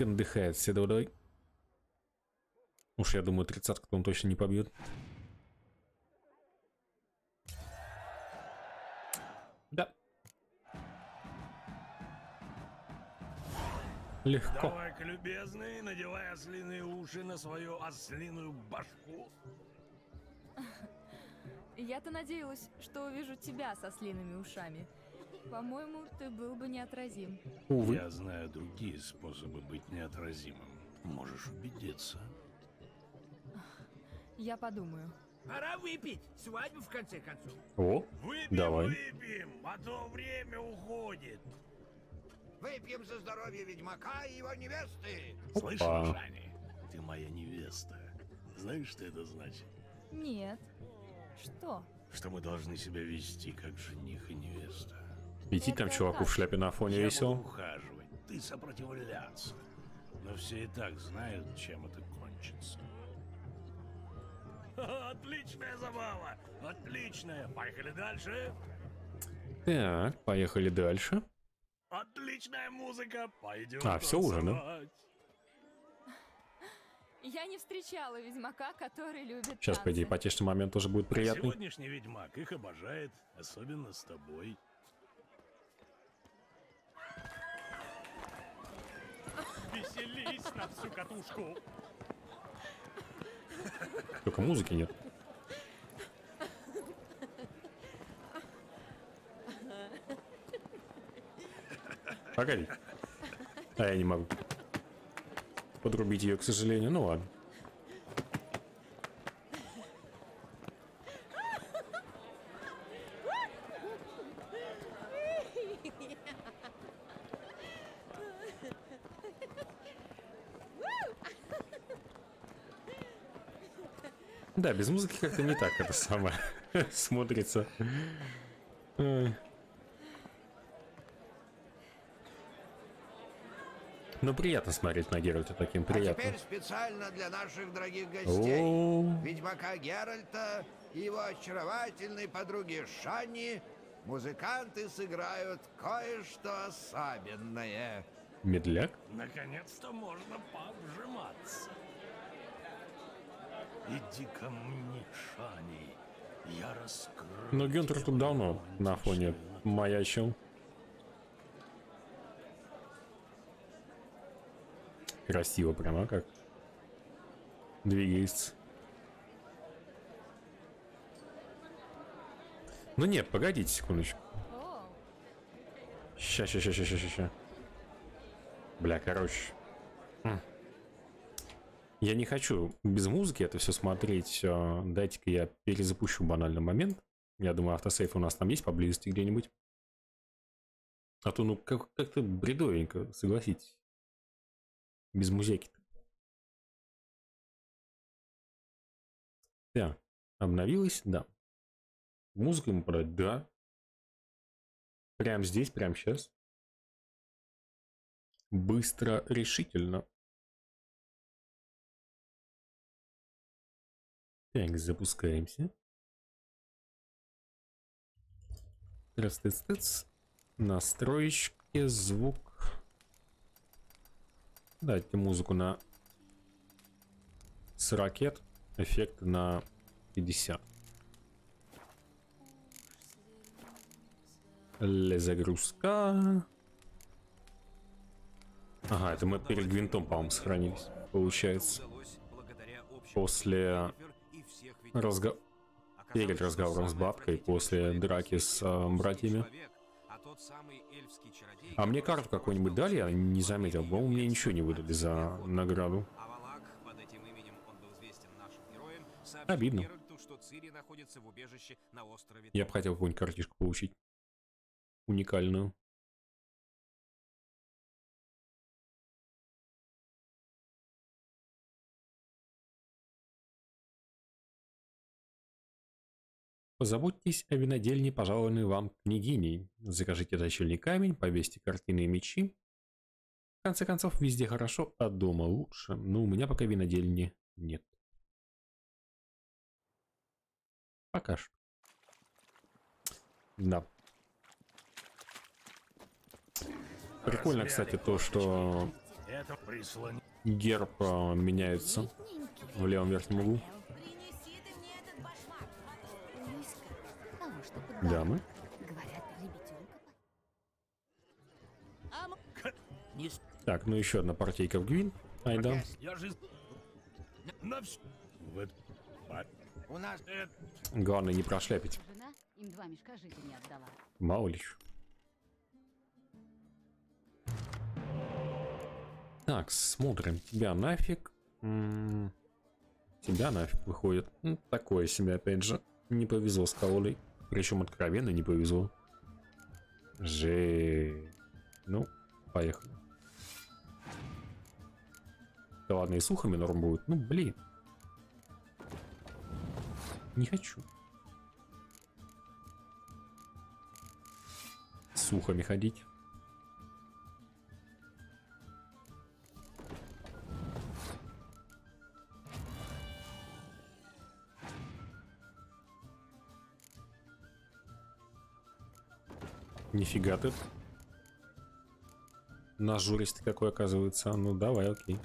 отдыхает все давай. Уж я думаю, тридцатку он точно не побьет. Да. Легко. Давай-ка, любезный, надевай ослиные уши на свою ослиную башку. Я-то надеялась, что увижу тебя со слиными ушами. По-моему, ты был бы неотразим. Увы. Я знаю другие способы быть неотразимым. Можешь убедиться. Я подумаю. Пора выпить. Свадьба в конце концов. О, Выпьем, давай. выпьем, а то время уходит. Выпьем за здоровье ведьмака и его невесты. Слышишь, Опа. Жани? Ты моя невеста. Знаешь, что это значит? Нет. Что? Что мы должны себя вести как жених и невеста. Летит там чуваку в шляпе на фоне Я весел. ухаживать, ты сопротивляться. Но все и так знают, чем это кончится. Отличная забава! Отличная! Поехали дальше! Так, поехали дальше. Отличная музыка! Пойдем А, всё уже, да? Я не встречала ведьмака, который любит Сейчас, по идее, танцы. потешный момент тоже будет приятный. Сегодняшний ведьмак их обожает, особенно с тобой. Веселись на всю катушку. Только музыки нет. Погоди. А я не могу. Подрубить ее, к сожалению. Ну ладно. Да, без музыки как-то не так это самое смотрится. Ну, приятно смотреть на Геральта таким, А приятно. теперь специально для наших дорогих гостей, О. ведьмака Геральта и его очаровательной подруги Шанни, музыканты сыграют кое-что особенное. Медляк? Наконец-то можно пообжиматься. Иди ко мне, Шани. Я раскрою. Но Гюнтер тут давно на фоне маячил. Красиво прямо, как двигается. Ну нет, погодите секундочку. Ща, ща, ща, ща, ща, ща. Бля, короче. Я не хочу без музыки это все смотреть. А, Дайте-ка я перезапущу банальный момент. Я думаю, автосейф у нас там есть поблизости где-нибудь. А то, ну, как- как-то бредовенько, согласитесь. Без музыки. Так, обновилась? Да. Музыку ему подать? Да. Прям здесь, прям сейчас. Быстро, решительно. Так, запускаемся. Раз, тыц. Настроечки, звук. Дайте музыку на с ракет. Эффект на 50. Ле загрузка. Ага, это мы перед гвинтом, по-моему, сохранились. Получается. После разго... Перед разговором с бабкой, после драки с э, братьями. А мне карту какую-нибудь дали, я не заметил. По-моему, мне ничего не выдали за награду. Обидно. Я бы хотел какую-нибудь картишку получить. Уникальную. Позаботьтесь о винодельне, пожалованной вам княгиней. Закажите точильный камень, повесьте картины и мечи. В конце концов, везде хорошо, а дома лучше. Но у меня пока винодельни нет. Пока что. Да. Прикольно, кстати, то, что герб а, меняется в левом верхнем углу. Дамы. Так, ну еще одна партийка в Гвин. А, У нас... Главное не прошляпить. Мало ли чё. Так, смотрим. Тебя нафиг. М, Тебя нафиг выходит. Ну, такое себе, опять же. Не повезло с колодой. Причем откровенно не повезло. Же. Ну, поехали. Да ладно, и сухами норм будет. Ну, блин. Не хочу. Сухами ходить. Нифига ты. Нажуристый какой оказывается. Ну давай, окей.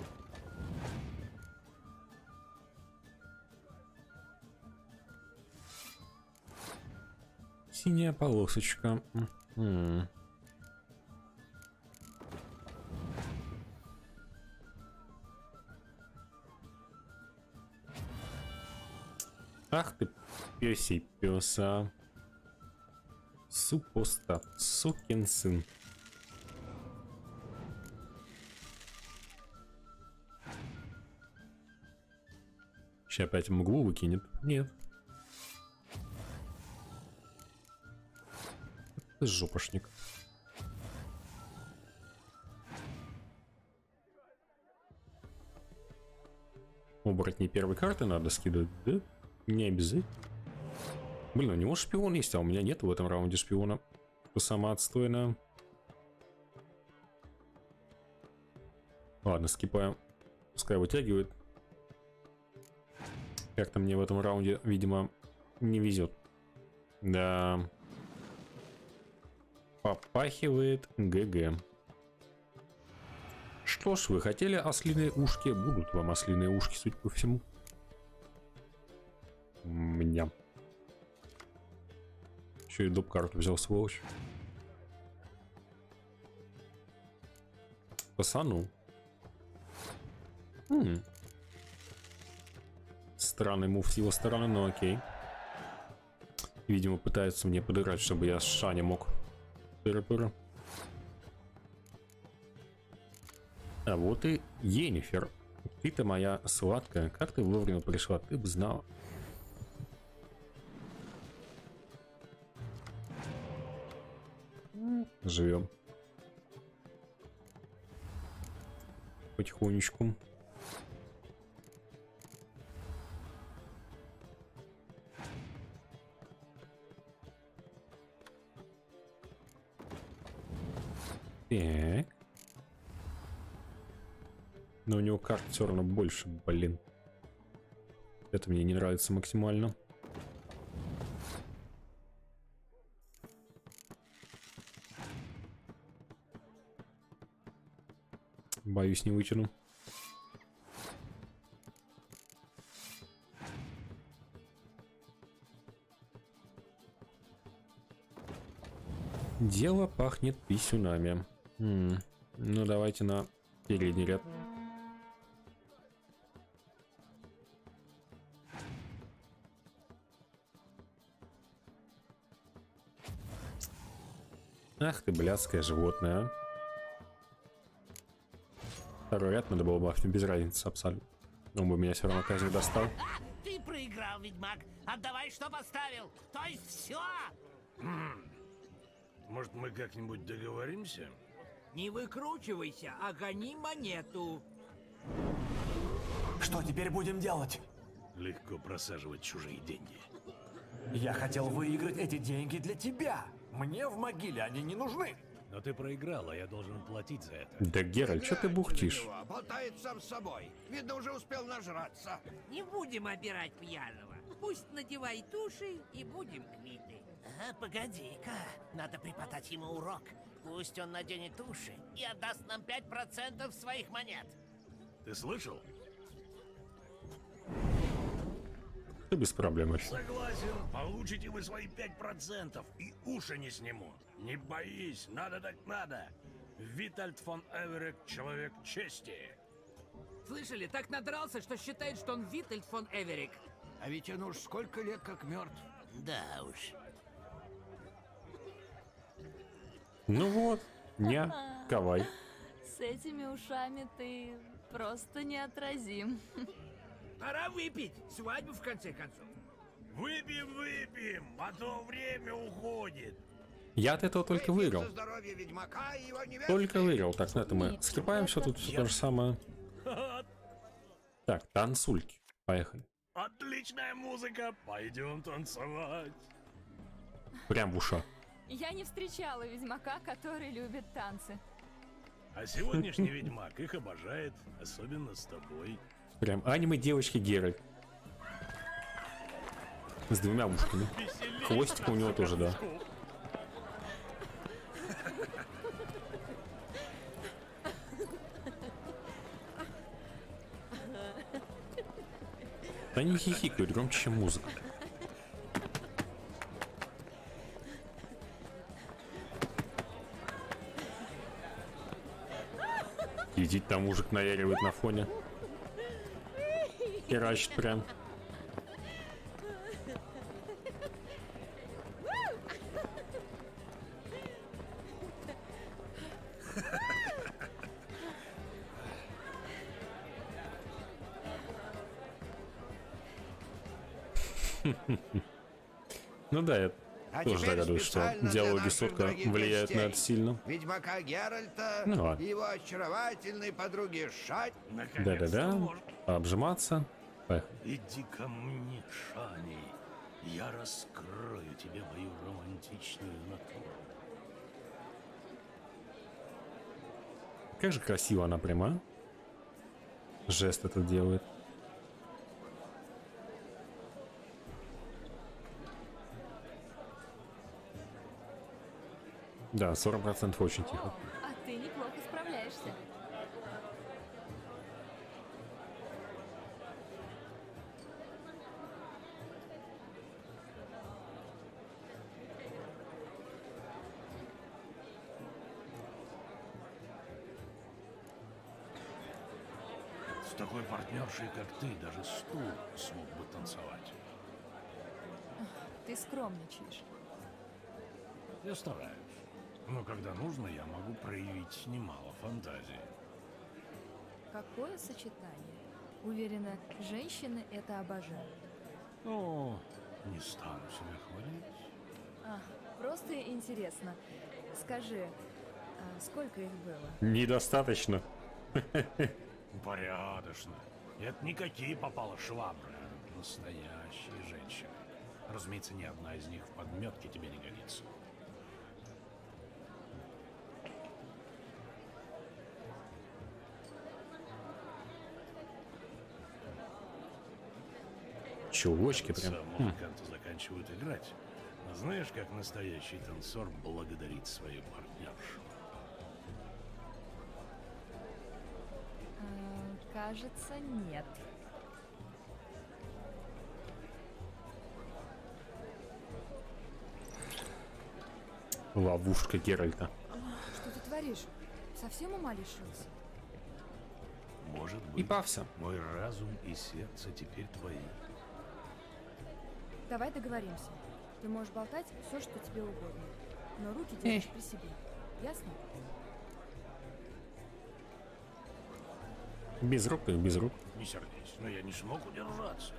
Синяя полосочка. М. Ах ты, пёсей пёса. Супостат, сукин сын. Сейчас опять мглу выкинет. Нет. Ты жопошник. Оборотней первой карты надо скидывать, да? Не обязательно. Блин, у него шпион есть, а у меня нет в этом раунде шпиона. Что самое отстойное. Ладно, скипаем. Пускай вытягивает. Как-то мне в этом раунде, видимо, не везет. Да. Попахивает ГГ. что ж, вы хотели ослиные ушки, будут вам ослиные ушки, судя по всему. Меня. Еще и доп. карту взял, сволочь. Пасану. М. Странный мув с его стороны, но окей. Видимо, пытается мне подыграть, чтобы я с Шани мог. Пыры-пыры. А вот и Енифер. Ты-то моя сладкая. Как ты вовремя пришла? Ты бы знала. Живем. Потихонечку. Так. Но у него карт все равно больше, блин. Это мне не нравится максимально. Боюсь, не вытяну. Дело пахнет писюнами. М, Ну, давайте на передний ряд. Ах ты, блядское животное, а. Второй ряд надо было бафнуть, без разницы абсолютно. Он бы меня все равно каждый достал. Ты проиграл, ведьмак. Отдавай, что поставил. То есть все. Может, мы как-нибудь договоримся? Не выкручивайся, а гони монету. Что теперь будем делать? Легко просаживать чужие деньги. Я хотел выиграть эти деньги для тебя. Мне в могиле они не нужны. Но ты проиграл, а я должен платить за это. Да, Геральт, что ты бухтишь? Его, болтает сам с собой. Видно, уже успел нажраться. Не будем обирать пьяного. Пусть надевает уши и будем квиты. А, погоди-ка, надо преподать ему урок. Пусть он наденет уши и отдаст нам 5% своих монет. Ты слышал? Ты без проблем. Согласен. Получите вы свои 5% и уши не сниму. Не боись, надо так надо. Витальд фон Эверек — человек чести. Слышали, так надрался, что считает, что он Витальд фон Эверик. А ведь он уж сколько лет как мертв. Да уж. Ну вот, не, кавай. С этими ушами ты просто неотразим. Пора выпить. Свадьбу в конце концов. Выпьем, выпьем, а то время уходит. Я от этого только выиграл. Здоровье ведьмака и его невесты. Только выиграл. Так, на это мы скрипаем все тут все то же самое. Так, танцульки. Поехали. Отличная музыка, пойдем танцевать. Прям в ушах. Я не встречала ведьмака, который любит танцы. А сегодняшний ведьмак их обожает, особенно с тобой. Прям аниме девочки Геральт. С двумя ушками. Хвостик у него тоже, да. Они хихикают громче, чем музыка. Идите, там мужик наяривает на фоне. Херачит прям. Ну да, я А тоже догадываюсь, что диалоги Сотка дорогих влияют на это сильно. Ведьмака Геральта Ну ладно. его очаровательной подруги Шать. Да-да-да. Обжиматься. Поехали. Иди ко мне, Шани. Я раскрою тебе мою романтичную натуру. Как же красиво она прямо. а? Жест этот делает. Да, 40% очень тихо. А ты неплохо справляешься. такой партнершей, как ты, даже стул смог бы танцевать. Ты скромничаешь. Я стараюсь. Но когда нужно, я могу проявить немало фантазии. Какое сочетание. Уверена, женщины это обожают. Ну, не стану себя хвалить. А, просто интересно. Скажи, а сколько их было? Недостаточно. Порядочно. Это никакие попало швабры, а настоящие женщины. Разумеется, ни одна из них в подметке тебе не годится. Чулочки прям. Музыканты заканчивают играть. Знаешь, как настоящий танцор благодарит свою партнершу? А, кажется, нет. Ловушка Геральта. Что ты творишь? Совсем ума лишился? Может быть, И пався. мой разум и сердце теперь твои. Давай договоримся. Ты можешь болтать все, что тебе угодно. Но руки держишь при себе. Ясно? Без рук, так без рук. Не сердись, но я не смог удержаться.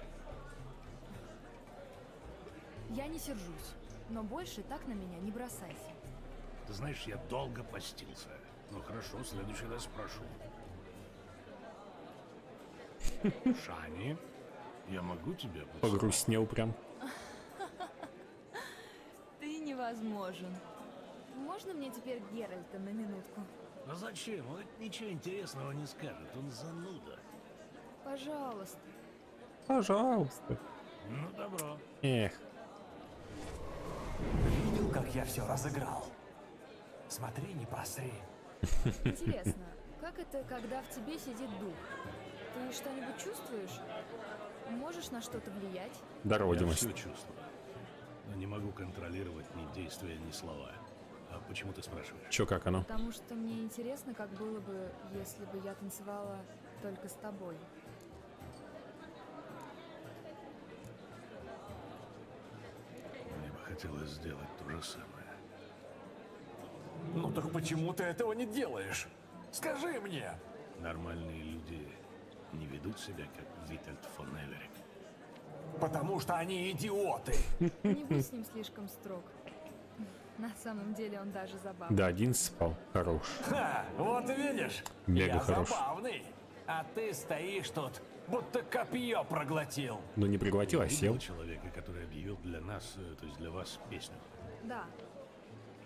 Я не сержусь. Но больше так на меня не бросайся. Ты знаешь, я долго постился. Ну хорошо, в следующий раз спрошу. Шани, я могу тебя поцеловать? Погрустнел прям. Ты невозможен. Можно мне теперь Геральта на минутку? А зачем? Он ведь ничего интересного не скажет. Он зануда. Пожалуйста. Пожалуйста. Ну, добро. Эх. Видел, как я все разыграл? Смотри, не просри. Интересно, как это, когда в тебе сидит дух? Ты что-нибудь чувствуешь? Можешь на что-то влиять? Здорово, я Димас. все чувствую. Но не могу контролировать ни действия, ни слова. А почему ты спрашиваешь? Чё, как оно? Потому что мне интересно, как было бы, если бы я танцевала только с тобой. Мне бы хотелось сделать то же самое. Ну так почему ты этого не делаешь? Скажи мне! Нормальные люди не ведут себя, как Витальд фон Эверик. Потому что они идиоты. Не будь с ним слишком строг. На самом деле он даже забавный. Да, один спал. Хорош. Ха, вот видишь? Мега я хорош. забавный. А ты стоишь тут, будто копье проглотил. Ну не приглотил, а сел. человека, который объявил для нас, э, то есть для вас, песню. Да.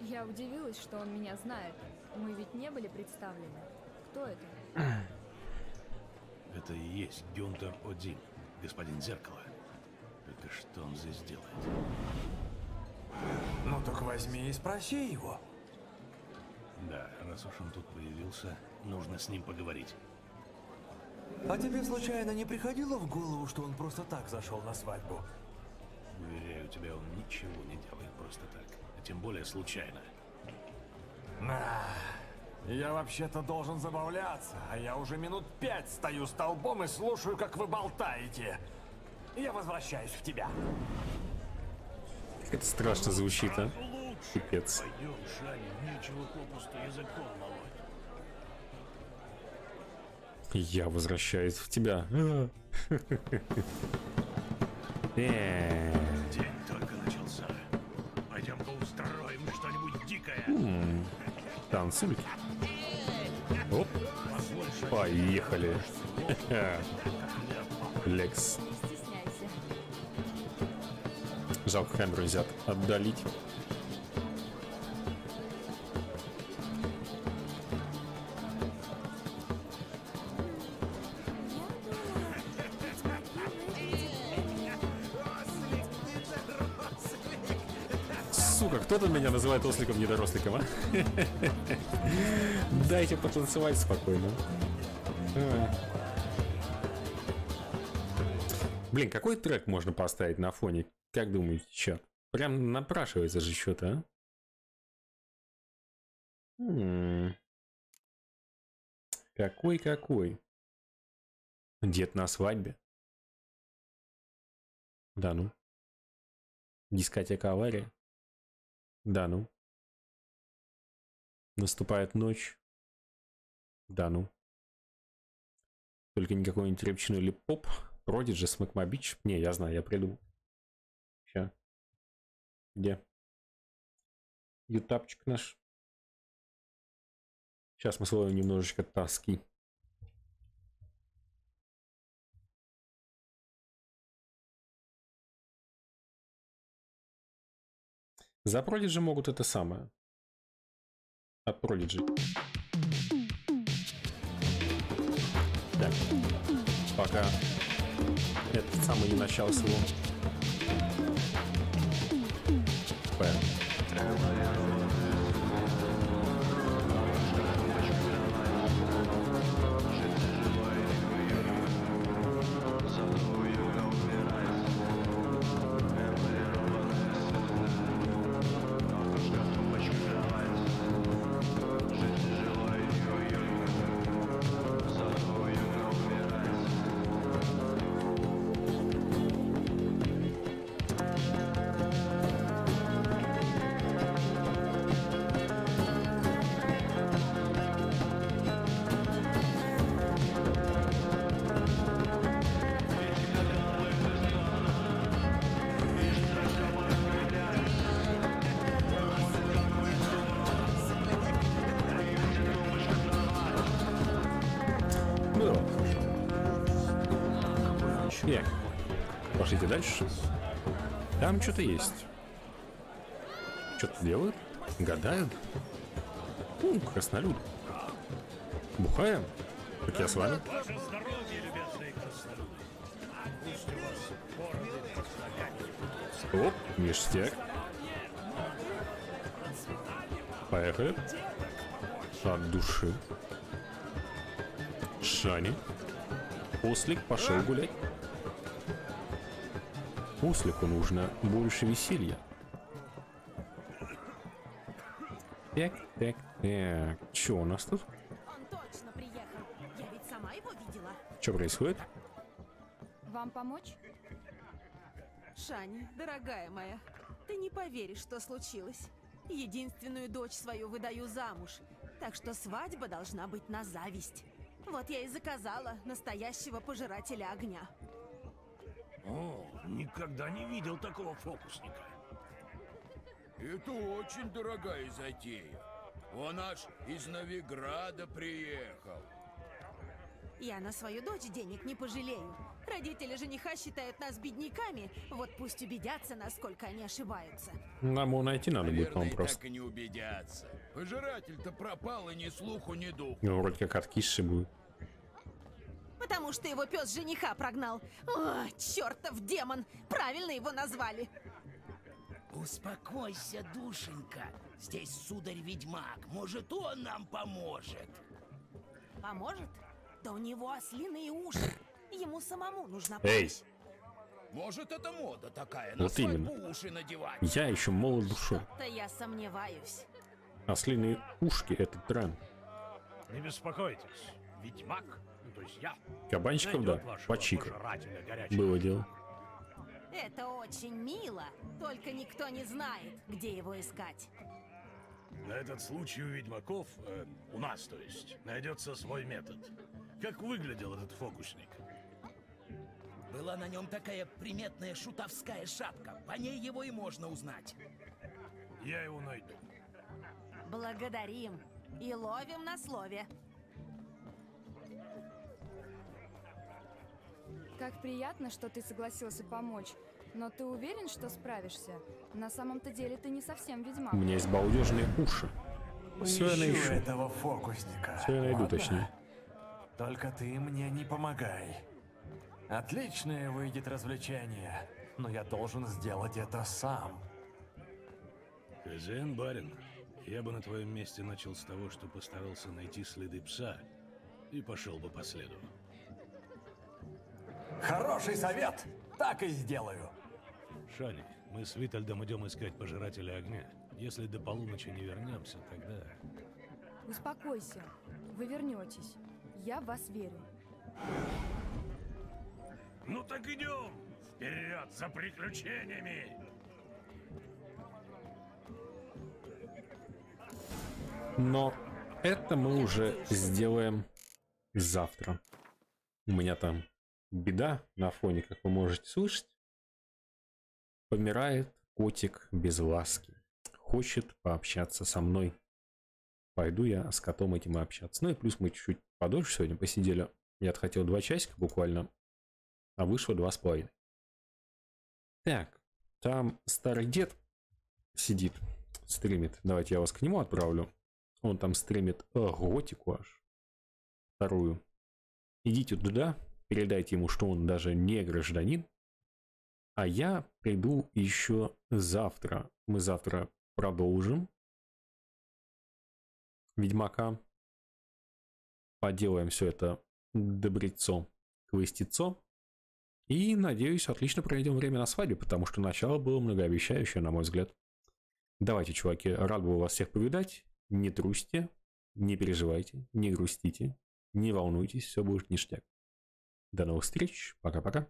Я удивилась, что он меня знает. Мы ведь не были представлены. Кто это? Это и есть Гюнтер Один, господин Зеркало. Только что он здесь делает? Ну так возьми и спроси его. Да, раз уж он тут появился, нужно с ним поговорить. А тебе случайно не приходило в голову, что он просто так зашел на свадьбу? Уверяю тебя, он ничего не делает просто так. А тем более случайно. На. Я вообще-то должен забавляться, а я уже минут пять стою столбом и слушаю, как вы болтаете. Я возвращаюсь в тебя. Это страшно звучит, а? Пипец. Я возвращаюсь в тебя. Э, День только начался. Пойдем-ка устроим что-нибудь дикое. м, Танцуют. Оп. Поехали. Лекс. Жалко камеру нельзя отдалить. Сука, кто-то меня называет осликом-недоросликом, а? Дайте потанцевать спокойно. Блин, какой трек можно поставить на фоне? Как думаете, чё? Прям напрашивается же что-то, а? Какой-какой? Дед на свадьбе. Да ну. Дискотека авария. Да ну. Наступает ночь. Да ну. Только не какой-нибудь или поп. Продиджи, Смэкмобич. Не, я знаю, я придумал. Где? Ютапчик наш. Сейчас мы словим немножечко тоски. За Prodigy могут это самое. От Prodigy. Да. Пока этот самый не начал свой. Чек. Пошлите дальше. Там что-то есть. Что-то делают? Гадают? Ну, краснолюд. Бухаем? Так я с вами. Оп, ништяк. Поехали. От души. Шани. Ослик пошел гулять. Ослику нужно больше веселья. Так, так, так. Что у нас тут? Он точно приехал. Я ведь сама его видела. Что происходит? Вам помочь? Шани, дорогая моя, ты не поверишь, что случилось. Единственную дочь свою выдаю замуж, так что свадьба должна быть на зависть. Вот я и заказала настоящего пожирателя огня. О, никогда не видел такого фокусника. Это очень дорогая затея. Он аж из Новиграда приехал. Я на свою дочь денег не пожалею. Родители жениха считают нас бедняками, вот пусть убедятся, насколько они ошибаются. Нам его найти надо будет, Наверное, по-моему, и просто. так и не убедятся. Пожиратель-то пропал, и ни слуху, ни духу. Ну, вроде как откисший будет. Потому что его пес жениха прогнал. О, чертов демон! Правильно его назвали. Успокойся, душенька. Здесь сударь-ведьмак. Может, он нам поможет. Поможет? Да у него ослиные уши. Ему самому нужна Эй, помощь. Может, это мода такая, на Вот свадьбу именно. уши надевать. я еще молод душой. Да я сомневаюсь. Ослиные ушки — это тренд. Не беспокойтесь, ведьмак, ну, то есть я, Кабанчиков, да, горячего. Было дело. Это очень мило, только никто не знает, где его искать. На этот случай у ведьмаков, э, у нас то есть, найдется свой метод. Как выглядел этот фокусник? Была на нем такая приметная шутовская шапка. По ней его и можно узнать. Я его найду. Благодарим и ловим на слове. Как приятно, что ты согласился помочь. Но ты уверен, что справишься? На самом-то деле ты не совсем ведьмак. У меня есть балдежные уши. Все я найду. этого фокусника. Все я найду, точнее. Только ты мне не помогай. Отличное выйдет развлечение, но я должен сделать это сам. Хозяин барин, я бы на твоем месте начал с того, что постарался найти следы пса и пошел бы по следу. Хороший совет! Так и сделаю. Шани, мы с Витальдом идем искать пожирателя огня. Если до полуночи не вернемся, тогда... Успокойся. Вы вернетесь. Я в вас верю. Ну так идем! Вперед за приключениями! Но это мы уже сделаем завтра. У меня там беда на фоне, как вы можете слышать. Помирает котик без ласки. Хочет пообщаться со мной. Пойду я с котом этим и общаться. Ну и плюс мы чуть-чуть подольше сегодня посидели. Я хотел два часика буквально, а вышло два с половиной. Так, там старый дед сидит, стримит. Давайте я вас к нему отправлю. Он там стримит готику аж. Вторую. Идите туда, передайте ему, что он даже не гражданин. А я приду еще завтра. Мы завтра продолжим Ведьмака. Поделаем все это добрецо, квестецо. И, надеюсь, отлично проведем время на свадьбе, потому что начало было многообещающее, на мой взгляд. Давайте, чуваки, рад был вас всех повидать. Не трусьте, не переживайте, не грустите, не волнуйтесь, все будет ништяк. До новых встреч, пока-пока.